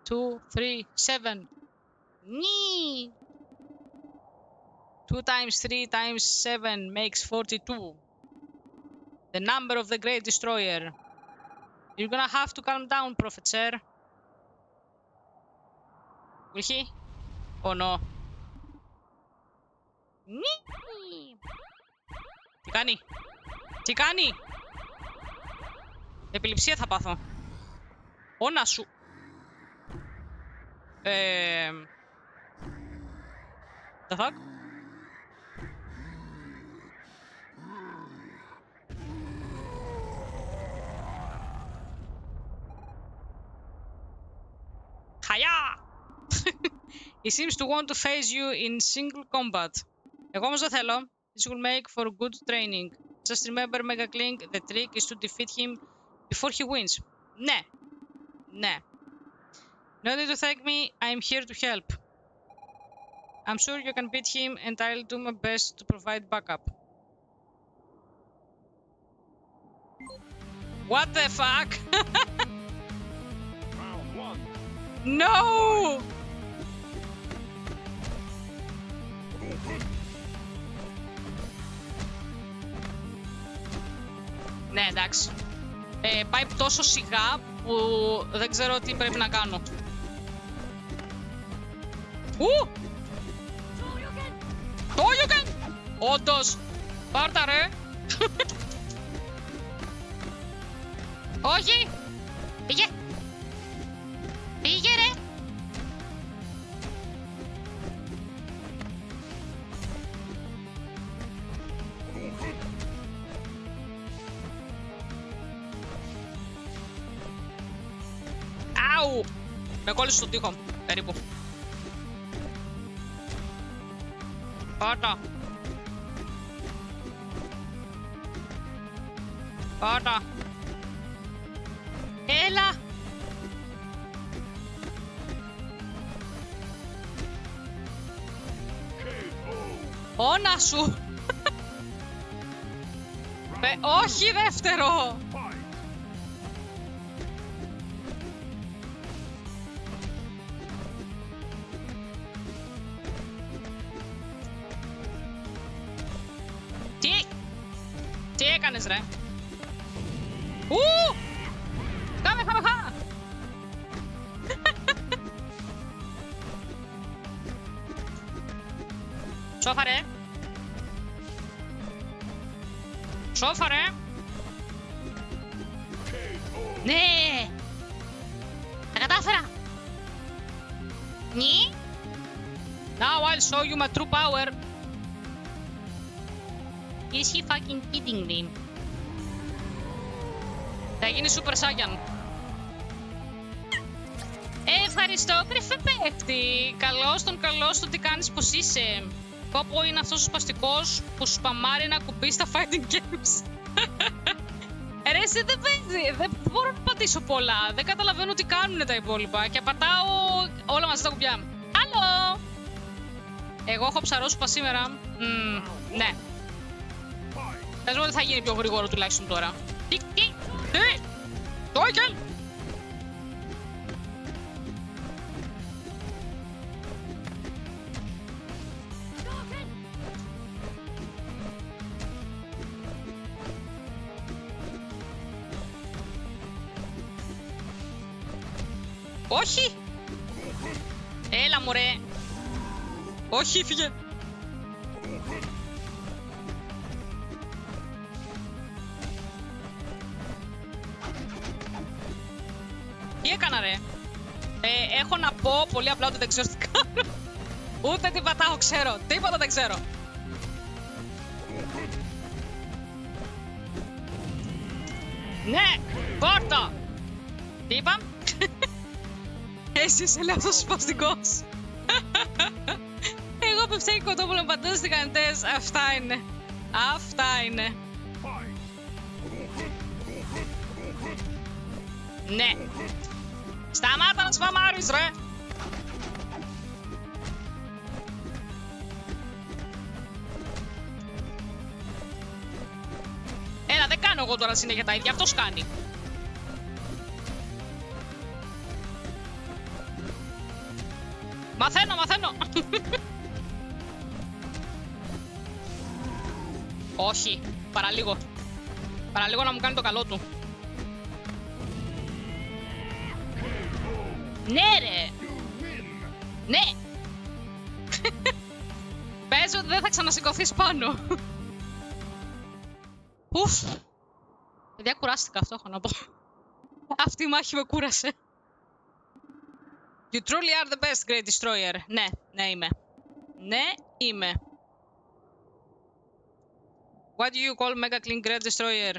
2, 3, 7. Nee! 2 times 3 times 7 makes 42. The number of the Great Destroyer. You're gonna have to calm down, Prophet Sir. Will he? Oh no. Nee! Τι κάνει. Τι κάνει. Επιληψία θα πάθω. Όνα σου. Ε... The fuck? Χαλιά! He seems to want to face you in single combat. Εγώ όμως δεν θέλω. This will make for good training. Just remember, Mega Clink, the trick is to defeat him before he wins. Ναι. Ναι. No need to thank me, I'm here to help. I'm sure you can beat him and I'll do my best to provide backup. What the fuck? [laughs] no! Ναι, εντάξει. Ε, πάει τόσο σιγά που δεν ξέρω τι πρέπει να κάνω. Ου! Το Yugen! Όντως! Πάρτα ρε! [laughs] Όχι! Κόλλησε στον τοίχο, περίπου. Πάτα. Πάτα. Έλα. Όνα σου. [laughs] Ε, όχι δεύτερο. Super Saiyan. Ε, ευχαριστώ, κρυφέ παίχτη. Καλώς τον καλώς το τι κάνεις, πως είσαι; Κόπο είναι αυτός ο σπαστικός που σπαμάρει ένα κουμπί στα fighting games. Ε, [laughs] Ρε, εσύ δεν παίζει. Δεν μπορώ να πατήσω πολλά. Δεν καταλαβαίνω τι κάνουν τα υπόλοιπα. Και πατάω όλα μαζί τα κουμπιά. Άλλο! Εγώ έχω ψαρόσουπα σήμερα. Μμμ, ναι. Πες μου ότι θα γίνει πιο γρήγορο τουλάχιστον τώρα. Όχι, φύγε! Τι έκανα ρε; Ε, έχω να πω πολύ απλά ότι δεν ξέρω τι κάνω. Ούτε τι πατάω ξέρω. Τίποτα δεν ξέρω. Ναι, πόρτα. Τι είπα; [laughs] Εσύ είσαι λάθος σπαστικός. Εγώ που ψέχνει κοτόπουλο παντός τηγανιτές. Αυτά είναι. Αυτά είναι. Ναι. Σταμάτα να σφαμάρεις ρε. Έλα, δεν κάνω εγώ τώρα συνέχεια τα ίδια. Αυτός κάνει. Όχι, παραλίγο. Παραλίγο να μου κάνει το καλό του. Ναι, ρε! Ναι! [laughs] Πες ότι δεν θα ξανασηκωθείς πάνω. [laughs] Ουφ. Παιδιά, κουράστηκα αυτό έχω να πω. [laughs] Αυτή η μάχη με κούρασε. You truly are the best, Great Destroyer. Ναι, ναι είμαι. Ναι, είμαι. What do you call Mega Clean Great Destroyer?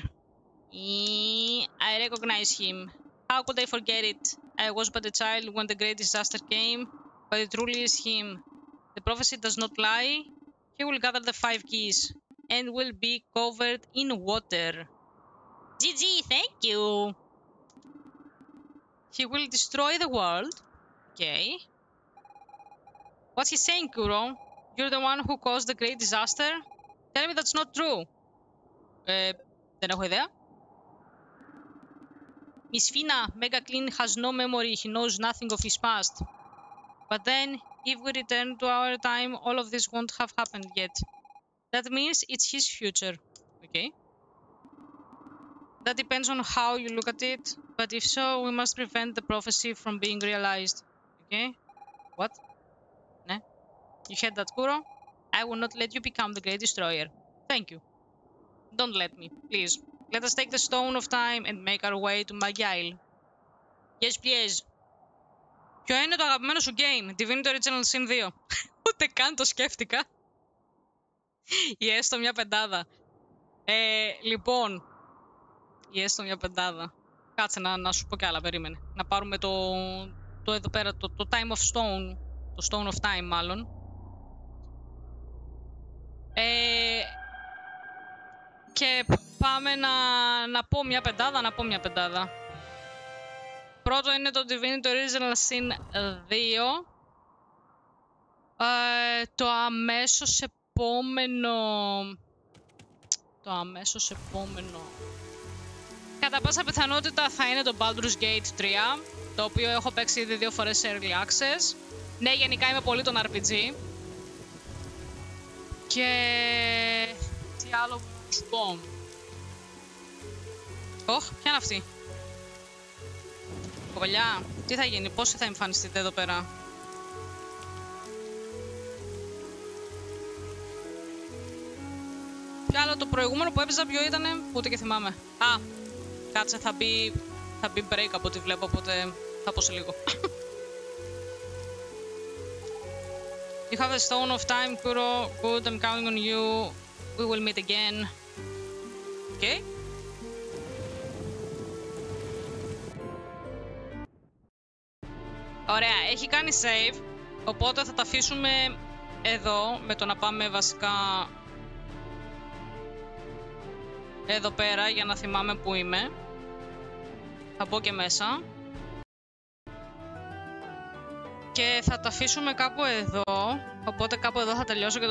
Eh, I recognize him. How could I forget it? I was but a child when the great disaster came, but it truly is him. The prophecy does not lie. He will gather the five keys and will be covered in water. GG, thank you. He will destroy the world. Okay. What's he saying, Kuro? You're the one who caused the great disaster? Tell me that's not true. Ε, δεν έχω ιδέα. Miss Fina, Mega Clean has no memory. He knows nothing of his past. But then, if we return to our time, all of this won't have happened yet. That means it's his future. Okay. That depends on how you look at it. But if so, we must prevent the prophecy from being realized. Okay? What? Ne? You heard that, Kuro? I will not let you become the Great Destroyer. Thank you. Don't let me, please. Let us take the Stone of Time and make our way to Magial. Yes, please. Ποιο είναι το αγαπημένο σου game, Divinity Original Sin 2. [laughs] Ούτε καν το σκέφτηκα. [laughs] Ή έστω μια πεντάδα. Ε, λοιπόν, ή έστω μια πεντάδα. Κάτσε να, να σου πω κι άλλα, περίμενε. Να πάρουμε το, το εδώ πέρα, το, το Time of Stone. Το Stone of Time, μάλλον. Ε, και πάμε να, να πω μια πεντάδα, να πω μια πεντάδα. Πρώτο είναι το Divinity Original Sin 2. Ε, το αμέσως επόμενο... Το αμέσως επόμενο... Κατά πάσα πιθανότητα θα είναι το Baldur's Gate 3, το οποίο έχω παίξει ήδη δύο φορές σε Early Access. Ναι, γενικά είμαι πολύ τον RPG. Και... Τι άλλο να σου πω. Ωχ, ποια είναι αυτή; Κοβαλιά, τι θα γίνει, πόσοι θα εμφανιστείτε εδώ πέρα; Ποιο άλλο το προηγούμενο που έπαιζα ποιο ήτανε, ούτε και θυμάμαι. Α, κάτσε θα μπει, θα μπει break από ό,τι βλέπω, οπότε θα πω σε λίγο. You have the stone of time, Kuro. Good, I'm counting on you. We will meet again. Okay. Ωραία, έχει κάνει save, οπότε θα τα αφήσουμε εδώ με το να πάμε βασικά εδώ πέρα για να θυμάμαι που είμαι. Θα μπω και μέσα. Και θα τα αφήσουμε κάπου εδώ, οπότε κάπου εδώ θα τελειώσω και το